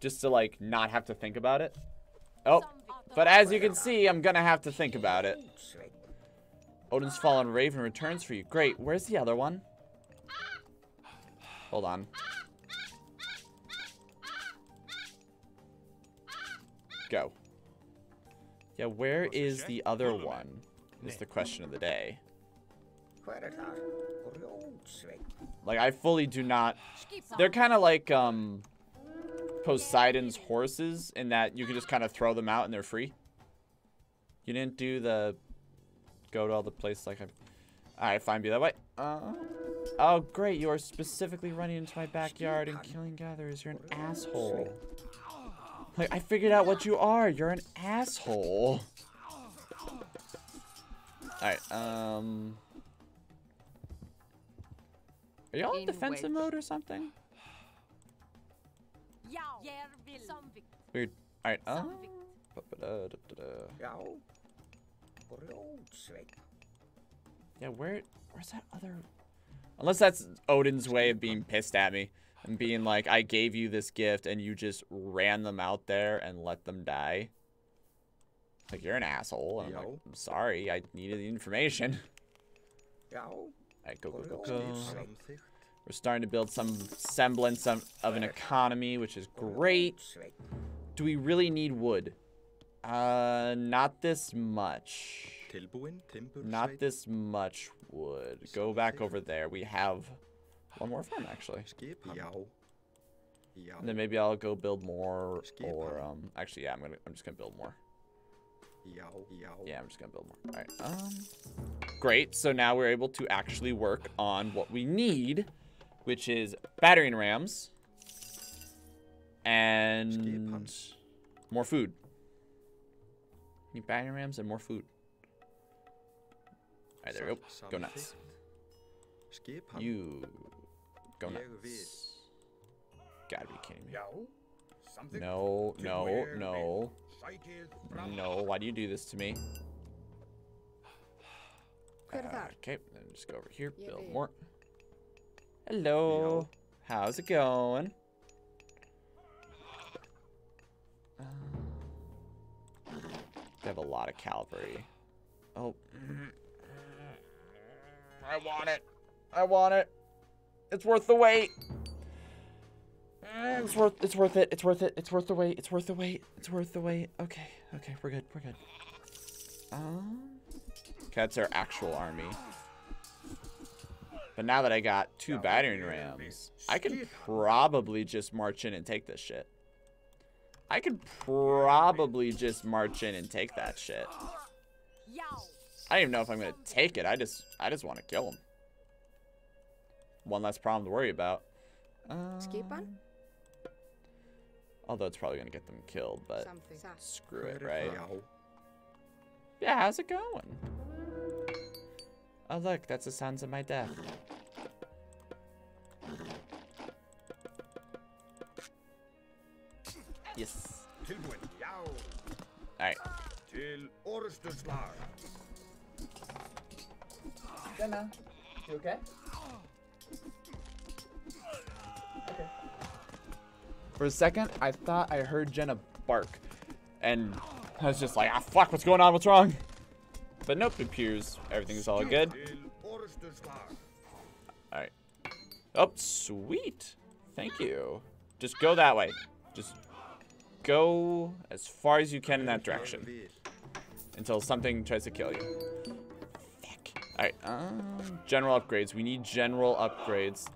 Just to, like, not have to think about it. Oh, but as you can see, I'm gonna have to think about it. Odin's Fallen Raven returns for you. Great. Where's the other one? Hold on. Go. Yeah, where is the other one? Is the question of the day. Like, I fully do not... They're kind of like, um... Poseidon's horses in that you can just kind of throw them out and they're free. You didn't do the... Go to all the places like I... Alright, fine, be that way. Uh, oh, great, you are specifically running into my backyard and killing gatherers. You're an asshole. Like, I figured out what you are. You're an asshole. Alright, um... Are y'all in defensive mode or something? Weird. Alright, um... Yeah, where... Where's that other... Unless that's Odin's way of being pissed at me. And being like, I gave you this gift and you just ran them out there and let them die. Like, you're an asshole. And I'm like, I'm sorry, I needed the information. Alright, go, go, go, go. We're starting to build some semblance of, of an economy, which is great. Do we really need wood? Uh, not this much. Not this much wood. Go back over there. We have one more farm, actually. And then maybe I'll go build more, or um, actually, yeah, I'm gonna, I'm just gonna build more. Yeah, I'm just gonna build more. All right. Um, great. So now we're able to actually work on what we need, which is battering rams and more food. Need battering rams and more food. All right, there we go. Go nuts. You go nuts. Gotta be kidding me. No, no, no. No, why do you do this to me? Uh, okay, then just go over here, build more. Hello. How's it going? Uh, they have a lot of cavalry. Oh. I want it. I want it. It's worth the wait. It's worth it's worth it. It's worth it. It's worth the wait. It's worth the wait. It's worth the wait. Okay. Okay, we're good. We're good. Um okay, that's actual army. But now that I got two battering rams, I could probably just march in and take this shit. I could probably just march in and take that shit. I don't even know if I'm gonna take it. I just I just want to kill him. One less problem to worry about. Um, although it's probably gonna get them killed, but screw it, right? Yeah, how's it going? Oh look, that's the sounds of my death. Yes. Alright. Jenna, you okay? Okay. For a second, I thought I heard Jenna bark. And I was just like, ah, fuck, what's going on? What's wrong? But nope, it appears everything's all good. Alright. Oh, sweet. Thank you. Just go that way. Just go as far as you can in that direction. Until something tries to kill you. Alright, um, general upgrades. We need general upgrades.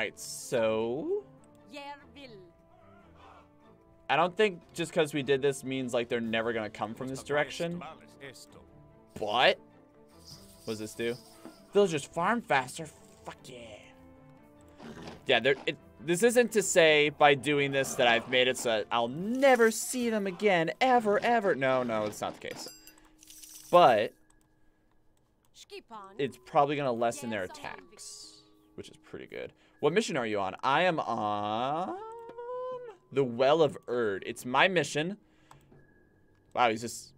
Alright, so... I don't think just because we did this means like they're never going to come from this direction. What? What does this do? Villagers farm faster. Fuck yeah. Yeah, there. It, this isn't to say by doing this that I've made it so that I'll never see them again, ever, ever. No, no, it's not the case. But it's probably going to lessen their attacks, which is pretty good. What mission are you on? I am on the Well of Urd. It's my mission. Wow, he's just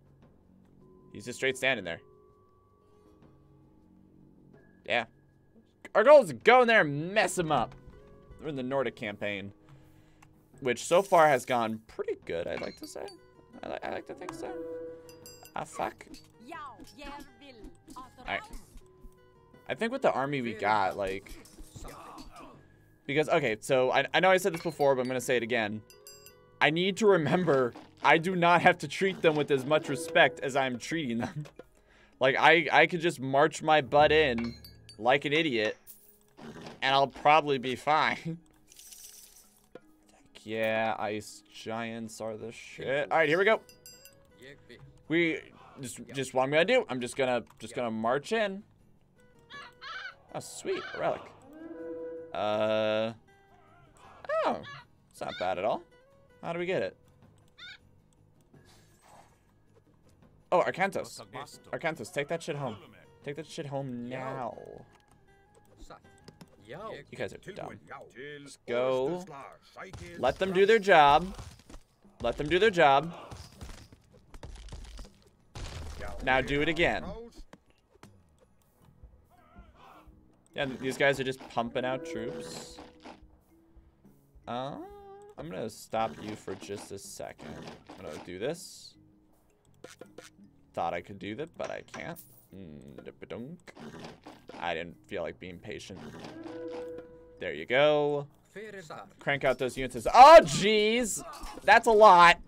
he's just straight standing there. Yeah. Our goal is to go in there and mess him up. We're in the Nordic campaign, which so far has gone pretty good, I'd like to say. I, li I like to think so. Ah, fuck. Alright. I think with the army we got, like... Because, okay, so I, I know I said this before, but I'm going to say it again. I need to remember I do not have to treat them with as much respect as I'm treating them. like, I, I could just march my butt in like an idiot, and I'll probably be fine. yeah, ice giants are the shit. All right, here we go. We just just what I'm gonna do. I'm just gonna just gonna march in. Oh, sweet, relic. Uh. Oh, it's not bad at all. How do we get it? Oh, Arkantos. Arkantos, take that shit home. Take that shit home now. You guys are dumb. Just go. Let them do their job. Let them do their job. Now do it again. Yeah, these guys are just pumping out troops. Uh, I'm gonna stop you for just a second. I'm gonna do this. Thought I could do that, but I can't. Mm, I didn't feel like being patient. There you go. Crank out those units. Oh, jeez! That's a lot.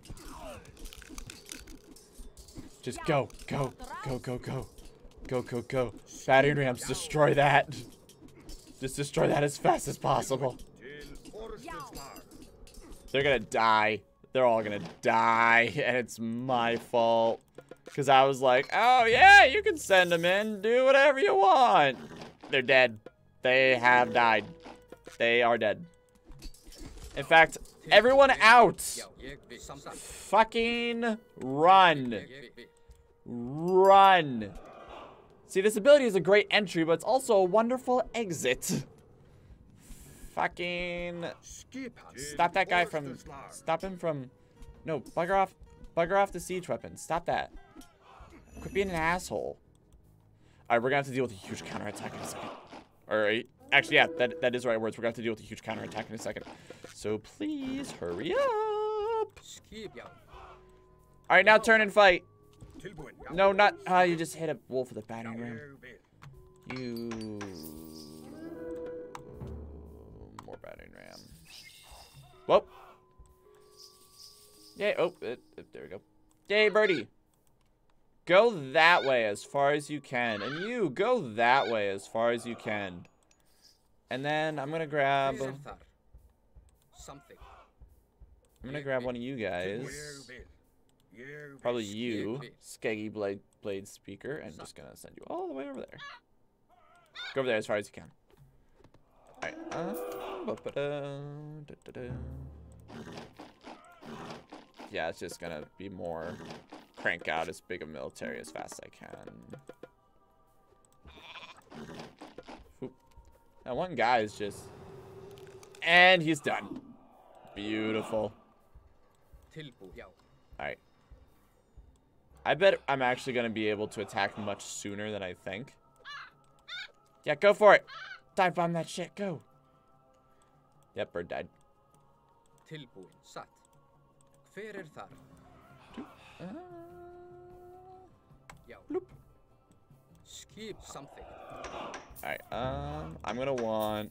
Just go, go, go, go, go. Go, go, go. Battering rams, destroy that. Just destroy that as fast as possible. They're gonna die. They're all gonna die, and it's my fault. Because I was like, oh, yeah, you can send them in. Do whatever you want. They're dead. They have died. They are dead. In fact, everyone out. Fucking run. Run. See, this ability is a great entry, but it's also a wonderful exit. Fucking... Stop that guy from... Stop him from... No, bugger off. Bugger off the siege weapon. Stop that. Quit being an asshole. Alright, we're gonna have to deal with a huge counterattack in a second. Alright. Actually, yeah, that, that is the right words. We're gonna have to deal with a huge counterattack in a second. So please, hurry up. Alright, now turn and fight. No, not... Ah, you just hit a wolf with a battering ram. You... More battering ram. Whoop. Yay. Oh, it, it, there we go. Yay, birdie. Go that way as far as you can. And you, go that way as far as you can. And then I'm going to grab... Something. I'm going to grab one of you guys. Probably you, Skeggy Blade, Blade Speaker. And just to send you all the way over there. Go over there as far as you can. Alright. Uh. Yeah, it's just to be more crank out as big a military as fast as I can. Oop. That one guy is just... And he's done. Beautiful. Alright. I bet I'm actually going to be able to attack much sooner than I think. Yeah, go for it. Dive bomb that shit. Go. Yep, bird died. Bloop. Skip something. Alright, um, I'm gonna want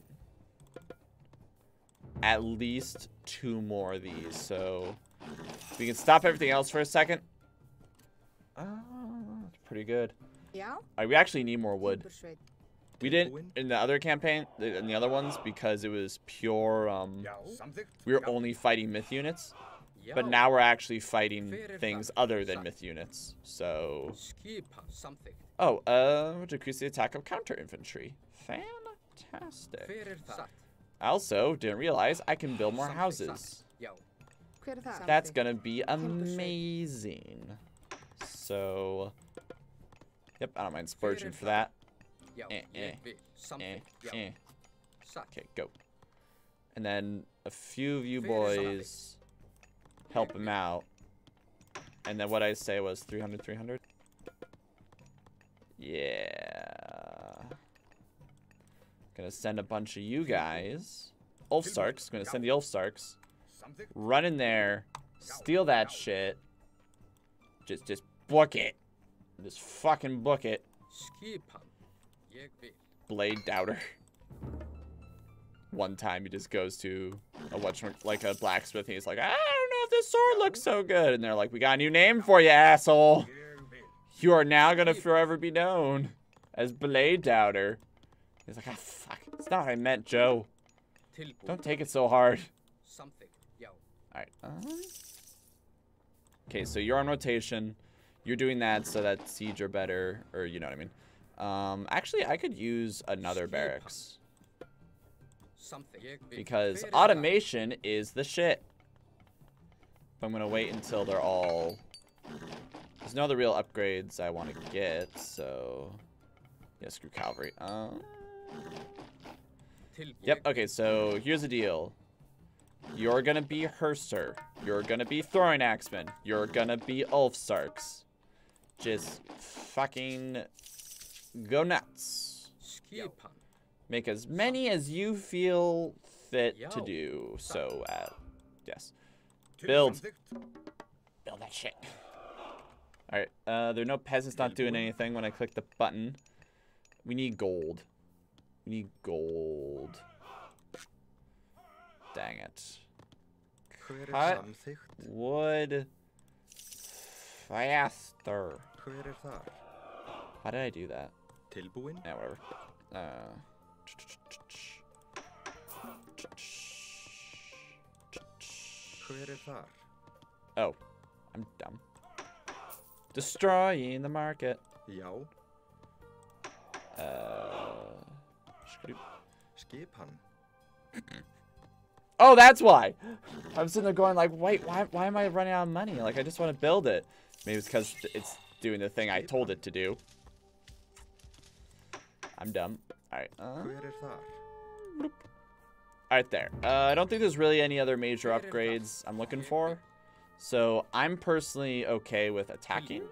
at least two more of these, so we can stop everything else for a second. Oh, that's pretty good. Yeah? Alright, we actually need more wood. We didn't in the other campaign, in the other ones, because it was pure, um, we were only fighting myth units. But now we're actually fighting things other than myth units, so... Oh, uh, decrease the attack of counter infantry. Fantastic. I also didn't realize I can build more houses. That's gonna be amazing. So, yep, I don't mind splurging for that. Eh, eh, eh, eh. Okay, go. And then a few of you boys help him out. And then what I say was 300, 300? Yeah. Gonna send a bunch of you guys. Ulfsarks. Gonna send the Ulfsarks. Run in there. Steal that shit. Just, just book it. Just fucking book it. Skipan. Jeg vil. Blade Doubter. One time he just goes to a whatch like a blacksmith and he's like, I don't know if this sword looks so good. And they're like, we got a new name for you, asshole. You are now gonna forever be known as Blade Doubter. He's like, ah, fuck. It's not what I meant, Joe. Don't take it so hard. Something. Yo. Alright. Um, okay, so you're on rotation. You're doing that so that siege are better, or you know what I mean. Um, actually, I could use another barracks Something. Because automation is the shit. But I'm gonna wait until they're all. There's no other real upgrades I want to get, so yeah, screw cavalry. Um, Yep, okay, so here's the deal. You're gonna be Hersir. You're gonna be Throwing Axeman. You're gonna be Ulfsarks. Just fucking go nuts. Make as many as you feel fit to do. So, uh, yes. Build. Build that shit. Alright, uh, there are no peasants not doing anything when I click the button. We need gold. We need gold. Dang it. Cut wood faster. Er? How did I do that? Tilbúin? Yeah, whatever. Uh, oh, I'm dumb. Destroying the market. Já. Uh. Skipan. Oh, that's why. I'm sitting there going like, wait, why, why am I running out of money? Like, I just want to build it. Maybe it's because it's doing the thing I told it to do. I'm dumb. All right. Uh, Hver er þar? all right, there. Uh, I don't think there's really any other major upgrades I'm looking for. So I'm personally okay with attacking.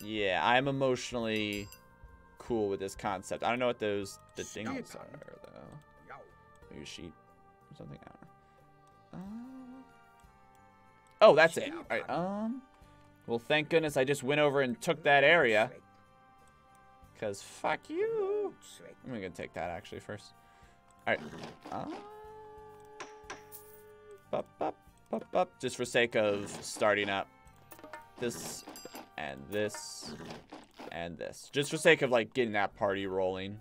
Yeah, I'm emotionally cool with this concept. I don't know what those the things are though. Maybe a sheep or something. I don't know. Uh, oh, that's it. All right. Um. Well, thank goodness I just went over and took that area. Cause fuck you. I'm gonna take that actually first. All right. Uh, bup, bup, bup, bup. Just for sake of starting up this and this and this, just for sake of like getting that party rolling.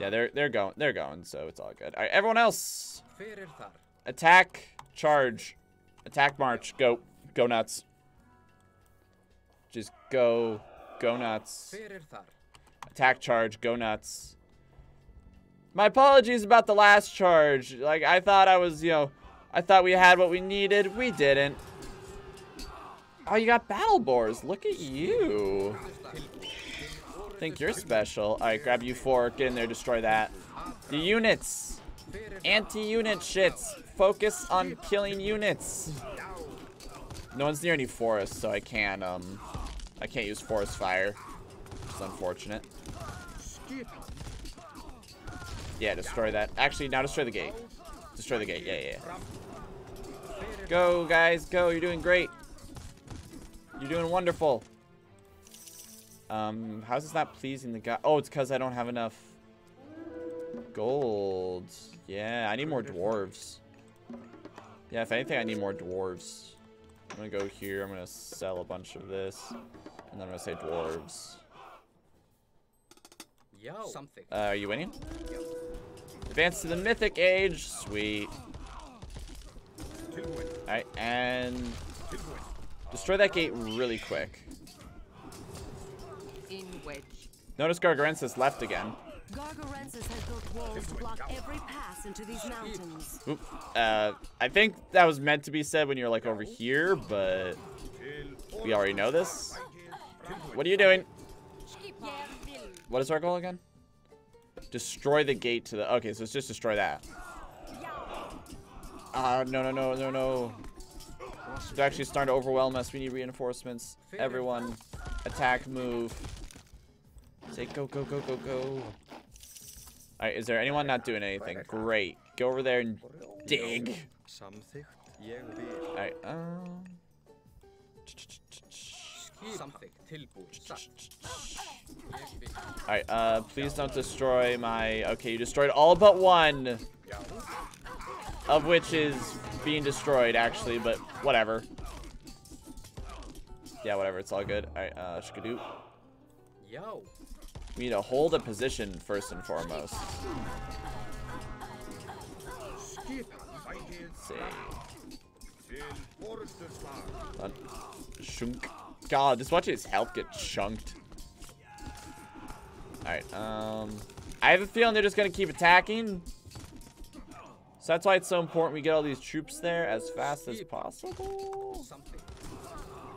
Yeah, they're they're going they're going, so it's all good. All right, everyone else, attack, charge, attack, march, go, go nuts. Just go, go nuts. Attack, charge, go nuts. My apologies about the last charge. Like I thought I was, you know, I thought we had what we needed. We didn't. Oh, you got battle boars. Look at you. Think you're special. All right, grab you four. Get in there, destroy that. The units. Anti-unit shits. Focus on killing units. No one's near any forest, so I can't um, I can't use forest fire. It's unfortunate. Yeah, destroy that. Actually, now destroy the gate. Destroy the gate. Yeah, yeah. yeah. Go, guys. Go. You're doing great. You're doing wonderful. Um, how's this not pleasing the guy? Oh, it's because I don't have enough gold. Yeah, I need more dwarves. Yeah, if anything, I need more dwarves. I'm gonna go here. I'm gonna sell a bunch of this. And then I'm gonna say dwarves. Yo. Something. Uh, are you winning? Advance to the mythic age. Sweet. Alright, and destroy that gate really quick. In wedge. Notice Gargarensis left again. Gargarensis has built walls to block every pass into these mountains. Oop. Uh, I think that was meant to be said when you're like over here, but we already know this. What are you doing? What is our goal again? Destroy the gate to the... Okay, so it's just destroy that. Ah, uh, no, no, no, no, no. It's actually starting to overwhelm us. We need reinforcements. Everyone, attack, move. Say go, go, go, go, go. Alright, is there anyone not doing anything? Great. Go over there and dig. Samþykkt, ég vil. Alright, um... Samþykkt, tilbúin, satt. Ég vil. Alright, uh, please don't destroy my... Okay, you destroyed all but one. Of which is being destroyed, actually, but whatever. Yeah, whatever, it's all good. Alright, uh, Shkadoo. Yo. We need to hold a position first and foremost. Shunk. God, just watching his health get chunked. Alright, um... I have a feeling they're just gonna keep attacking. So that's why it's so important we get all these troops there as fast as possible.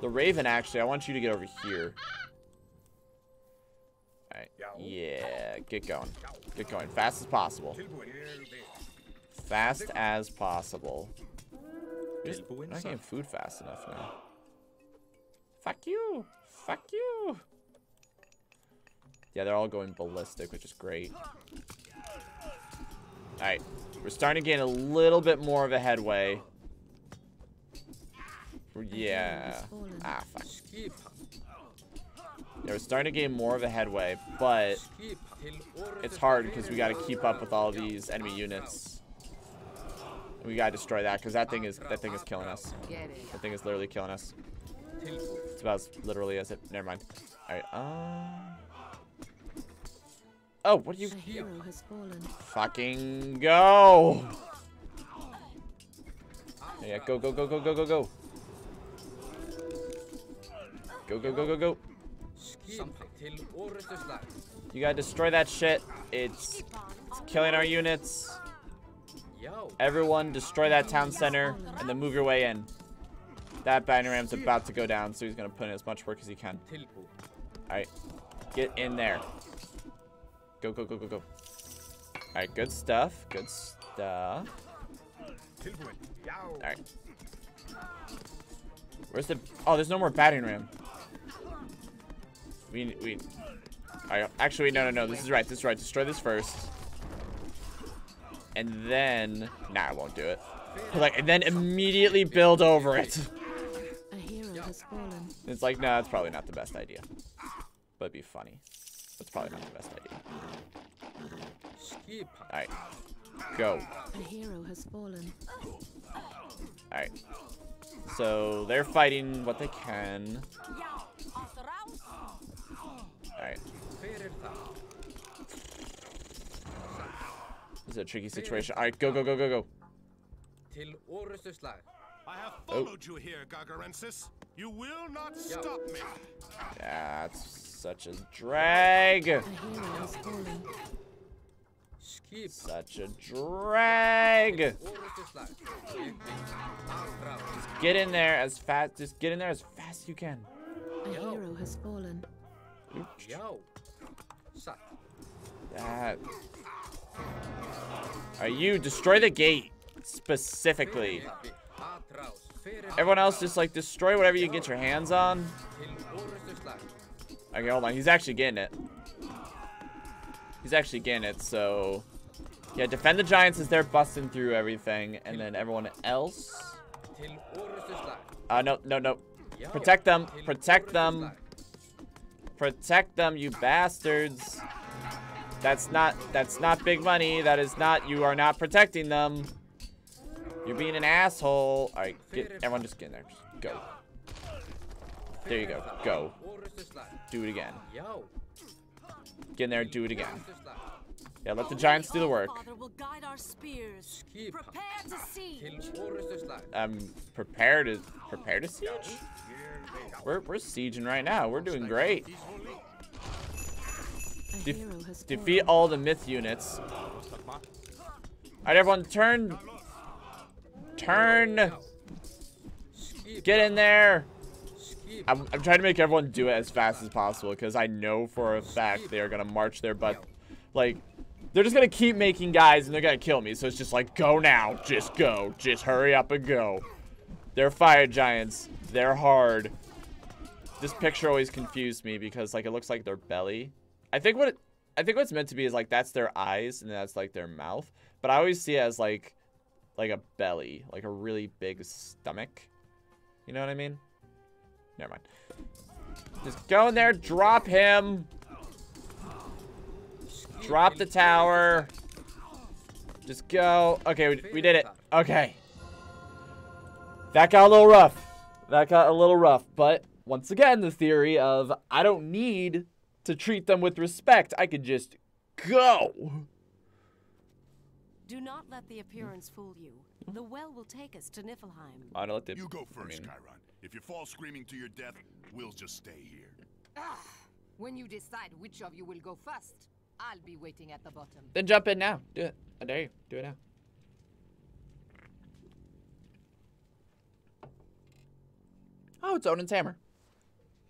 The Raven, actually, I want you to get over here. Alright, yeah, get going. Get going, fast as possible. Fast as possible. Just, I'm not getting food fast enough now. Fuck you! Fuck you! Yeah, they're all going ballistic, which is great. Alright, we're starting to gain a little bit more of a headway. Yeah. Ah, fuck. We're starting to gain more of a headway, but it's hard because we got to keep up with all these enemy units. We gotta destroy that because that thing is that thing is killing us. That thing is literally killing us. It's about as literally as it. Never mind. All right. Um. Oh, what are you? A hero has fallen. Fucking go! Yeah, go, go, go, go, go, go, go. Go, go, go, go, go. You gotta destroy that shit. It's, it's killing our units. Everyone, destroy that town center and then move your way in. That battering ram's about to go down, so he's gonna put in as much work as he can. Alright, get in there. Go, go, go, go, go. Alright, good stuff. Good stuff. Alright. Where's the... Oh, there's no more battering ram. We... we Alright, actually, no, no, no. This is right. This is right. Destroy this first. And then... Nah, I won't do it. Like, and then immediately build over it. A hero has fallen. It's like, nah, that's probably not the best idea. But it'd be funny. That's probably not the best idea. Alright. Go. A hero has fallen. Alright. So, they're fighting what they can. Alright. This is a tricky situation. Alright, go, go, go, go, go. I have Oh. you here, Gargarensis. You will not stop me. That's such a drag. A hero has fallen. Such a drag. Just get in there as fast. Just get in there as fast as you can. A hero has fallen. Yo. Satt. That. Are you destroy the gate specifically? Everyone else just like destroy whatever you get your hands on. Okay, hold on. He's actually getting it. He's actually getting it. So yeah, defend the giants as they're busting through everything, and then everyone else. Uh, no, no, no. Protect them. Protect them. Protect them, you bastards. That's not, that's not big money. That is not, you are not protecting them. You're being an asshole. All right, get, everyone just get in there. Just go. There you go. Go. Do it again. Get in there, do it again. Yeah, let the giants do the work. Father will guide our spears. Prepare to siege. Um, prepare to, prepare to siege? We're, we're sieging right now. We're doing great. A Def hero has defeat all the myth units. Alright, everyone, turn. Turn. Get in there. I'm, I'm trying to make everyone do it as fast as possible because I know for a fact they are going to march their butt. Like, They're just gonna keep making guys and they're gonna kill me. So it's just like, go now. Just go. Just hurry up and go. They're fire giants. They're hard. This picture always confused me because like it looks like their belly. I think what it, I think what's meant to be is like that's their eyes and that's like their mouth. But I always see it as like like a belly, like a really big stomach. You know what I mean? Never mind. Just go in there, drop him. Drop the tower. Just go. Okay, we, we did it. Okay. That got a little rough. That got a little rough. But once again, the theory of I don't need to treat them with respect. I could just go. Do not let the appearance fool you. The well will take us to Niflheim. I don't let the, You go first, I mean- Chiron. If you fall screaming to your death, we'll just stay here. Ah, when you decide which of you will go first, I'll be waiting at the bottom. Then jump in now. Do it. I dare you. Do it now. Oh, it's Odin's hammer.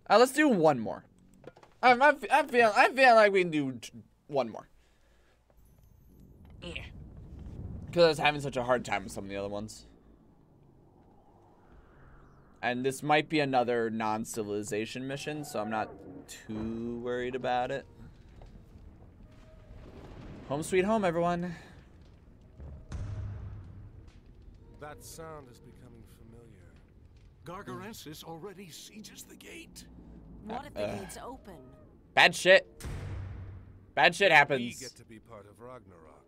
Uh, let's do one more. I'm, I'm, I'm feeling, I feel like we can do one more. Because I was having such a hard time with some of the other ones. And this might be another non-civilization mission, so I'm not too worried about it. Home sweet home, everyone. That sound is becoming familiar. Gargarensis already sieges the gate. What if the Uh, gates open? Bad shit. Bad shit happens. We happens. get to be part of Ragnarok.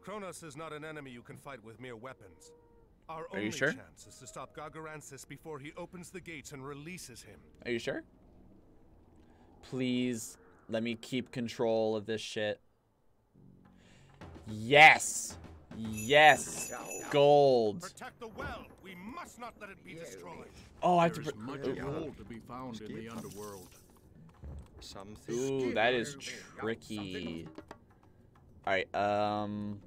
Kronos is not an enemy you can fight with mere weapons. Our Are you only sure? chance is to stop Gargarensis before he opens the gates and releases him. Are you sure? Please let me keep control of this shit. Yes. Yes. Gold. Protect the well. We must not let it be destroyed. Oh, I have to. There's pr- much Ooh. gold to be found in the underworld. Something. Ooh, that is tricky. Alright, um...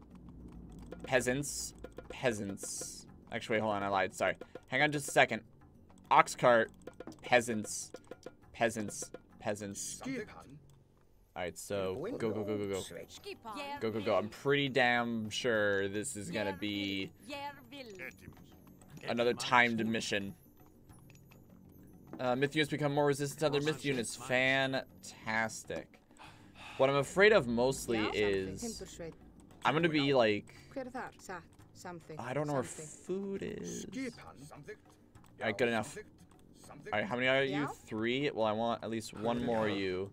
Peasants. Peasants. Actually, wait, hold on, I lied. Sorry. Hang on just a second. Ox cart. Peasants. Peasants. Peasants. Alright, so go, go, go, go, go. Go, go, go. I'm pretty damn sure this is gonna be another timed mission. Uh, myth units become more resistant to other myth units. Fantastic. What I'm afraid of mostly is I'm gonna be like Hver þar? Satt. Something. I don't know where food is. Alright, good enough. Alright, how many are you? Three? Well, I want at least one more of you.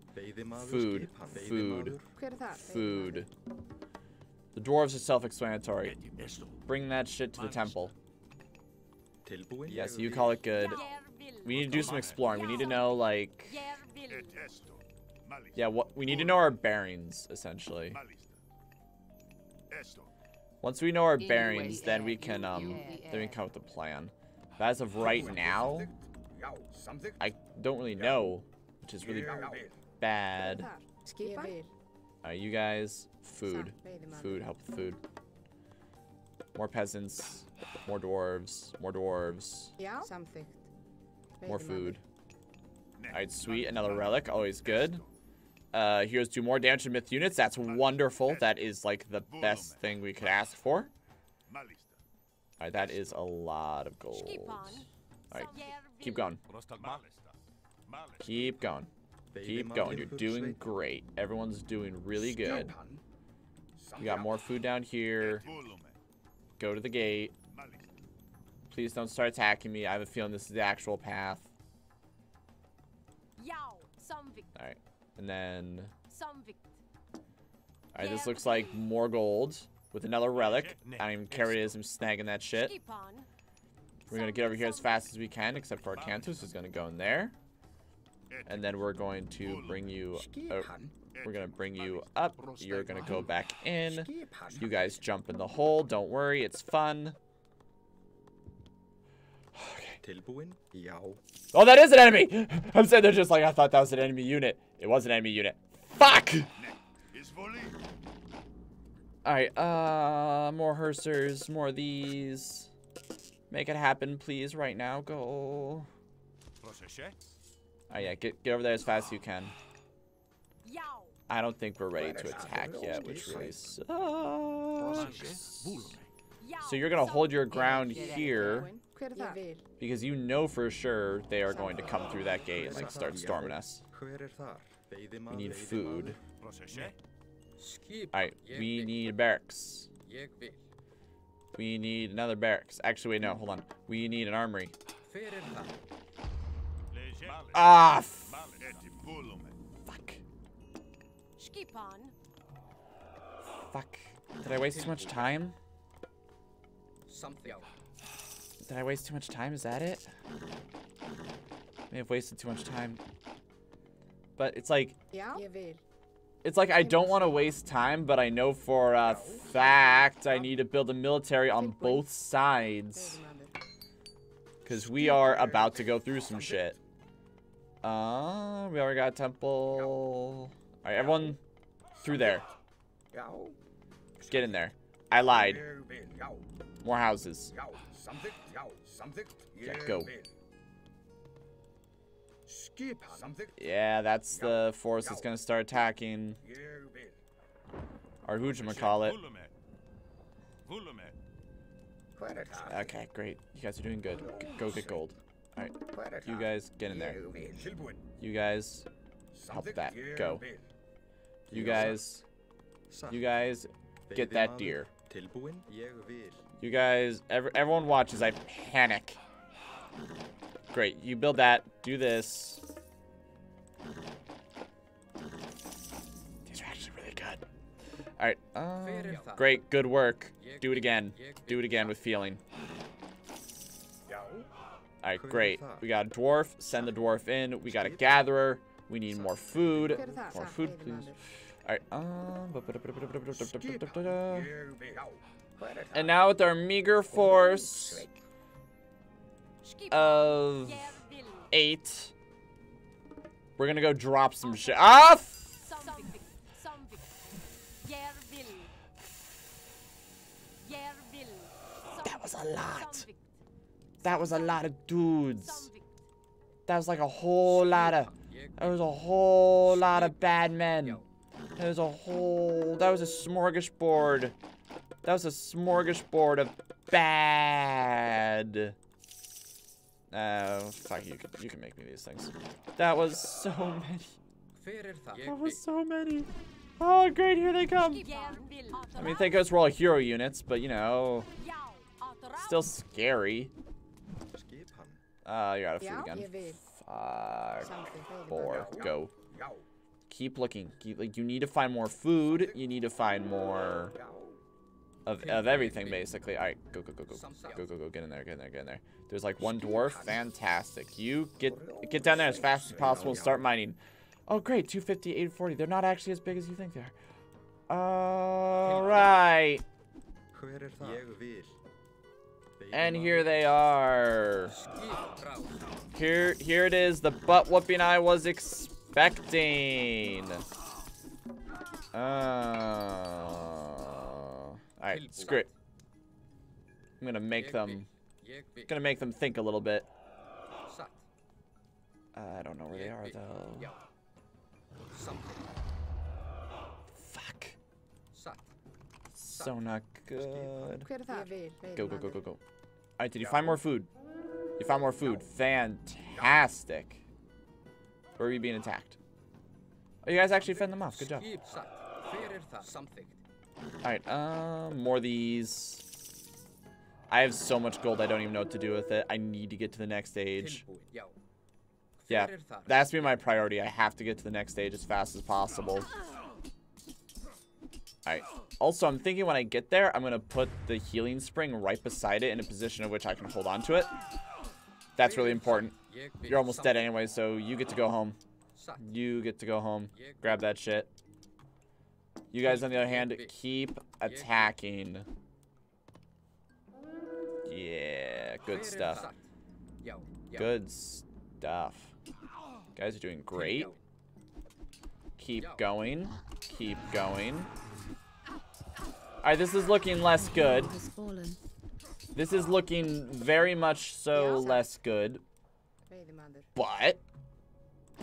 Food. Food. Hver þar? Food. The dwarves are self-explanatory. Bring that shit to the temple. Yes, you call it good. We need to do some exploring. We need to know, like... Yeah, what we need to know our bearings, essentially. Once we know our bearings, then we can, um, then we can come up with a plan. But as of right now, I don't really know, which is really bad. Alright, you guys, food. Food, help with food. More peasants, more dwarves, more dwarves, Já. Samþykkt. more food. Alright, sweet, another relic, always good. Uh, here's do more damage to myth units. That's wonderful. That is like the best thing we could ask for. Alright, that is a lot of gold. Alright, keep going. Keep going. Keep going. You're doing great. Everyone's doing really good. You got more food down here. Go to the gate. Please don't start attacking me. I have a feeling this is the actual path. Alright. And then... Alright, this looks like more gold. With another relic. I don't even care what it is. I'm snagging that shit. We're gonna get over here as fast as we can, except for Arkantos is gonna go in there. And then we're going to bring you... oh, we're gonna bring you up. You're gonna go back in. You guys jump in the hole. Don't worry, it's fun. Já. Oh, that is an enemy! I'm saying they're just like, I thought that was an enemy unit. It was an enemy unit. Fuck! Alright, uh, more hersirs, more of these. Make it happen, please, right now. Go. Oh, yeah, get, get over there as fast as you can. I don't think we're ready to attack yet, which really sucks. So you're gonna hold your ground here because you know for sure they are going to come through that gate and like start storming us. We need food. Alright, we need barracks. Ég vil. We need another barracks. Actually, wait, no, hold on. We need an armory. Hver? Ah, fuck. Fuck. Did I waste too much time? Something. Did I waste too much time? Is that it? I May have wasted too much time. But it's like, Ja, ég vil. It's like I don't want to waste time, but I know for a fact I need to build a military on both sides. Because we are about to go through some shit. Uh, we already got a temple. Alright, everyone through there. Get in there. I lied. Ég vil, já. More houses. Já, samþykkt, já, samþykkt. Yeah, go. Yeah, that's the force that's gonna start attacking our það? Okay, great. You guys are doing good. Go get gold. Alright, you guys get in there. You guys help that. Go. You guys, you guys get that deer. You guys, ev everyone watches. I panic. Great, you build that. Do this. These are actually really good. All right. Um, great, good work. Do it again. Do it again with feeling. All right, great. We got a dwarf. Send the dwarf in. We got a gatherer. We need more food. More food, please. All right. Um, and now with our meager force of eight, we're gonna go drop some shit. Ah! That was a lot. That was a lot of dudes. That was like a whole lot of. That was a whole lot of bad men. That was a whole. That was a smorgasbord. That was a smorgasbord of bad. Oh, fuck you. Can, you can make me these things. That was so many. That was so many. Oh, great. Here they come. I mean, thank goodness we're all hero units, but you know, still scary. Uh, you're out of food again. Five, four, go. Keep looking. Keep like you need to find more food. You need to find more of of everything basically. All right, go go go go go go go. Get in there. Get in there. Get in there. There's like one dwarf. Fantastic. You get get down there as fast as possible. and Start mining. Oh great, 250, 840. They're not actually as big as you think they are. All right. Hver það? Ég vil. And here they are. Here, here it is, the butt whooping I was expecting. Uh, Alright, screw it. I'm gonna make them, gonna make them think a little bit. Satt. I don't know where they are though. Já. Fuck. So not good. Hver það? Go, go, go, go, go. Alright, did you find more food? You found more food. Fantastic. Where are you being attacked? Oh, you guys actually fend them off. Good job. Skip Alright, um, more of these. I have so much gold, I don't even know what to do with it. I need to get to the next stage. Yeah, that's been my priority. I have to get to the next stage as fast as possible. Alright. Also, I'm thinking when I get there, I'm going to put the healing spring right beside it in a position in which I can hold on to it. That's really important. You're almost dead anyway, so you get to go home. You get to go home. Grab that shit. You guys, on the other hand, keep attacking. Yeah, good stuff. Já. Já. Good stuff. Guys are doing great. Keep going. Keep going. Alright, this is looking less good. This is looking very much so less good. But,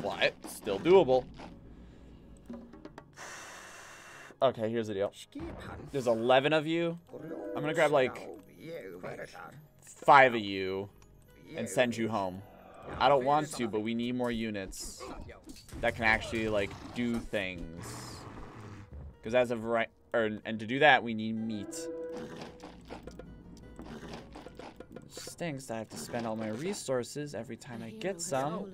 but, still doable. Okay, here's the deal. There's 11 of you. I'm gonna grab like five of you and send you home. I don't want to, but we need more units that can actually like do things. Because as of right, and to do that, we need meat. Stinks that I have to spend all my resources every time I get some.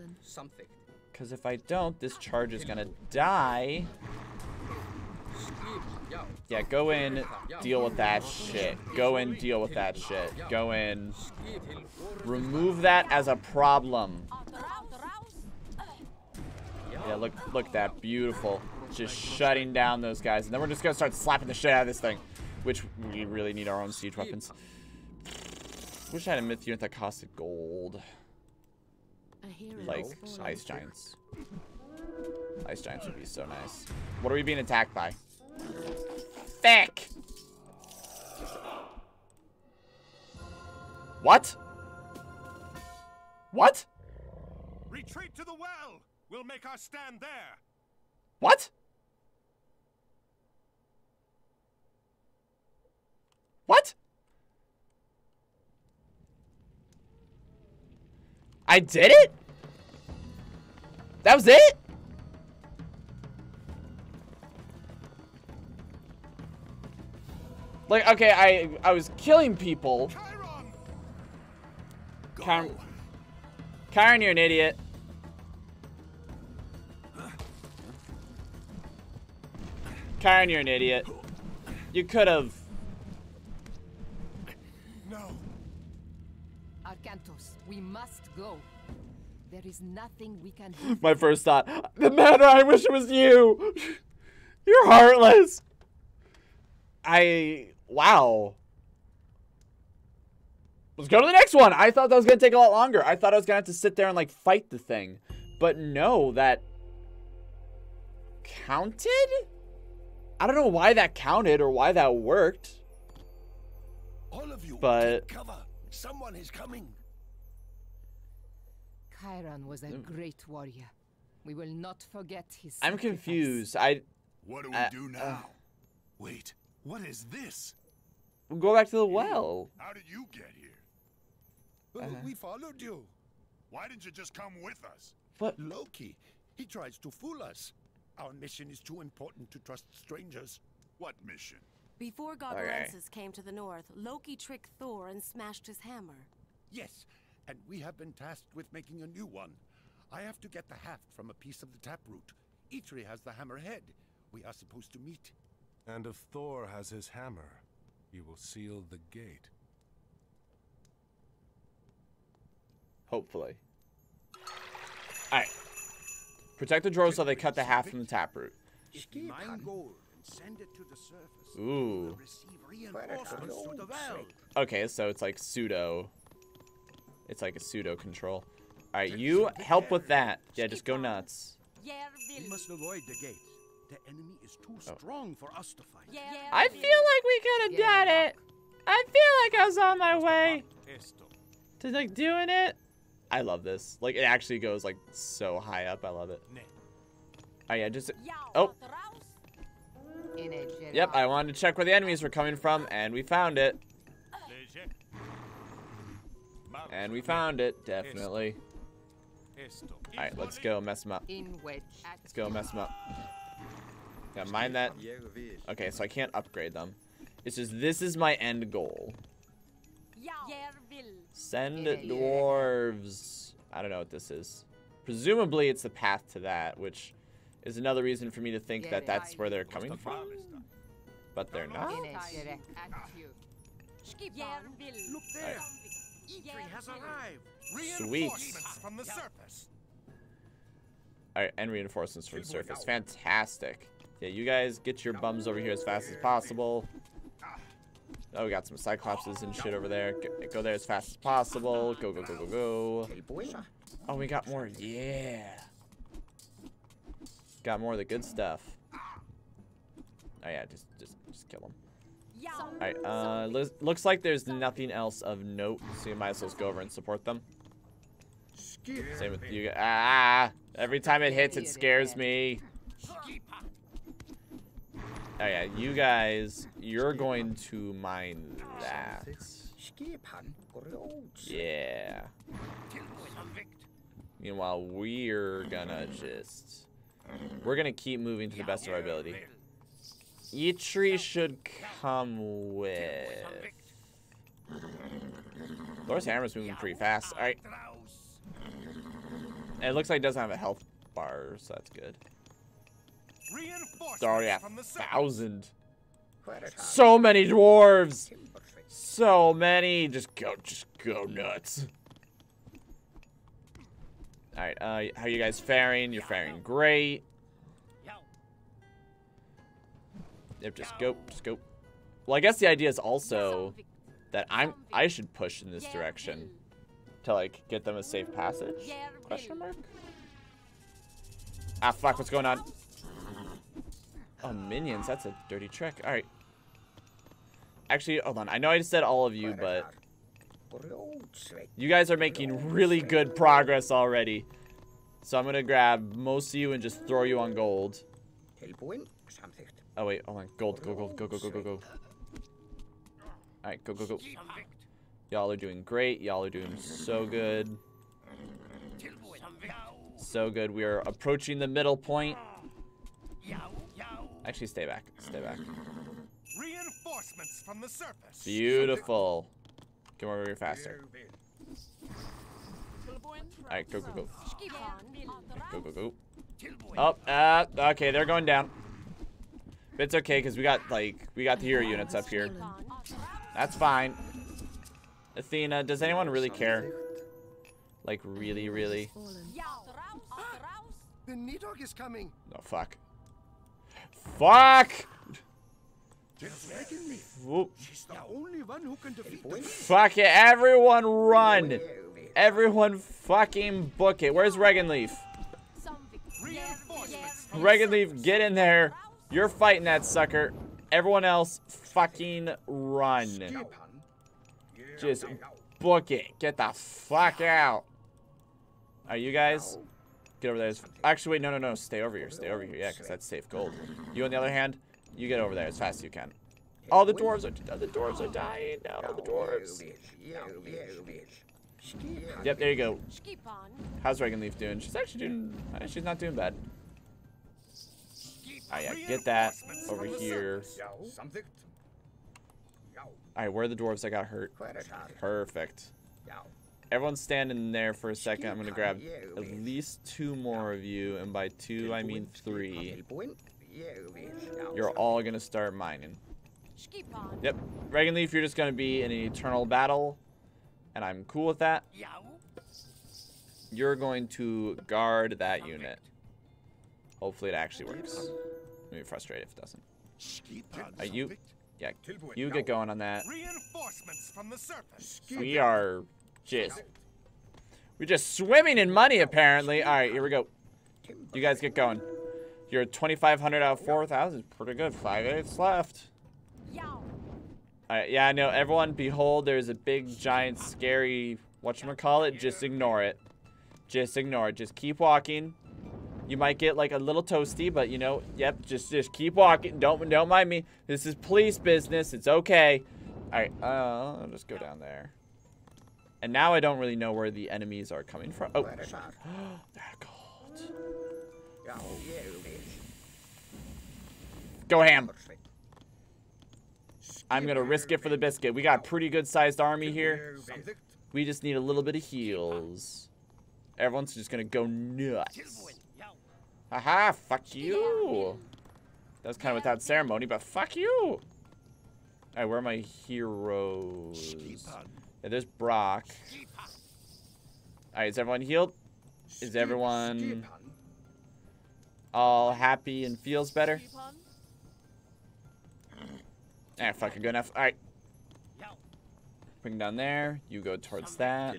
Because if I don't, this charge is gonna die. Yeah, go in, deal with that shit. Go in, deal with that shit. Go in. Remove that as a problem. Yeah, look, look at that. Beautiful. Just shutting down those guys. And then we're just gonna start slapping the shit out of this thing. Which we really need our own siege weapons. Wish I had a myth unit that costed gold. Like ice giants. Ice giants would be so nice. What are we being attacked by? Thick! What? What? Retreat to the well! We'll make our stand there! What? What? I did it? That was it? Like, okay, I I was killing people. Chiron, Chiron, you're an idiot. Chiron, you're an idiot. You could have. No. Arkantos, we must go. There is nothing we can do. My first thought. The matter. I wish it was you. You're heartless. I. Wow. Let's go to the next one. I thought that was going to take a lot longer. I thought I was going to have to sit there and, like, fight the thing. But no, that counted? I don't know why that counted or why that worked. All of you, But- take cover. Someone is coming. Chiron was a great warrior. We will not forget his I'm sacrifice. confused. I. What do we uh, do now? uh, Wait, what is this? we'll go back to the well. How did you get here? Uh-huh. We followed you. Why didn't you just come with us? What? Loki. He tries to fool us. Our mission is too important to trust strangers. What mission? Before Gargarensis came to the north, Loki tricked Thor and smashed his hammer. Yes, and we have been tasked with making a new one. I have to get the haft from a piece of the taproot. Eitri has the hammer head. We are supposed to meet. And if Thor has his hammer, he will seal the gate. Hopefully. Alright. Protect the drawers so they cut the haft from the taproot. Mine gold and send it to the surface. Ooh. Receive reinforcements to the well. Okay, so it's like pseudo. It's like a pseudo control. Alright, you help with that. Yeah, just go nuts. We must avoid the gate. The enemy is too Oh. strong for us to fight. I feel like we could have done it. I feel like I was on my way to like doing it. I love this. Like it actually goes like so high up. I love it. Oh yeah, just oh yep. I wanted to check where the enemies were coming from, and we found it. And we found it definitely. All right, let's go mess them up. In wedge. Let's go mess them up. Yeah, mind that. Okay, so I can't upgrade them. It's just this is my end goal. Send dwarves. I don't know what this is. Presumably it's the path to that, which is another reason for me to think that that's where they're coming from. But they're not. Look there. Eitri has arrived. Sweet. Reinforcements from the surface. Alright, and reinforcements from the surface. Fantastic. Yeah, you guys get your bums over here as fast as possible. Oh, we got some cyclopses and shit over there. Go, go there as fast as possible. Go, go, go, go, go. Oh, we got more. Yeah. Got more of the good stuff. Oh yeah, just just just kill them. Alright, uh, lo- looks like there's nothing else of note, so you might as well go over and support them. Same with you. guys. Ah! Every time it hits, it scares me. Oh yeah, you guys, you're going to mine that. Yeah. Meanwhile, we're gonna just... We're gonna keep moving to the best of our ability. Eitri should come with... Thor's hammer's moving pretty fast. Alright. It looks like it doesn't have a health bar, so that's good. It's already at thousand. So many dwarves! So many! Just go, just go nuts. Alright, uh, how you guys faring? You're faring great. Yep, just go, just go. Well, I guess the idea is also that I'm, I should push in this direction to, like, get them a safe passage? Question mark? Ah, fuck, what's going on? Oh, minions, that's a dirty trick. Alright. Actually, hold on. I know I just said all of you, but... You guys are making really good progress already. So I'm going to grab most of you and just throw you on gold. Oh, wait. Hold on. Gold, go, gold, go, go, go, go, go. Alright, go, go, go. Y'all are doing great. Y'all are doing so good. So good. We are approaching the middle point. Actually, stay back. Stay back. Reinforcements from the surface. Beautiful. Come over here faster. Alright, go, go, go. Go, go, go. Oh, uh, okay, they're going down. But it's okay, because we got, like, we got the hero units up here. That's fine. Athena, does anyone really care? Like, really, really? The Nidhogg is coming. No, fuck. The Fuck it, everyone run! Everyone fucking book it. Where's Reginleif? Regan Leaf, get in there. You're fighting that sucker. Everyone else, fucking run. Just book it. Get the fuck out. Are you guys? Get over there. Actually, wait, no, no, no. Stay over here. Stay over here. Yeah, because that's safe gold. You, on the other hand, you get over there as fast as you can. Oh, the dwarves are the dwarves are dying. No, the dwarves. Yep, there you go. How's Reginleif doing? She's actually doing. uh, She's not doing bad. Oh yeah, get that over here. Alright, where are the dwarves that got hurt? Perfect. Everyone's standing there for a second. I'm gonna grab at least two more of you, and by two I mean three. You're all gonna start mining. Yep. Reginleif, you're just gonna be in an eternal battle, and I'm cool with that. You're going to guard that unit. Hopefully it actually works. I'm frustrated if it doesn't. Uh, are you? Yeah, you get going on that. Reinforcements from the surface. We are just... We're just swimming in money, apparently. All right, here we go. You guys get going. You're 2,500 out of 4,000. Pretty good. Five eighths left. All right, yeah, I know. Everyone, behold, there's a big, giant, scary, whatchamacallit. Just ignore it. Just ignore it. Just keep walking. You might get like a little toasty, but you know, yep, just just keep walking. Don't don't mind me. This is police business. It's okay. All right, uh, I'll just go down there. And now I don't really know where the enemies are coming from. Oh, they're gold. Go ham. I'm gonna risk it for the biscuit. We got a pretty good sized army here. We just need a little bit of heals. Everyone's just gonna go nuts. Haha, fuck you. That was kind of without ceremony, but fuck you. Alright, where are my heroes? Yeah, there's Brokk. Alright, is everyone healed? Is everyone all happy and feels better? Ah, fucking good enough. Alright. Bring down there. You go towards that.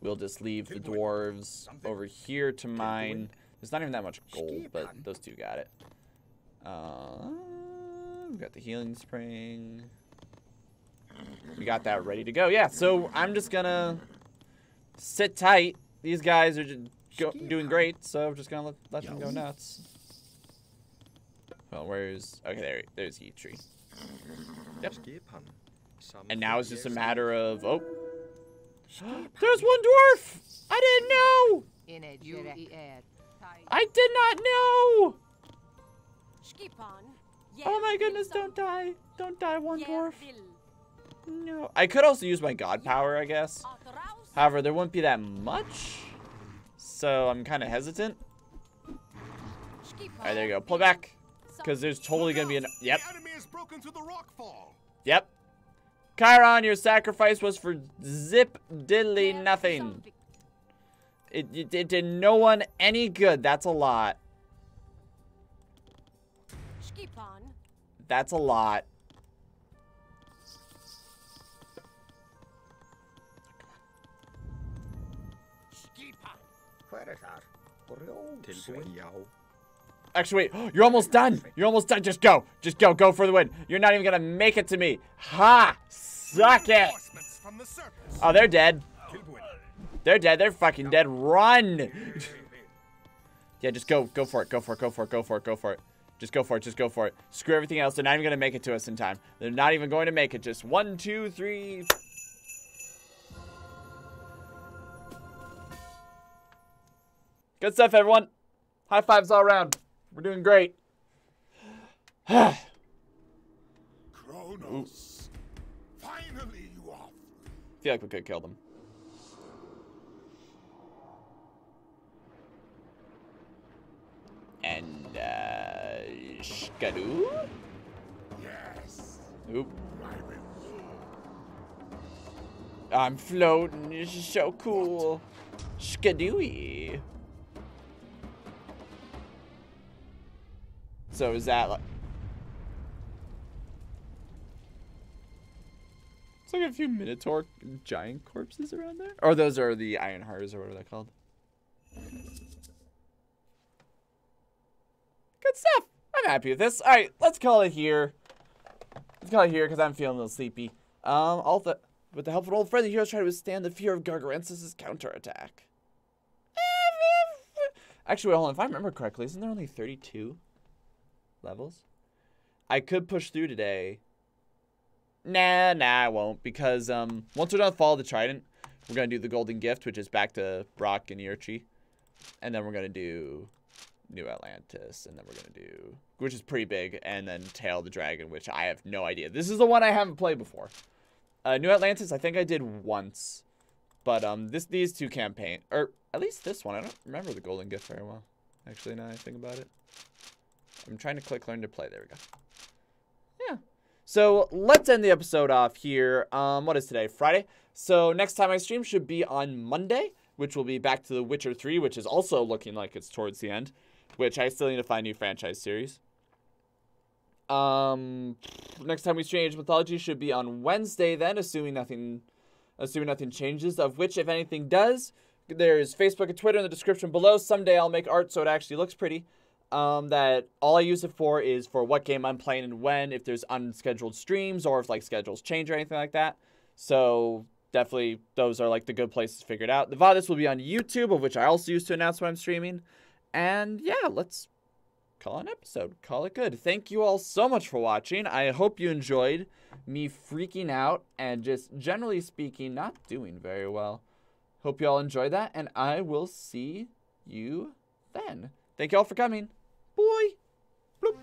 We'll just leave the dwarves over here to mine. There's not even that much gold, but those two got it. Uh, we've got the healing spring. We got that ready to go. Yeah, so I'm just gonna sit tight. These guys are just go, doing great, so I'm just gonna let, let them go nuts. Well, where's okay? There, there's Eitri. Yep. And now it's just a matter of oh, there's one dwarf. I didn't know. I did not know. Oh my goodness! Don't die! Don't die, one dwarf. No. I could also use my god power, I guess. However, there wouldn't be that much. So I'm kind of hesitant. Alright, there you go. Pull back. Because there's totally going to be an... Yep. Yep. Chiron, your sacrifice was for zip diddly nothing. It, it, it did no one any good. That's a lot. That's a lot. Tilbúin, já. Actually, wait. You're almost done. You're almost done. Just go. Just go. Go for the win. You're not even going to make it to me. Ha! Suck it. Oh, they're dead. They're dead. They're fucking dead. Run. yeah, just go. Go for it. Go for it. Go for it. Go for it. Go for it. Just go for it. Just go for it. Screw everything else. They're not even going to make it to us in time. They're not even going to make it. Just one, two, three. Good stuff, everyone. High fives all around. We're doing great. Kronos. Finally, you off. feel like we could kill them. And, uh, Skadoo? Yes. Oop. I'm floating. This is so cool. Skadooey. So is that like... It's like a few Minotaur giant corpses around there. Or those are the Iron Hearts or whatever they're called. Good stuff. I'm happy with this. All right, let's call it here. Let's call it here because I'm feeling a little sleepy. Um, all the with the help of an old friend, the heroes try to withstand the fear of Gargarensis' counterattack. Eh, eh, eh. Actually, wait, hold on. If I remember correctly, isn't there only 32 levels? I could push through today. Nah, nah, I won't. Because um, once we're done with Fall of the Trident, we're going to do the Golden Gift, which is back to Brokk and Eitri. And then we're going to do New Atlantis. And then we're going to do, which is pretty big. And then Tale the Dragon, which I have no idea. This is the one I haven't played before. Uh, New Atlantis, I think I did once. But um, this these two campaign, or at least this one, I don't remember the Golden Gift very well. Actually, now I think about it. I'm trying to click learn to play. There we go. Yeah. So let's end the episode off here. Um, what is today? Friday. So next time I stream should be on Monday, which will be back to The Witcher 3, which is also looking like it's towards the end, which I still need to find new franchise series. Um, next time we stream Age Mythology should be on Wednesday. Then, assuming nothing, assuming nothing changes. Of which, if anything does, there's Facebook and Twitter in the description below. Someday I'll make art so it actually looks pretty. Um, that all I use it for is for what game I'm playing and when, if there's unscheduled streams or if like schedules change or anything like that. So definitely those are like the good places to figure it out. The VOD will be on YouTube, of which I also use to announce when I'm streaming. And yeah, let's call an episode. Call it good. Thank you all so much for watching. I hope you enjoyed me freaking out and just generally speaking, not doing very well. Hope you all enjoyed that, and I will see you then. Thank you all for coming. Boy. Bloop.